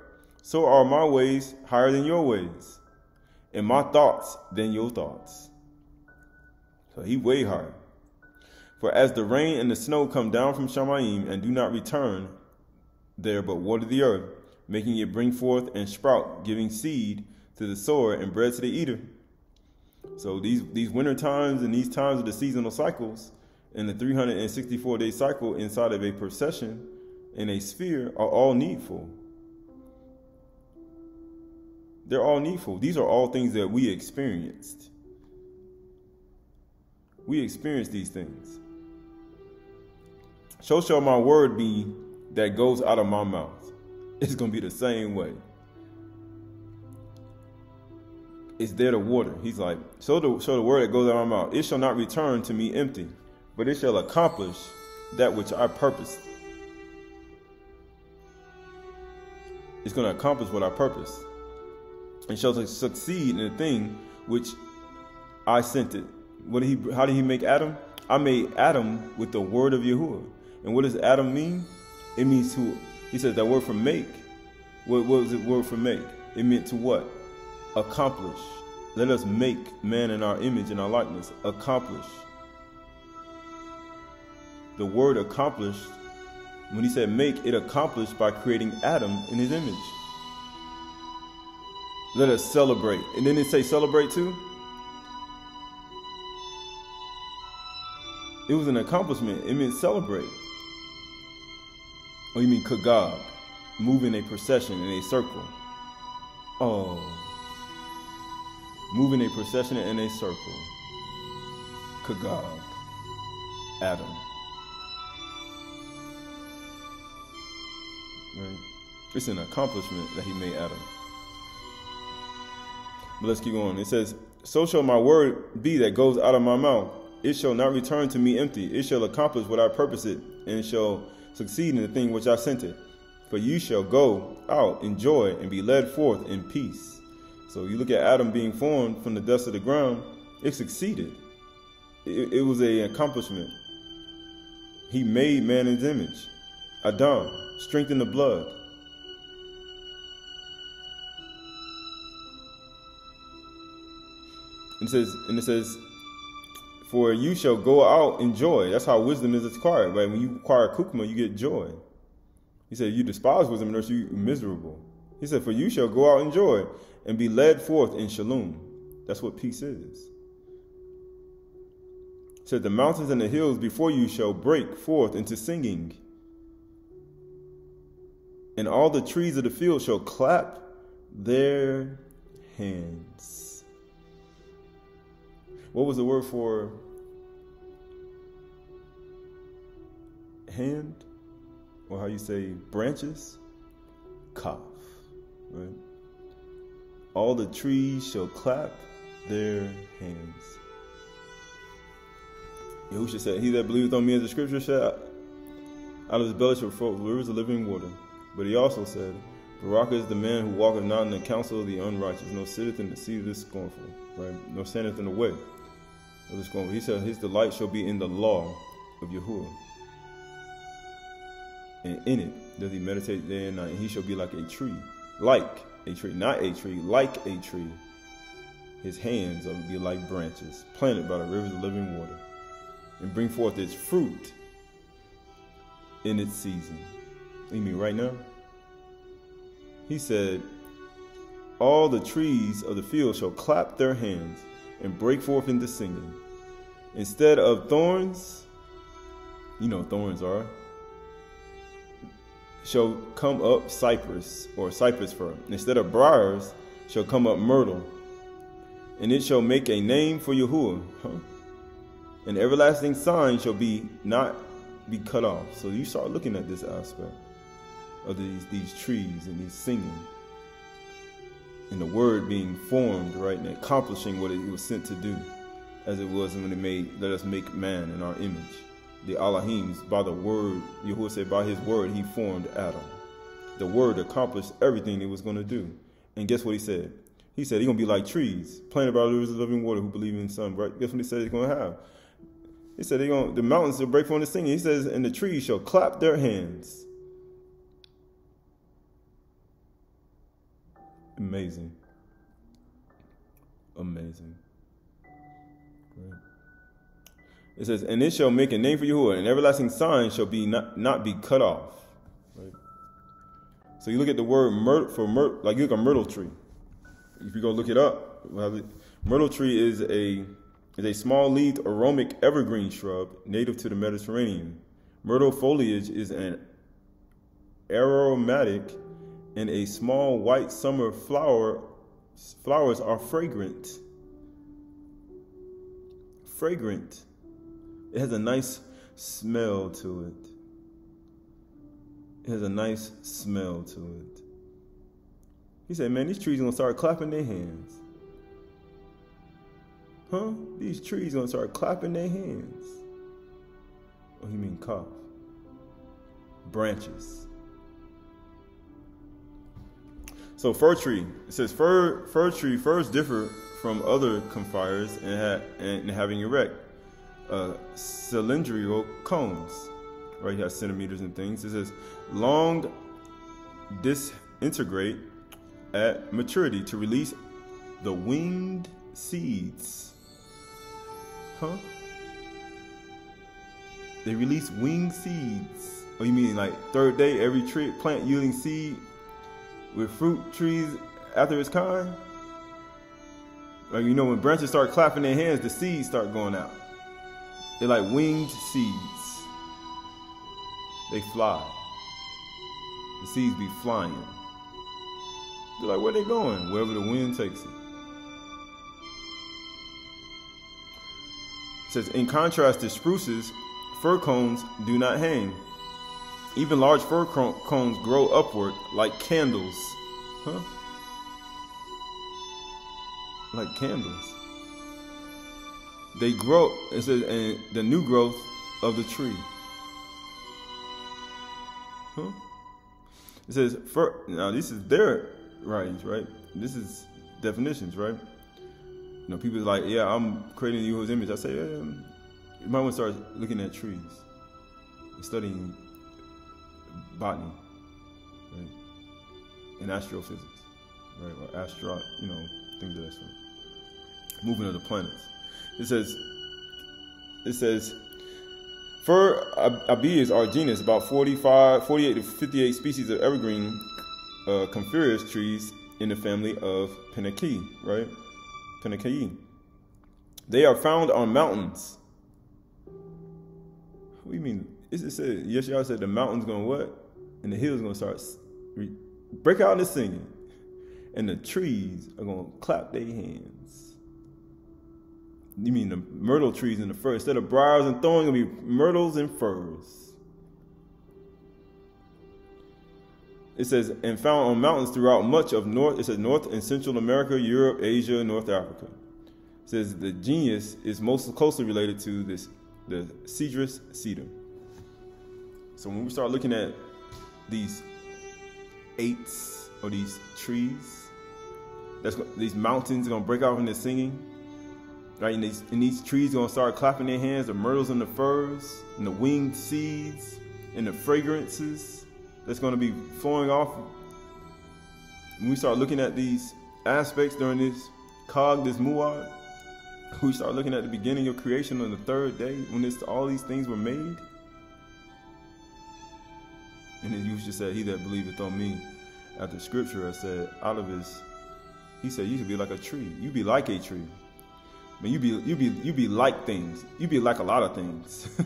so are my ways higher than your ways, and my thoughts than your thoughts. So he way hard. For as the rain and the snow come down from Shamayim and do not return there but water the earth, making it bring forth and sprout, giving seed to the sower and bread to the eater. So these these winter times and these times of the seasonal cycles and the 364 day cycle inside of a procession in a sphere are all needful. They're all needful. These are all things that we experienced. We experience these things. So shall my word be that goes out of my mouth. It's going to be the same way. It's there to water. He's like, so the, so the word that goes out of my mouth, it shall not return to me empty, but it shall accomplish that which I purposed. It's going to accomplish what I purpose. And shall succeed in the thing which I sent it. What did he how did he make Adam? I made Adam with the word of Yahuwah. And what does Adam mean? It means to he says that word for make. What, what was the word for make? It meant to what? Accomplish. Let us make man in our image and our likeness. Accomplish the word accomplished, when he said make, it accomplished by creating Adam in his image. Let us celebrate. And then it say celebrate too? It was an accomplishment. It meant celebrate. Oh, you mean kagag, moving in a procession in a circle. Oh, moving a procession in a circle. Kagag, Adam. Right? It's an accomplishment that he made Adam. But let's keep going. It says, So shall my word be that goes out of my mouth. It shall not return to me empty. It shall accomplish what I purpose it, and shall succeed in the thing which I sent it. For you shall go out in joy and be led forth in peace. So you look at Adam being formed from the dust of the ground, it succeeded. It, it was an accomplishment. He made man in his image. Adam, strengthen the blood. And it says, and it says, for you shall go out in joy. That's how wisdom is acquired. Right? When you acquire kukma, you get joy. He said, You despise wisdom, and you miserable. He said, For you shall go out in joy and be led forth in shalom. That's what peace is. He said, The mountains and the hills before you shall break forth into singing and all the trees of the field shall clap their hands. What was the word for hand? Or how you say branches? Kaf, right? All the trees shall clap their hands. Yahushua said, He that believeth on me, as the scripture said, out of his belly shall flow rivers of living water. But he also said, Baraka is the man who walketh not in the counsel of the unrighteous, nor sitteth in the seat of the scornful, right? Nor standeth in the way scornful. He said, His delight shall be in the law of Yahuwah. And in it does he meditate day and night, and he shall be like a tree, like a tree, not a tree, like a tree. His hands will be like branches, planted by the rivers of living water, and bring forth its fruit in its season. You mean right now? He said, All the trees of the field shall clap their hands and break forth into singing. Instead of thorns, you know thorns are. shall come up cypress or cypress fir. Instead of briars shall come up myrtle. And it shall make a name for Yahuwah. Huh? An everlasting sign shall be not be cut off. So you start looking at this aspect of these these trees and these singing. And the word being formed, right, and accomplishing what it was sent to do, as it was when it made let us make man in our image the Allahims, by the word, Yahuwah said, by his word, he formed Adam. The word accomplished everything he was going to do. And guess what he said? He said he's going to be like trees, planted by the rivers of living water who believe in the sun. Right? Guess what he said he's going to have? He said they're going the mountains will break from the singing. He says, and the trees shall clap their hands. Amazing. Amazing. Right. It says, and it shall make a name for Yahuwah, an everlasting sign shall be not, not be cut off. Right? So you look at the word myrtle for myrtle, like you look at myrtle tree. If you go look it up, myrtle tree is a is a small-leaved aromatic evergreen shrub native to the Mediterranean. Myrtle foliage is an aromatic, and a small white summer flower flowers are fragrant. Fragrant. It has a nice smell to it. It has a nice smell to it. He said, Man, these trees are going to start clapping their hands. Huh? These trees are going to start clapping their hands. Oh, you mean kaf? Branches. So fir tree. It says fir fir tree. Firs differ from other conifers in, ha- in having erect uh, cylindrical cones. Right, you have centimeters and things. It says long disintegrate at maturity to release the winged seeds. Huh? They release winged seeds. Oh, you mean like third day, every tree plant yielding seed with fruit trees after its kind? Like you know, when branches start clapping their hands, the seeds start going out. They're like winged seeds. They fly. The seeds be flying. They're like, where they going? Wherever the wind takes it. It says, in contrast to spruces, fir cones do not hang. Even large fir cones grow upward like candles. Huh? Like candles they grow. It says, and the new growth of the tree. Huh? It says, fir, now this is their writings, right? This is definitions, right? You know, people are like, yeah, I'm creating Yahuwah's image. I say, yeah, you might want to start looking at trees, studying botany, right? And astrophysics, right? Or astro, you know, things of that sort. Moving of the planets. It says, it says, fir abies are genus, about 45, 48 to 58 species of evergreen uh, coniferous trees in the family of Pinaceae, right? Pinaceae. They are found on mountains. What do you mean? Is it said, yes, y'all said the mountain's gonna what? And the hill's are gonna start break out into singing. And the trees are gonna clap their hands. You mean the myrtle trees and the firs. Instead of briars and thorns, it'll be myrtles and firs. It says, and found on mountains throughout much of North, it says North and Central America, Europe, Asia, North Africa. It says the genus is most closely related to this, the Cedrus cedar. So when we start looking at these eights or these trees, that's these mountains are gonna break out into singing Right, and these, and these trees are gonna start clapping their hands, the myrtles and the firs, and the winged seeds, and the fragrances that's gonna be flowing off. When we start looking at these aspects during this cog, this muad, we start looking at the beginning of creation on the third day when this, all these things were made. And then you just said, He that believeth on me, after scripture, I said, out of his, he said, you should be like a tree. You be like a tree. But you be, you be, you be like things. You be like a lot of things. [LAUGHS]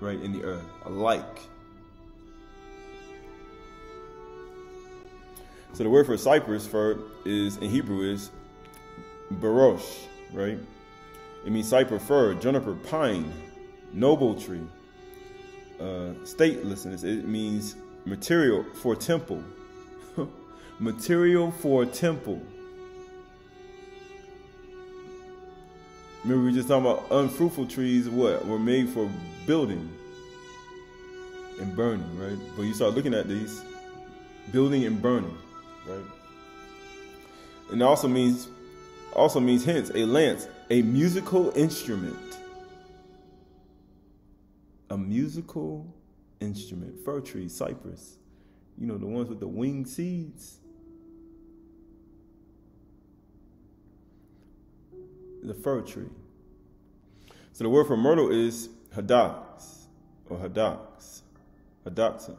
right in the earth. Alike. So the word for cypress for is in Hebrew is barosh, right? It means cypress fir, juniper pine, noble tree uh, statelessness. It means material for temple. [LAUGHS] material for temple. Remember, we were just talking about unfruitful trees. What were made for building and burning, right? But you start looking at these, building and burning, right? And it also means, also means hence a lance, a musical instrument a musical instrument, fir tree, cypress, you know, the ones with the winged seeds. The fir tree. So the word for myrtle is hadas or hadas, hadaxa,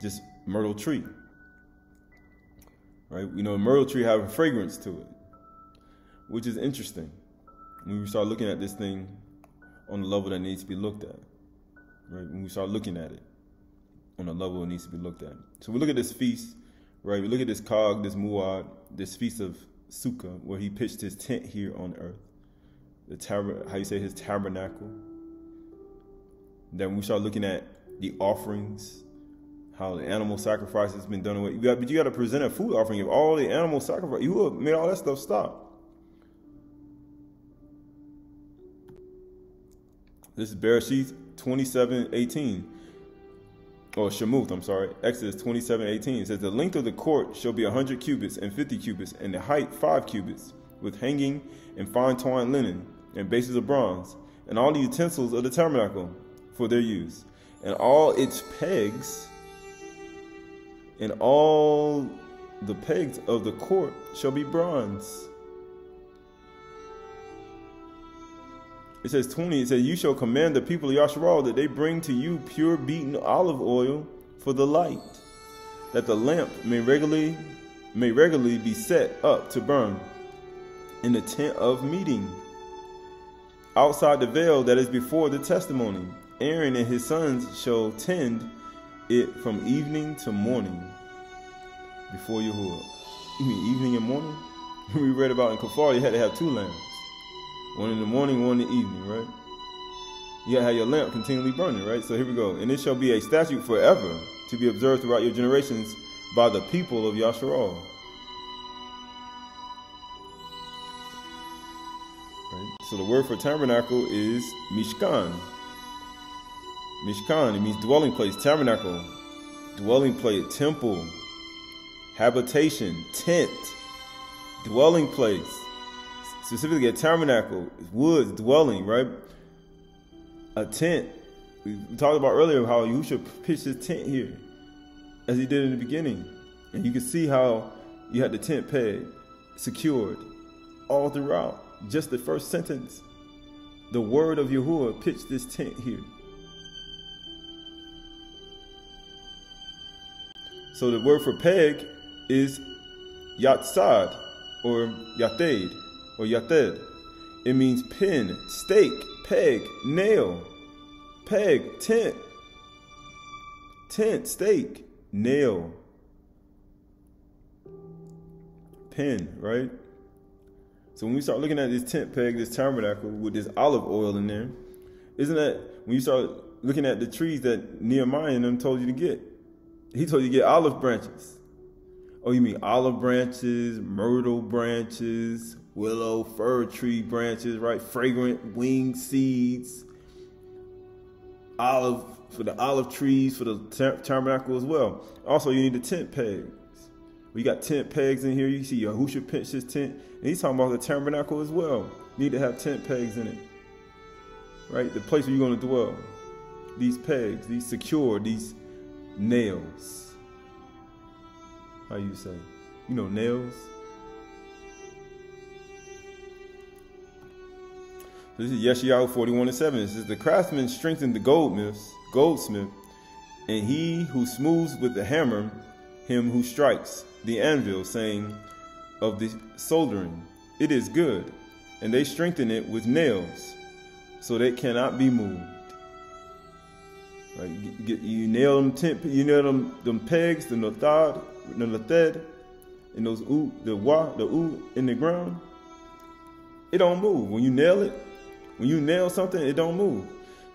just myrtle tree. Right? You know, myrtle tree have a fragrance to it, which is interesting. When we start looking at this thing on the level that needs to be looked at. Right? When we start looking at it on a level it needs to be looked at. So we look at this feast, right? We look at this cog, this muad, this feast of Sukkah, where he pitched his tent here on earth. The tab- how you say his tabernacle. Then we start looking at the offerings, how the animal sacrifice has been done away. But you got to present a food offering of all the animal sacrifice. You will made all that stuff stop. This is Bereshit 27 18. Or Shemuth, I'm sorry. Exodus 27 18. It says, The length of the court shall be 100 cubits and 50 cubits, and the height 5 cubits, with hanging and fine twined linen, and bases of bronze, and all the utensils of the tabernacle for their use, and all its pegs, and all the pegs of the court shall be bronze. It says 20, it says, You shall command the people of Yasharal that they bring to you pure beaten olive oil for the light, that the lamp may regularly may regularly be set up to burn in the tent of meeting. Outside the veil that is before the testimony, Aaron and his sons shall tend it from evening to morning before Yahuwah. You mean evening and morning? [LAUGHS] we read about in Kafar, you had to have two lamps. One in the morning, one in the evening, right? You have your lamp continually burning, right? So here we go. And it shall be a statute forever to be observed throughout your generations by the people of Yasharal. Right? So the word for tabernacle is Mishkan. Mishkan, it means dwelling place, tabernacle, dwelling place, temple, habitation, tent, dwelling place specifically a tabernacle, woods, dwelling, right? A tent. We talked about earlier how you should pitch his tent here, as he did in the beginning. And you can see how you had the tent peg secured all throughout. Just the first sentence, the word of Yahuwah pitched this tent here. So the word for peg is yatsad or yated or yated. It means pin, stake, peg, nail, peg, tent, tent, stake, nail, pin, right? So when we start looking at this tent peg, this tabernacle with this olive oil in there, isn't that when you start looking at the trees that Nehemiah and them told you to get? He told you to get olive branches. Oh, you mean olive branches, myrtle branches, willow, fir tree branches, right? Fragrant winged seeds, olive for the olive trees for the tabernacle as well. Also, you need the tent pegs. We got tent pegs in here. You see Yahusha pinch his tent, and he's talking about the tabernacle as well. You need to have tent pegs in it, right? The place where you're going to dwell. These pegs, these secure, these nails. How you say? You know nails. This is Yeshayahu 41 and 7. It says, The craftsman strengthened the goldsmith, goldsmith, and he who smooths with the hammer, him who strikes the anvil, saying of the soldering, It is good. And they strengthen it with nails, so they cannot be moved. Right? You, nail them tent, you nail them, them pegs, the nothad, the lethed, and those oo, the wa, the oo in the ground, it don't move. When you nail it, when you nail something, it don't move.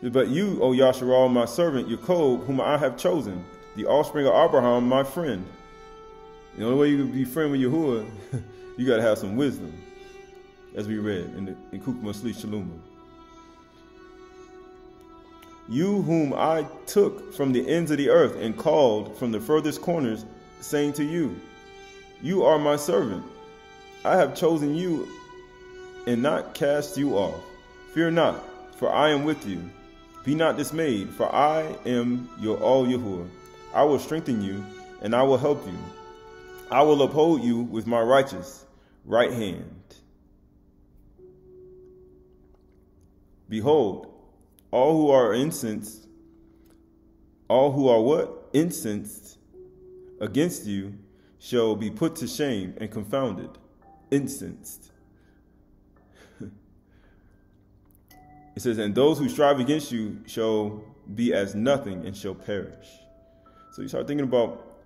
But you, O Yasharal, my servant, Jacob, whom I have chosen, the offspring of Abraham, my friend. The only way you can be friend with Yahuwah, [LAUGHS] you got to have some wisdom, as we read in, the, in Kukma Sli Shaluma. You whom I took from the ends of the earth and called from the furthest corners, saying to you, You are my servant. I have chosen you and not cast you off. Fear not, for I am with you. Be not dismayed, for I am your all Yahuwah. I will strengthen you, and I will help you. I will uphold you with my righteous right hand. Behold, all who are incensed, all who are what? Incensed against you shall be put to shame and confounded. Incensed. It says, And those who strive against you shall be as nothing and shall perish. So you start thinking about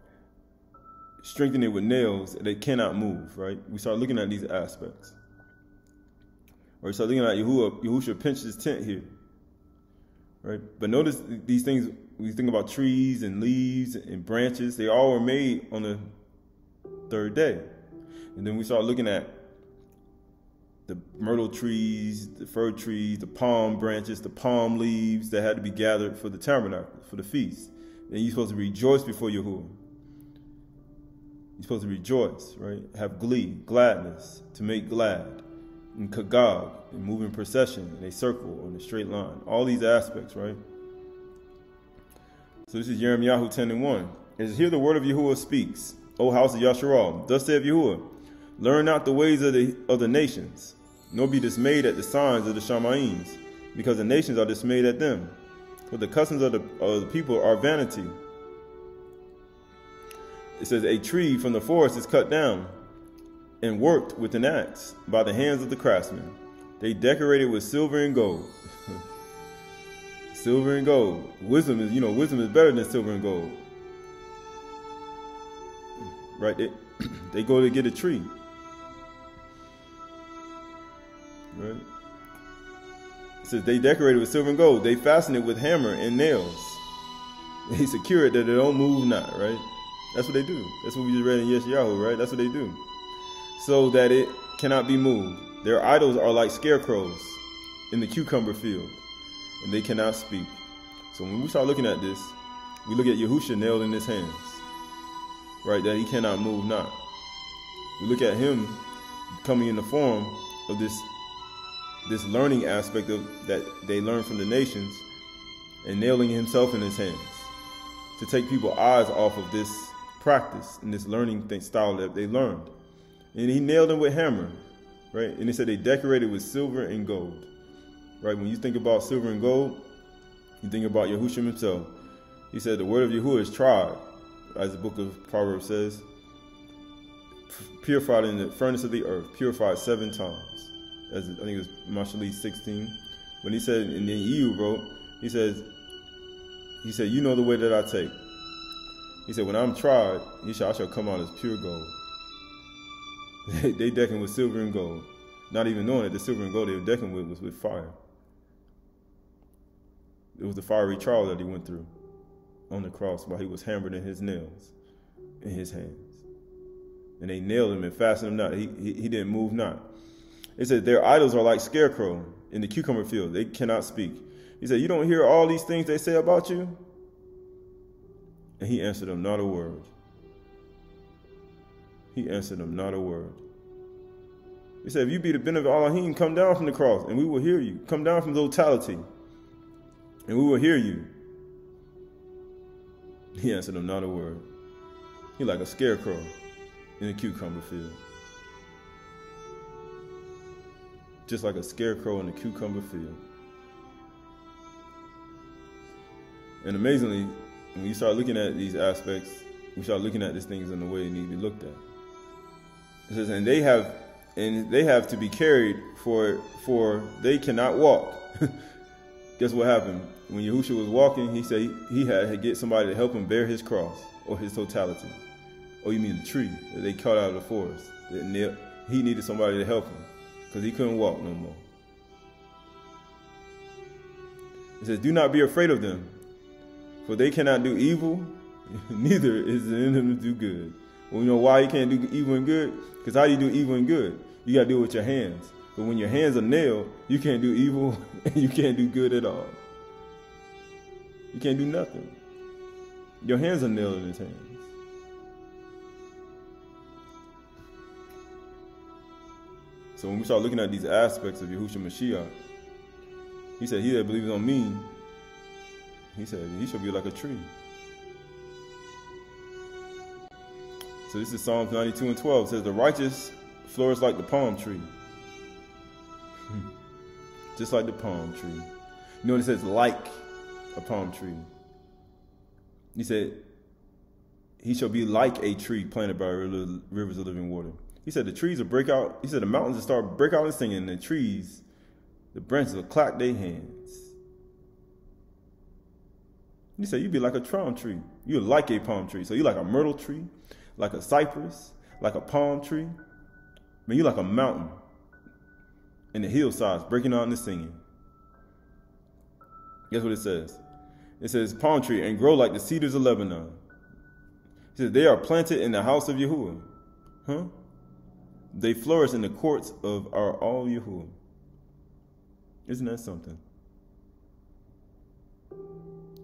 strengthening it with nails, they cannot move, right? We start looking at these aspects. Or you start looking at Yahuwah, Yahushua pinched his tent here. Right? But notice these things, we think about trees and leaves and branches, they all were made on the third day. And then we start looking at the myrtle trees, the fir trees, the palm branches, the palm leaves that had to be gathered for the tabernacle, for the feast. And you're supposed to rejoice before Yahuwah. You're supposed to rejoice, right? Have glee, gladness, to make glad. And kagag, and move in procession, in a circle, on a straight line. All these aspects, right? So this is Jeremiah 10 and 1. It is here the word of Yahuwah speaks. O house of Yasharal, thus saith Yahuwah, learn not the ways of the, of the nations, nor be dismayed at the signs of the Shamayims, because the nations are dismayed at them. For the customs of the, of the people are vanity. It says, A tree from the forest is cut down and worked with an axe by the hands of the craftsmen. They decorated with silver and gold. [LAUGHS] silver and gold. Wisdom is, you know, wisdom is better than silver and gold. Right? They, [CLEARS THROAT] they go to get a tree. Right? It says they decorated with silver and gold. They fasten it with hammer and nails. [LAUGHS] They secure it that it don't move not, right? That's what they do. That's what we just read in Yeshayahu, right? That's what they do. So that it cannot be moved. Their idols are like scarecrows in the cucumber field, and they cannot speak. So when we start looking at this, we look at Yahusha nailed in his hands, right? That he cannot move not. We look at him coming in the form of this this learning aspect of that they learn from the nations and nailing himself in his hands to take people's eyes off of this practice and this learning style that they learned. And he nailed them with hammer, right? And he said they decorated with silver and gold, right? When you think about silver and gold, you think about Yahushua himself. He said the word of Yahuwah is tried, as the book of Proverbs says, purified in the furnace of the earth, purified seven times. I think it was Mashali 16. When he said, and then you wrote, he says, he said, you know the way that I take. He said, when I'm tried, he shall, I shall come out as pure gold. [LAUGHS] they decking with silver and gold. Not even knowing that the silver and gold they were decking with was with fire. It was the fiery trial that he went through on the cross while he was hammered in his nails in his hands. And they nailed him and fastened him not. He, he, he didn't move not. It said, Their idols are like scarecrow in the cucumber field. They cannot speak. He said, You don't hear all these things they say about you? And he answered them not a word. He answered them not a word. He said, If you be the Ben of Elohim, come down from the cross, and we will hear you. Come down from the totality, and we will hear you. He answered them not a word. He like a scarecrow in a cucumber field. Just like a scarecrow in a cucumber field. And amazingly, when you start looking at these aspects, we start looking at these things in the way they need to be looked at. It says, and they have and they have to be carried for for they cannot walk. [LAUGHS] Guess what happened? When Yahushua was walking, he said he, had to get somebody to help him bear his cross or his totality. Oh, you mean the tree that they cut out of the forest? They, he needed somebody to help him because he couldn't walk no more. It says, Do not be afraid of them, for they cannot do evil, [LAUGHS] neither is it in them to do good. Well, you know why you can't do evil and good? Because how do you do evil and good? You got to do it with your hands. But when your hands are nailed, you can't do evil [LAUGHS] and you can't do good at all. You can't do nothing. Your hands are nailed in his hands. So when we start looking at these aspects of Yahushua Mashiach, he said, He that believes on me, he said, he shall be like a tree. So this is Psalms 92 and 12. It says, The righteous flourish like the palm tree. [LAUGHS] Just like the palm tree. You know what it says? Like a palm tree. He said, He shall be like a tree planted by rivers of living water. He said, The trees will break out. He said, The mountains will start break out and singing, and the trees, the branches will clap their hands. He said, You'd be like a palm tree. You're like a palm tree. So you're like a myrtle tree, like a cypress, like a palm tree. I mean, you're like a mountain in the hillsides, breaking out and singing. Guess what it says? It says, palm tree and grow like the cedars of Lebanon. He says, they are planted in the house of Yahuwah. Huh? They flourish in the courts of our all Yahuwah. Isn't that something?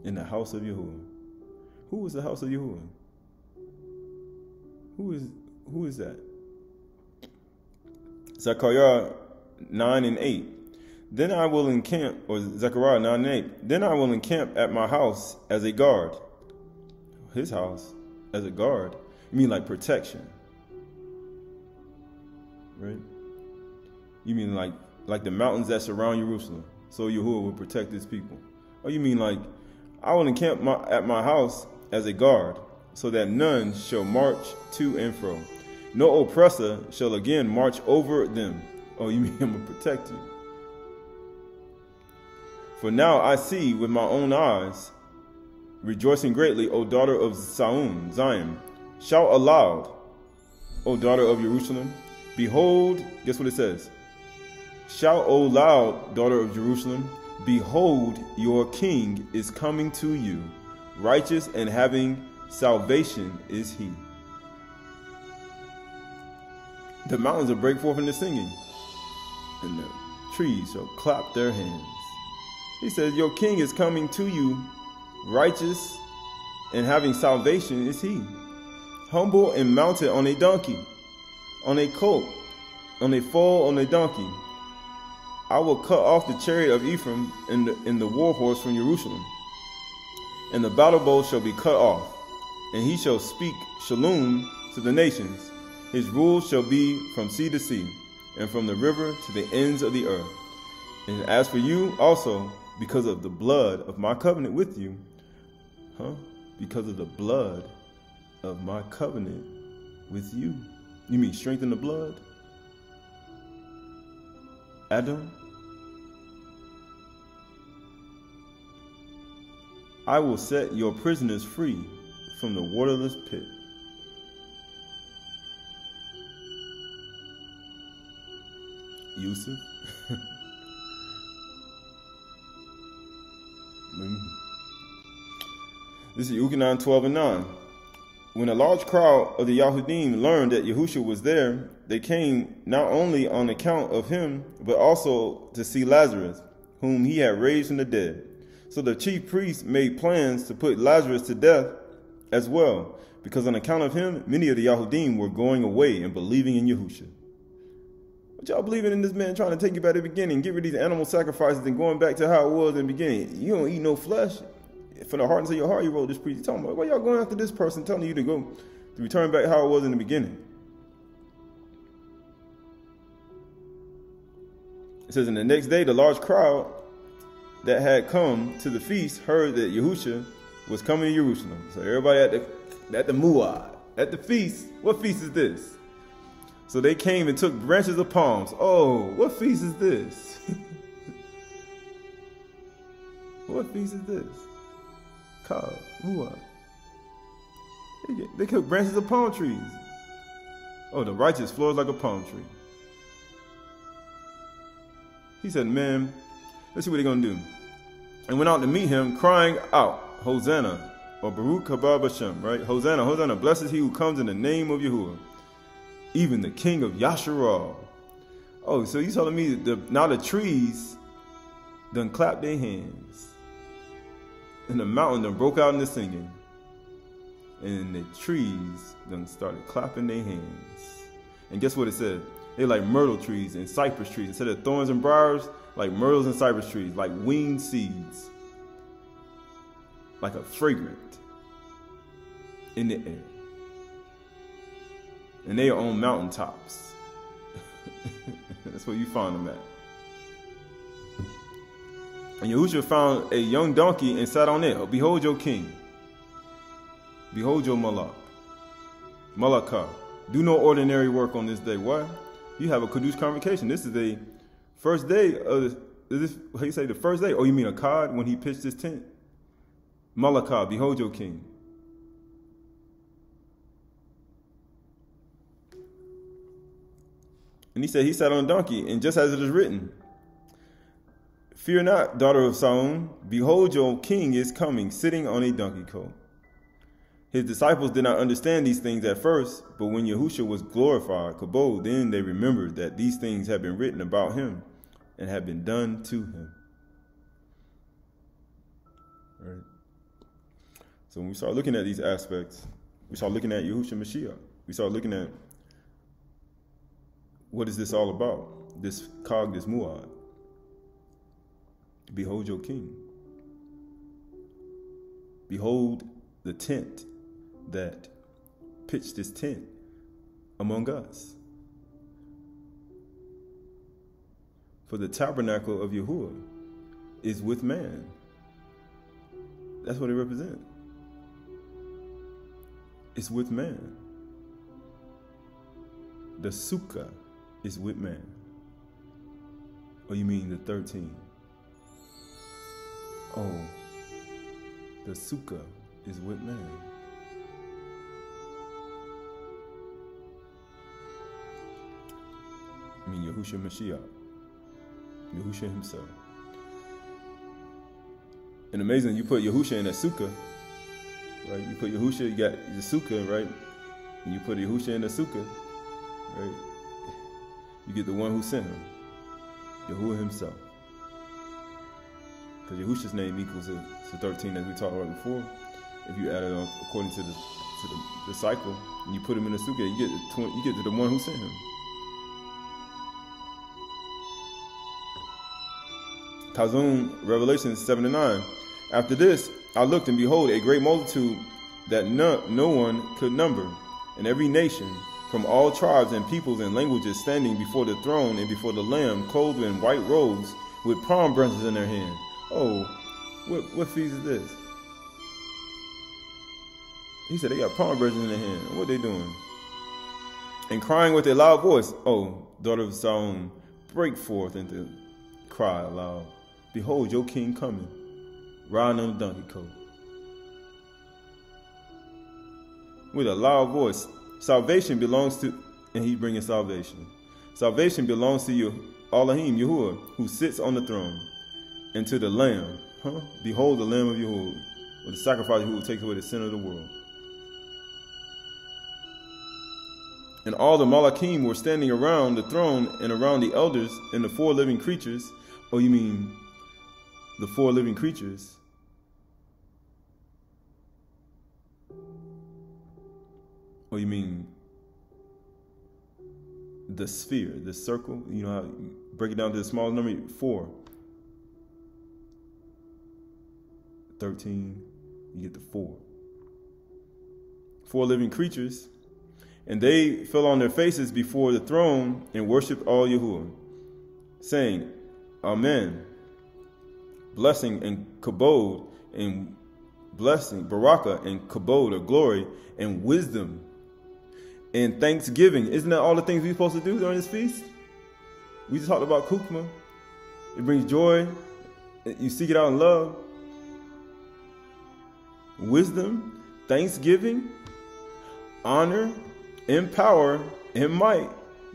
In the house of Yahuwah. Who is the house of Yahuwah? Who is who is that? Zechariah 9 and 8. Then I will encamp, or Zechariah 9 and 8. Then I will encamp at my house as a guard. His house as a guard. You mean like protection? Right? You mean like like the mountains that surround Jerusalem, so Yahuwah will protect his people. Or you mean like I will encamp my, at my house as a guard, so that none shall march to and fro. No oppressor shall again march over them. Oh, you [LAUGHS] mean I'm to protect you? For now I see with my own eyes, rejoicing greatly, O daughter of Saun, Zion. Shout aloud, O daughter of Jerusalem. Behold, guess what it says? Shout, O loud, daughter of Jerusalem. Behold, your king is coming to you. Righteous and having salvation is he. The mountains will break forth into singing, and the trees shall clap their hands. He says, Your king is coming to you, righteous and having salvation is he. Humble and mounted on a donkey, on a colt, on a foal, on a donkey. I will cut off the chariot of Ephraim and the, and the war horse from Jerusalem. And the battle bow shall be cut off, and he shall speak shalom to the nations. His rule shall be from sea to sea, and from the river to the ends of the earth. And as for you also, because of the blood of my covenant with you, huh? Because of the blood of my covenant with you. You mean strengthen the blood? Adam? I will set your prisoners free from the waterless pit. Yusuf. [LAUGHS] Hmm. this is Yuchanan 12 and 9. When a large crowd of the Yahudim learned that Yahushua was there, they came not only on account of him, but also to see Lazarus, whom he had raised from the dead. So the chief priests made plans to put Lazarus to death as well, because on account of him, many of the Yahudim were going away and believing in Yahushua. But y'all believing in this man trying to take you back to the beginning, get rid of these animal sacrifices and going back to how it was in the beginning? You don't eat no flesh. From the hardness of your heart, you wrote this priest. Talking about why y'all going after this person, telling you to go to return back how it was in the beginning. It says, in the next day, the large crowd that had come to the feast heard that Yahusha was coming to Jerusalem. So everybody at the at the muad, at the feast. What feast is this? So they came and took branches of palms. Oh, what feast is this? [LAUGHS] what feast is this? Called muad. Uh, they, get, they cut branches of palm trees. Oh, the righteous flows like a palm tree. He said, Man, let's see what they're going to do. And went out to meet him, crying out, Hosanna, or Baruch Haba Bashem, right? Hosanna, Hosanna, blessed is he who comes in the name of Yahuwah, even the king of Yasharal. Oh, so you telling me that now the trees done clap their hands. And the mountain done broke out into singing. And the trees done started clapping their hands. And guess what it said? They like myrtle trees and cypress trees. Instead of thorns and briars, like myrtles and cypress trees, like winged seeds. Like a fragrant in the air. And they are on mountaintops. [LAUGHS] That's where you find them at. And Yahushua found a young donkey and sat on it. Behold your king. Behold your malak. Malakah. Do no ordinary work on this day. Why? You have a Kiddush convocation. This is the first day of this, how you say the first day? Oh, you mean a cod when he pitched his tent? Malakah, behold your king. And he said, He sat on a donkey, and just as it is written, Fear not, daughter of Saul, behold, your king is coming, sitting on a donkey colt. His disciples did not understand these things at first, but when Yahushua was glorified, Kabod, then they remembered that these things had been written about him and had been done to him. Right. So when we start looking at these aspects, we start looking at Yahushua Mashiach. We start looking at what is this all about? This Chag, this muad. Behold your king. Behold the tent that pitched his tent among us. For the tabernacle of Yahuwah is with man. That's what it represents. It's with man. The sukkah is with man. Or you mean the 13? Oh, the sukkah is with man. I mean Yahushua Mashiach. Yahushua himself. And amazing, you put Yahushua in a sukkah, right? You put Yahushua, you got the sukkah, right? And you put Yahushua in the sukkah, right? You get the one who sent him, Yahuwah himself. Because Yahushua's name equals to, to 13 as we talked about before. If you add it up according to the to the, the cycle, and you put him in the sukkah, you get the, you get to the one who sent him. Chazon, Revelation 7 and 9. After this, I looked, and behold, a great multitude that no, no one could number, and every nation, from all tribes and peoples and languages, standing before the throne and before the Lamb, clothed in white robes, with palm branches in their hand. Oh, what, what feast is this? He said they got palm branches in their hand. What they doing? And crying with a loud voice, Oh, daughter of Zion, break forth into cry aloud. Behold, your king coming, riding on a donkey coat. With a loud voice, salvation belongs to, and he bringing salvation. Salvation belongs to you, Elohim, Yahuwah, who sits on the throne, and to the Lamb. Huh? Behold the Lamb of Yahuwah, or the sacrifice who will take away the sin of the world. And all the Malachim were standing around the throne and around the elders and the four living creatures. Oh, you mean the four living creatures, Oh, you mean the sphere, the circle? You know how you break it down to the smallest number? Four. 13, you get the four. Four living creatures, and they fell on their faces before the throne and worshiped all Yahuwah, saying, Amen blessing and kabod and blessing, baraka and kabod or glory and wisdom and thanksgiving. Isn't that all the things we're supposed to do during this feast? We just talked about kukma. It brings joy. You seek it out in love. Wisdom, thanksgiving, honor, and power, and might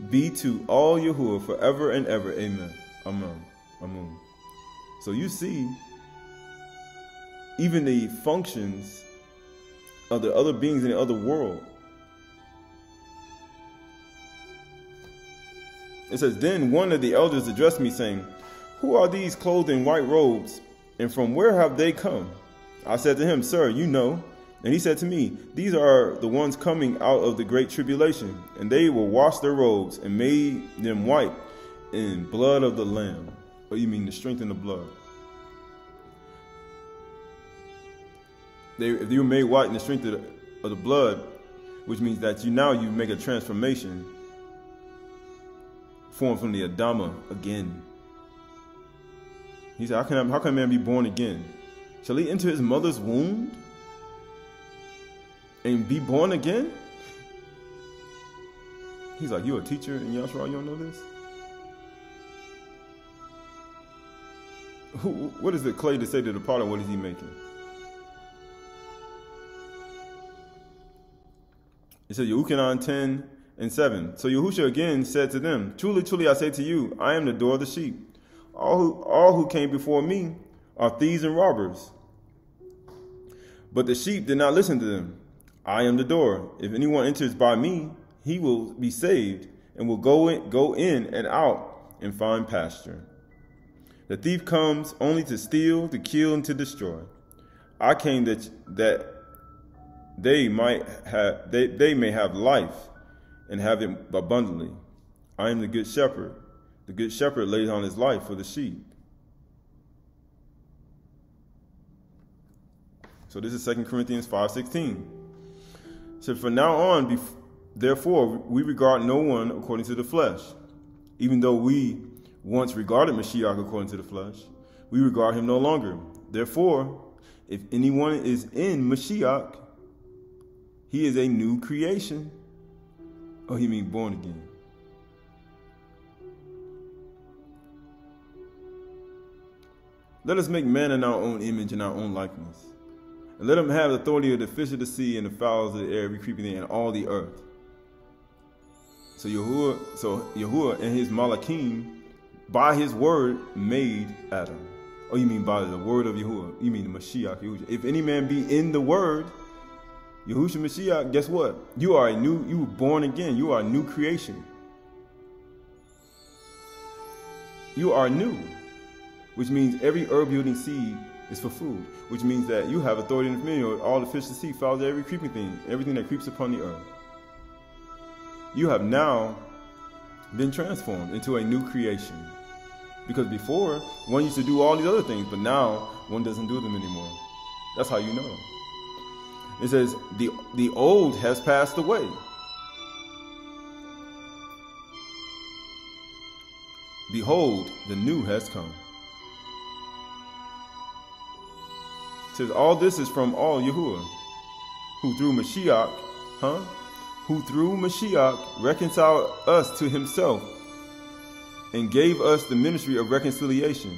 be to all Yahuwah forever and ever. Amen. Amen. Amen. So you see, even the functions of the other beings in the other world. It says, Then one of the elders addressed me, saying, Who are these clothed in white robes, and from where have they come? I said to him, Sir, you know. And he said to me, These are the ones coming out of the great tribulation, and they will wash their robes and made them white in blood of the Lamb. What you mean, the strength in the blood? They, if you were made white in the strength of the, of the blood, which means that you now you make a transformation, formed from the Adama again. He said, how can, how can man be born again? Shall he enter his mother's womb and be born again? He's like, you a teacher in Yashua, you don't know this? Who, what is the clay to say to the potter? What is he making? It says Yehukanan 10 and 7. So Yahusha again said to them, Truly, truly, I say to you, I am the door of the sheep. All who, all who came before me are thieves and robbers. But the sheep did not listen to them. I am the door. If anyone enters by me, he will be saved and will go in, go in and out and find pasture. The thief comes only to steal, to kill, and to destroy. I came that that they might have they, they may have life and have it abundantly. I am the good shepherd. The good shepherd lays on his life for the sheep. So this is 2 Corinthians 5.16. So for now on, therefore, we regard no one according to the flesh. Even though we once regarded Mashiach according to the flesh, we regard him no longer. Therefore, if anyone is in Mashiach, he is a new creation. Oh, he mean born again. Let us make man in our own image and our own likeness. And let him have authority of the fish of the sea and the fowls of the air, every creeping thing, and all the earth. So Yahuwah, so Yahuwah and his Malakim, by his word, made Adam. Oh, you mean by the word of Yahuwah? You mean the Mashiach, Yahuwah. If any man be in the word, Yahushua Mashiach, guess what? You are a new, you were born again. You are a new creation. You are new, which means every herb yielding seed is for food, which means that you have authority in the community all the fish the sea, fowls, every creeping thing, everything that creeps upon the earth. You have now been transformed into a new creation. Because before, one used to do all these other things, but now one doesn't do them anymore. That's how you know. It says, the, the old has passed away. Behold, the new has come. Says, all this is from all Yahuwah, who through Mashiach, huh? Who through Mashiach reconciled us to himself and gave us the ministry of reconciliation.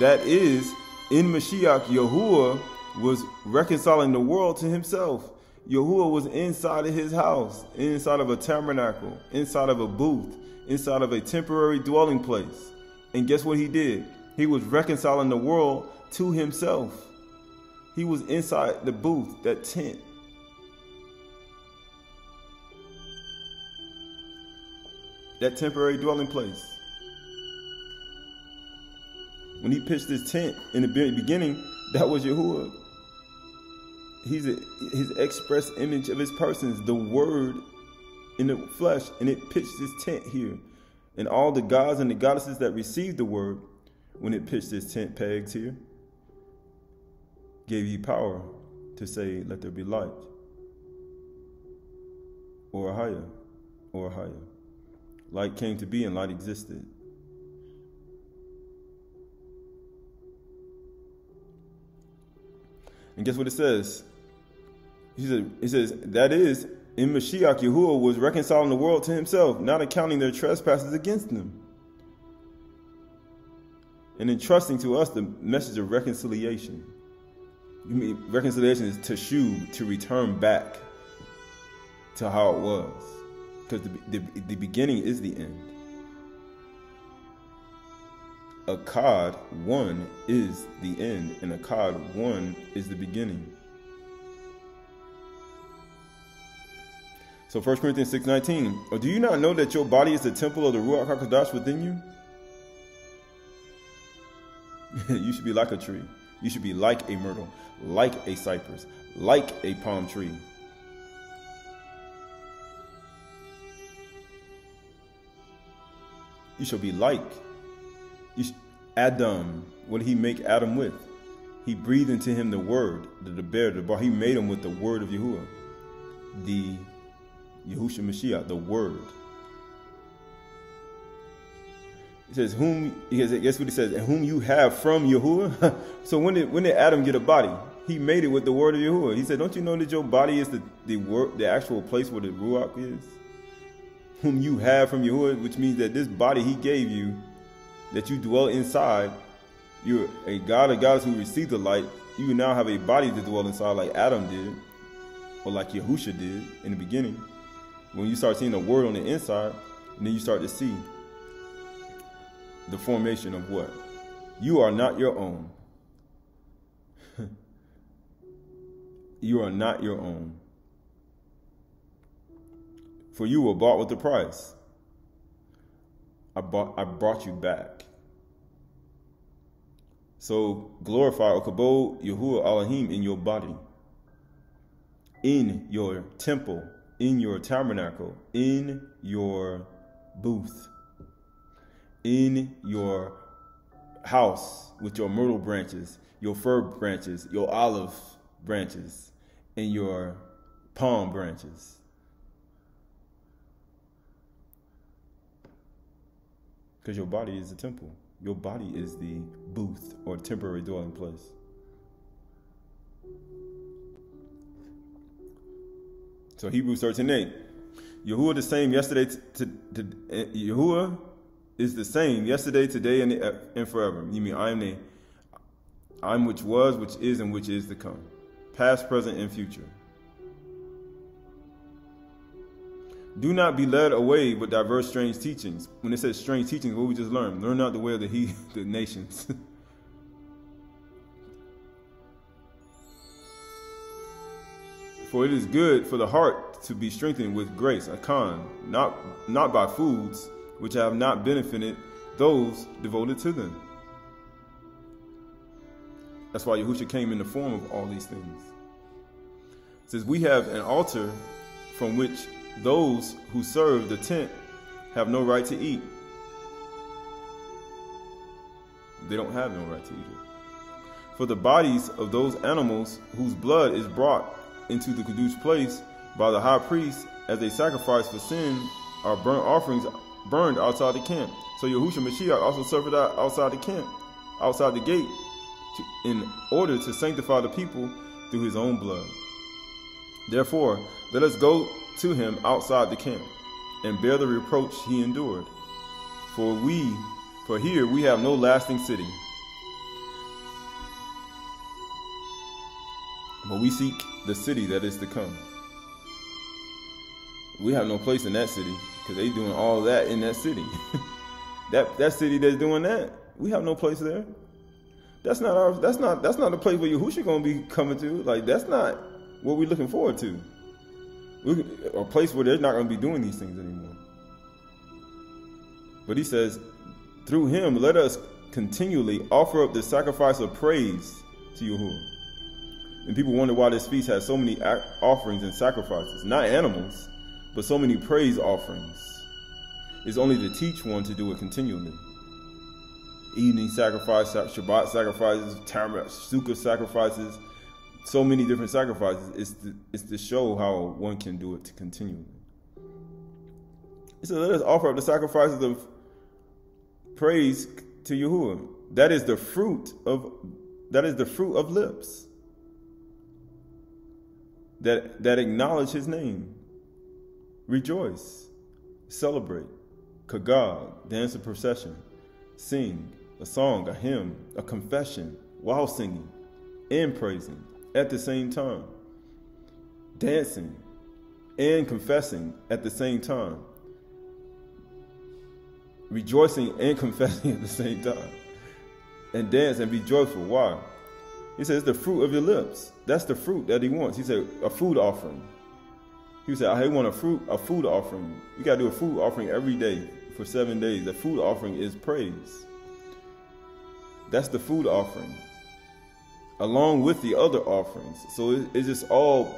That is, in Mashiach, Yahuwah was reconciling the world to himself. Yahuwah was inside of his house, inside of a tabernacle, inside of a booth, inside of a temporary dwelling place. And guess what he did? He was reconciling the world to himself. He was inside the booth, that tent. That temporary dwelling place. When he pitched his tent in the very beginning, that was Yahuwah he's a, his express image of his persons, the word in the flesh, and it pitched his tent here. And all the gods and the goddesses that received the word when it pitched his tent pegs here gave you power to say, Let there be light. Or higher, or higher. Light came to be and light existed. And guess what it says? He said, he says, that is, in Mashiach, Yahuwah was reconciling the world to himself, not accounting their trespasses against them. And entrusting to us the message of reconciliation. You mean reconciliation is to shoe, to return back. to how it was. Because the, the, the beginning is the end. A Akkad 1 is the end, and a Akkad 1 is the beginning. So 1 Corinthians 6.19, or do you not know that your body is the temple of the Ruach HaKodesh within you? [LAUGHS] you should be like a tree. You should be like a myrtle, like a cypress, like a palm tree. You shall be like Adam. What did he make Adam with? He breathed into him the word, the, the bear, the bar. He made him with the word of Yahuwah, the Yahushua Mashiach, the word. He says, "Whom?" He says, "Guess what he says? And whom you have from Yahuwah." [LAUGHS] so when did when did Adam get a body? He made it with the word of Yahuwah. He said, "Don't you know that your body is the the the actual place where the ruach is? Whom you have from Yahuwah, which means that this body He gave you, that you dwell inside, you're a God of gods who received the light. You now have a body to dwell inside, like Adam did, or like Yahusha did in the beginning. When you start seeing the word on the inside, then you start to see the formation of what? You are not your own. You are not your own. For you were bought with a price. I bought I brought you back. So glorify Okabo Yahuwah Elohim in your body, in your temple, in your tabernacle, in your booth in your house with your myrtle branches, your fir branches, your olive branches, and your palm branches. Because your body is the temple. Your body is the booth or temporary dwelling place. So Hebrews 13 8. Yahuwah the same yesterday to, to, to uh, Yahuwah is the same yesterday, today, and, and forever. You mean I'm the I'm which was, which is, and which is to come. Past, present, and future. Do not be led away with diverse strange teachings. When it says strange teachings, what we just learned, learn not the way of the he [LAUGHS] the nations. [LAUGHS] for it is good for the heart to be strengthened with grace, a con, not not by foods which have not benefited those devoted to them. That's why Yahusha came in the form of all these things. It says, We have an altar from which those who serve the tent have no right to eat. They don't have no right to eat it. For the bodies of those animals whose blood is brought into the Kadush place by the high priest as a sacrifice for sin are burnt offerings burned outside the camp. So Yahushua Mashiach also suffered outside the camp, outside the gate, to, in order to sanctify the people through his own blood. Therefore, let us go to him outside the camp and bear the reproach he endured. For we, for here we have no lasting city. But we seek the city that is to come. We have no place in that city because they doing all that in that city. [LAUGHS] that that city that's doing that, we have no place there. That's not our. That's not. That's not the place where Yahushua gonna be coming to. Like that's not what we're looking forward to. We, a place where they're not gonna be doing these things anymore. But he says, through him, let us continually offer up the sacrifice of praise to Yahuwah. And people wonder why this feast has so many offerings and sacrifices, not animals, but so many praise offerings. It's only to teach one to do it continually. Evening sacrifice, Shabbat sacrifices, Tamar, Sukkah sacrifices, so many different sacrifices. It's to, it's to show how one can do it continually. He said, let us offer up the sacrifices of praise to Yahuwah. That is the fruit of that is the fruit of lips that that acknowledge his name. Rejoice, celebrate, kagag, dance a procession, sing a song, a hymn, a confession while singing and praising at the same time, dancing, and confessing at the same time. Rejoicing and [LAUGHS] confessing at the same time. And dance and be joyful. Why? He says, the fruit of your lips. That's the fruit that he wants. He said, a food offering. He said, I want a fruit, a food offering. You got to do a food offering every day for seven days. The food offering is praise. That's the food offering, along with the other offerings. So it's just all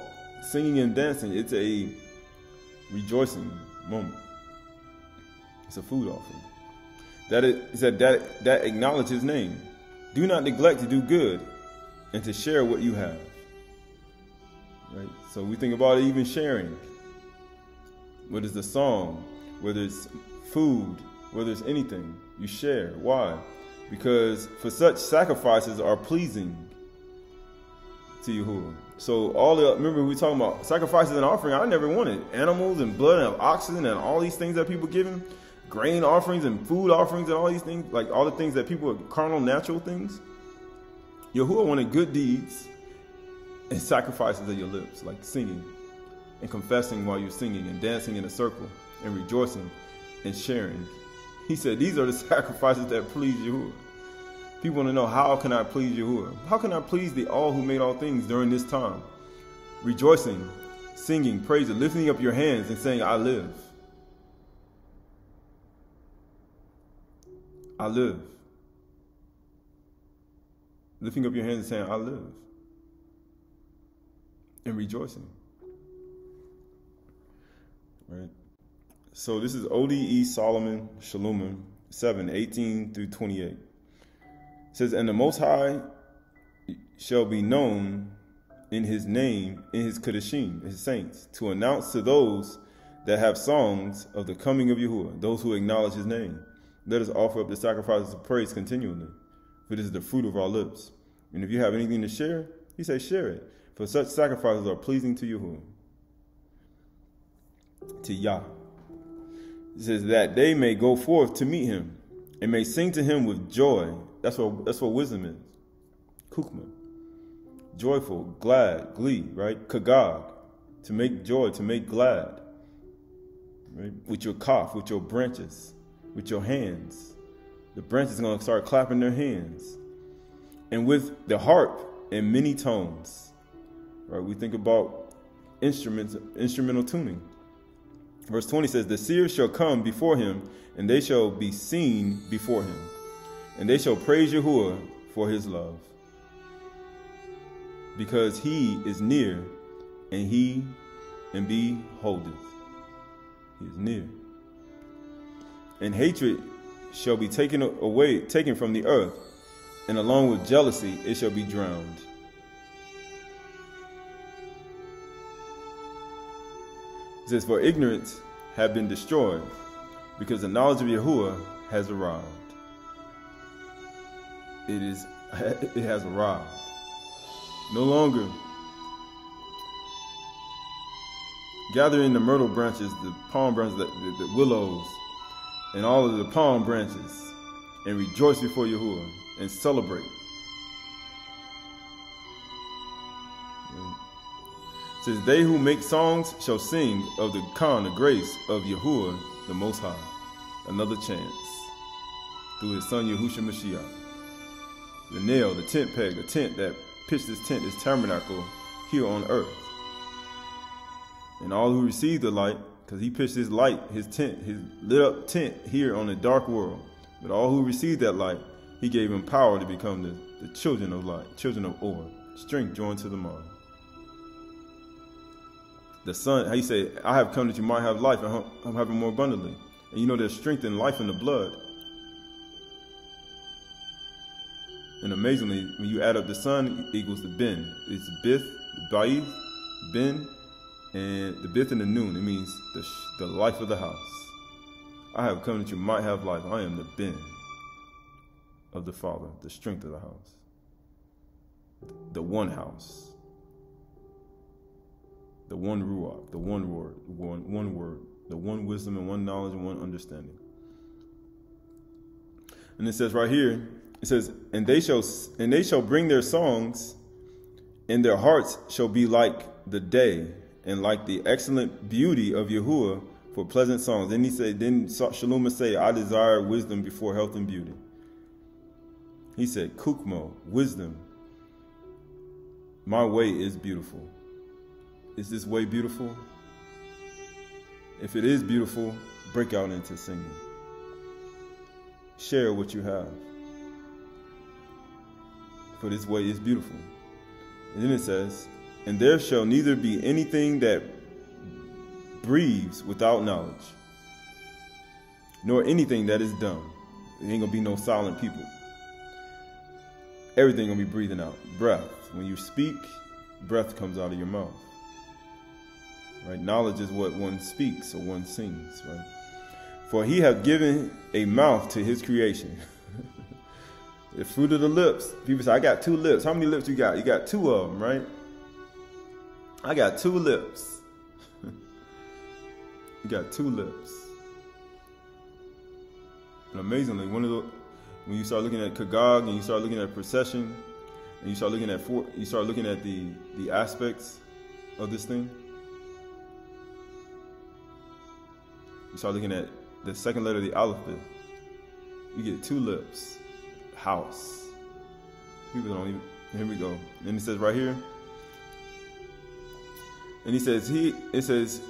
singing and dancing. It's a rejoicing moment. It's a food offering. That it, that that acknowledge his name. Do not neglect to do good and to share what you have. Right? So we think about even sharing. Whether it's the song, whether it's food, whether it's anything, you share. Why? Because for such sacrifices are pleasing to Yahuwah. So all the remember we were talking about sacrifices and offering. I never wanted animals and blood and oxen and all these things that people give him, grain offerings and food offerings and all these things, like all the things that people carnal, natural things. Yahuwah wanted good deeds and sacrifices of your lips, like singing and confessing while you're singing and dancing in a circle and rejoicing and sharing. He said, These are the [LAUGHS] sacrifices that please Yahuwah. People want to know, how can I please Yahuwah? How can I please the all who made all things during this time? Rejoicing, singing, praising, lifting up your hands and saying, I live. I live. Lifting up your hands and saying, I live. And rejoicing. Right? So this is ODE Solomon Shalom 7, 18 through 28. Says, And the Most High shall be known in his name, in his Kadeshim, his saints, to announce to those that have songs of the coming of Yahuwah, those who acknowledge his name. Let us offer up the sacrifices of praise continually, for this is the fruit of our lips. And if you have anything to share, he says, share it, for such sacrifices are pleasing to Yahuwah. To Yah. It says that they may go forth to meet him and may sing to him with joy. That's what that's what wisdom is. Kukma. Joyful, glad, glee, right? Kagag. To make joy, to make glad. Right? With your cough, with your branches, with your hands. The branches to start clapping their hands. And with the harp in many tones. Right? We think about instruments, instrumental tuning. Verse 20 says, The seers shall come before him, and they shall be seen before him, and they shall praise Yahuwah for his love. Because he is near, and he and beholdeth. He is near. And hatred shall be taken away, taken from the earth, and along with jealousy it shall be drowned. It says, For ignorance have been destroyed, because the knowledge of Yahuwah has arrived. It is [LAUGHS] it has arrived. No longer gathering the myrtle branches, the palm branches, the, the, the willows, and all of the palm branches, and rejoice before Yahuwah and celebrate. says, They who make songs shall sing of the Khan, the grace of Yahuwah, the Most High. Another chance through his son Yahushua Mashiach. The nail, the tent peg, the tent that pitched this tent, this tabernacle here on earth. And all who received the light, because he pitched his light, his tent, his lit up tent here on the dark world. But all who received that light, he gave them power to become the, the children of light, children of Or, strength joined to the mind the Son, you say, I have come that you might have life and I'm having more abundantly. And you know there's strength and life in the blood. And amazingly, when you add up the Son equals the bin. It's Bith, Ba'ith, bin, and the Bith and the Noon. It means the, the life of the house. I have come that you might have life. I am the bin of the Father, the strength of the house, the one house the one ruach, the one word, one, one word, the one wisdom and one knowledge and one understanding. And it says right here, it says, and they shall and they shall bring their songs, and their hearts shall be like the day, and like the excellent beauty of Yahuwah for pleasant songs. Then he said, then Shalom say, I desire wisdom before health and beauty. He said, Kukmo, wisdom. My way is beautiful. Is this way beautiful? If it is beautiful, break out into singing. Share what you have. For this way is beautiful. And then it says, And there shall neither be anything that breathes without knowledge, nor anything that is dumb. There ain't gonna be no silent people. Everything gonna be breathing out. Breath. When you speak, breath comes out of your mouth. Right? Knowledge is what one speaks or one sings, right? For he hath given a mouth to his creation. [LAUGHS] the fruit of the lips. People say, I got two lips. How many lips you got? You got two of them, right? I got two lips. [LAUGHS] you got two lips. And amazingly, one of the when you start looking at Kagog and you start looking at procession and you start looking at for, you start looking at the the aspects of this thing. You start looking at the second letter of the alphabet. You get two lips. House. Here we go. And it says right here. And he says he. It says,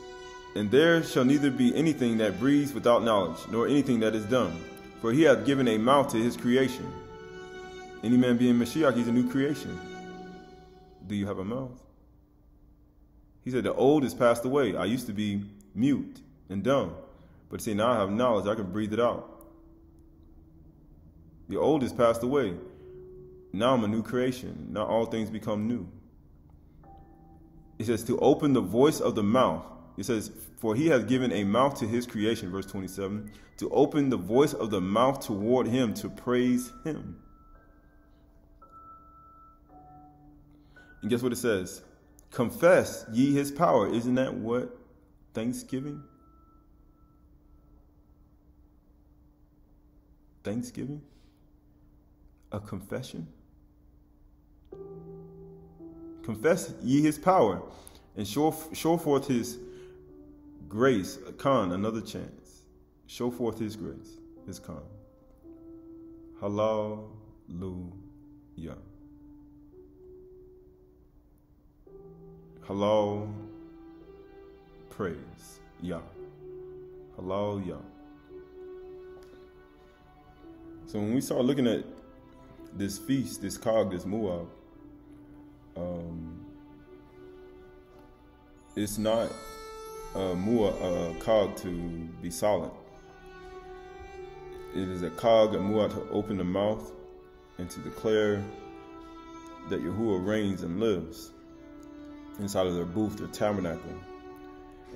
and there shall neither be anything that breathes without knowledge, nor anything that is dumb, for he hath given a mouth to his creation. Any man being Mashiach, he's a new creation. Do you have a mouth? He said, The old is passed away. I used to be mute and dumb. But see, now I have knowledge, I can breathe it out. The old is passed away. Now I'm a new creation. Now all things become new. It says, To open the voice of the mouth. It says, For he has given a mouth to his creation, verse 27, to open the voice of the mouth toward him to praise him. And guess what it says? Confess ye his power. Isn't that what Thanksgiving? Thanksgiving? A confession? Confess ye his power and show, show forth his grace. Khan, another chance. Show forth his grace, his Khan. Hallelujah. Hello, praise Yah. Hello, Yah. So when we start looking at this feast, this Chag, this Moab, um, it's not a Moab, a Chag to be silent. It is a Chag, a Moab to open the mouth and to declare that Yahuwah reigns and lives inside of their booth, their tabernacle,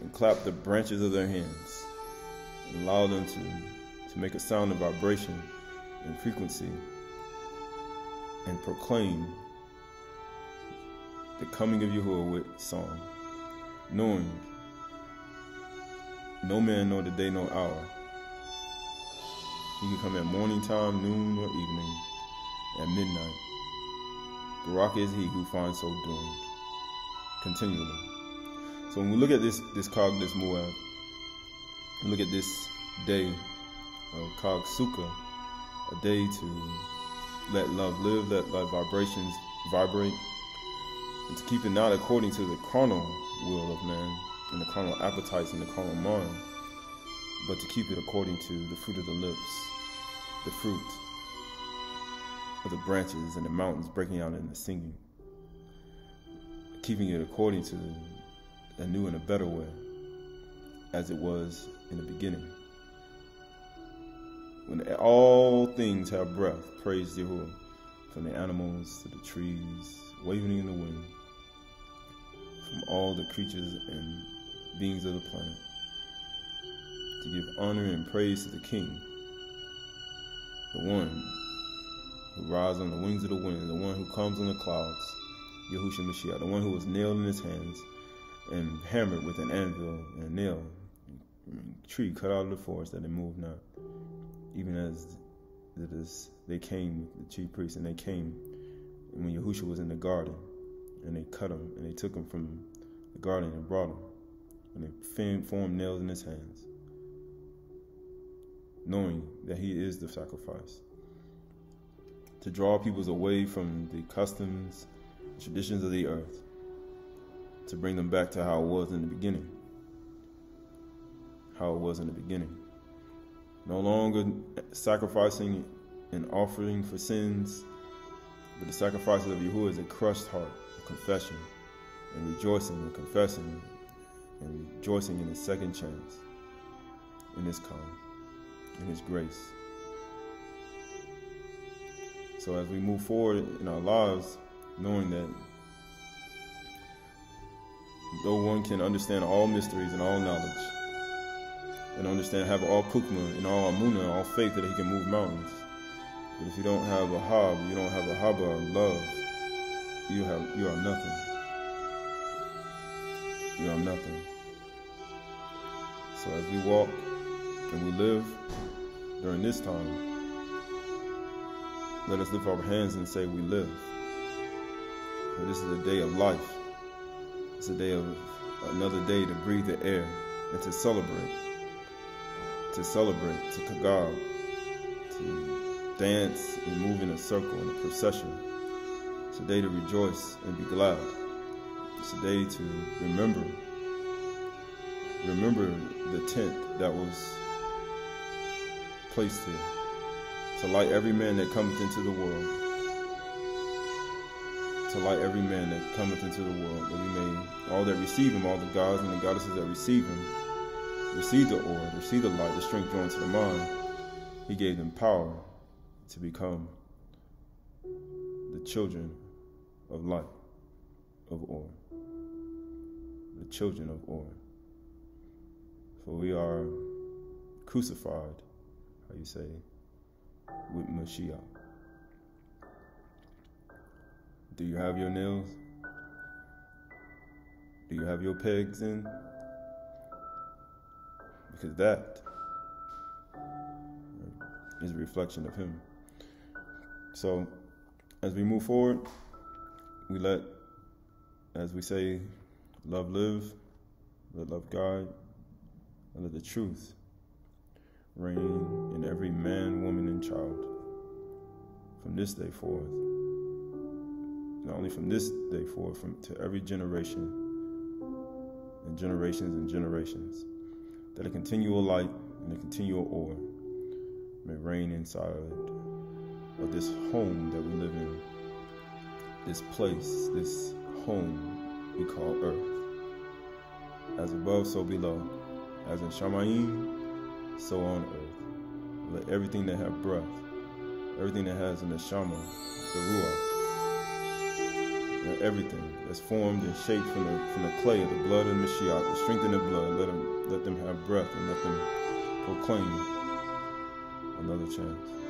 and clap the branches of their hands and allow them to, to make a sound of vibration and frequency and proclaim the coming of Yahuwah with song, knowing no man nor the day nor hour. He can come at morning time, noon, or evening, at midnight. Barak is he who finds so doing continually. So when we look at this this Chag, this Moab, look at this day of Chag Sukkah, a day to let love live, let love vibrations vibrate, and to keep it not according to the carnal will of man and the carnal appetites and the carnal mind, but to keep it according to the fruit of the lips, the fruit of the branches and the mountains breaking out in the singing keeping it according to a new and a better way, as it was in the beginning. When all things have breath, praise Jehovah. from the animals to the trees, waving in the wind, from all the creatures and beings of the planet, to give honor and praise to the King, the one who rides on the wings of the wind, the one who comes on the clouds, Yahushua Mashiach, the one who was nailed in his hands and hammered with an anvil and a nail, tree cut out of the forest that it moved not. Even as it is, they came, the chief priests, and they came when Yahushua was in the garden, and they cut him, and they took him from the garden and brought him, and they formed nails in his hands, knowing that he is the sacrifice. To draw peoples away from the customs, traditions of the earth, to bring them back to how it was in the beginning. How it was in the beginning. No longer sacrificing and offering for sins, but the sacrifices of Yahuwah is a crushed heart, a confession, and rejoicing and confessing and rejoicing in his second chance, in his calm, in his grace. So as we move forward in our lives, knowing that though one can understand all mysteries and all knowledge, and understand, have all kukma and all amuna, all faith that he can move mountains. But if you don't have Ahab, you don't have Ahaba, of love, you have you are nothing. You are nothing. So as we walk and we live during this time, let us lift our hands and say we live. For this is a day of life. It's a day of another day to breathe the air and to celebrate. To celebrate, to kagag, to dance and move in a circle, in a procession. It's a day to rejoice and be glad. It's a day to remember. Remember the tent that was placed here. To light every man that cometh into the world to light every man that cometh into the world, that we may, all that receive him, all the gods and the goddesses that receive him, receive the oil, receive the light, the strength joined to the mind. He gave them power to become the children of light, of Or, the children of Or. For we are crucified, how you say, with Mashiach. Do you have your nails? Do you have your pegs in? Because that is a reflection of Him. So, as we move forward, we let, as we say, love live, let love guide, and let the truth reign in every man, woman, and child from this day forth. Not only from this day forward, from to every generation and generations and generations, that a continual light and a continual Or may reign inside of this home that we live in, this place, this home we call earth. As above, so below. As in Shamayim, so on earth. Let everything that have breath, everything that has in an neshama, the ruach, everything that's formed and shaped from the, from the clay of the blood of Mashiach, the strength in the blood, let them, let them have breath and let them proclaim another chance.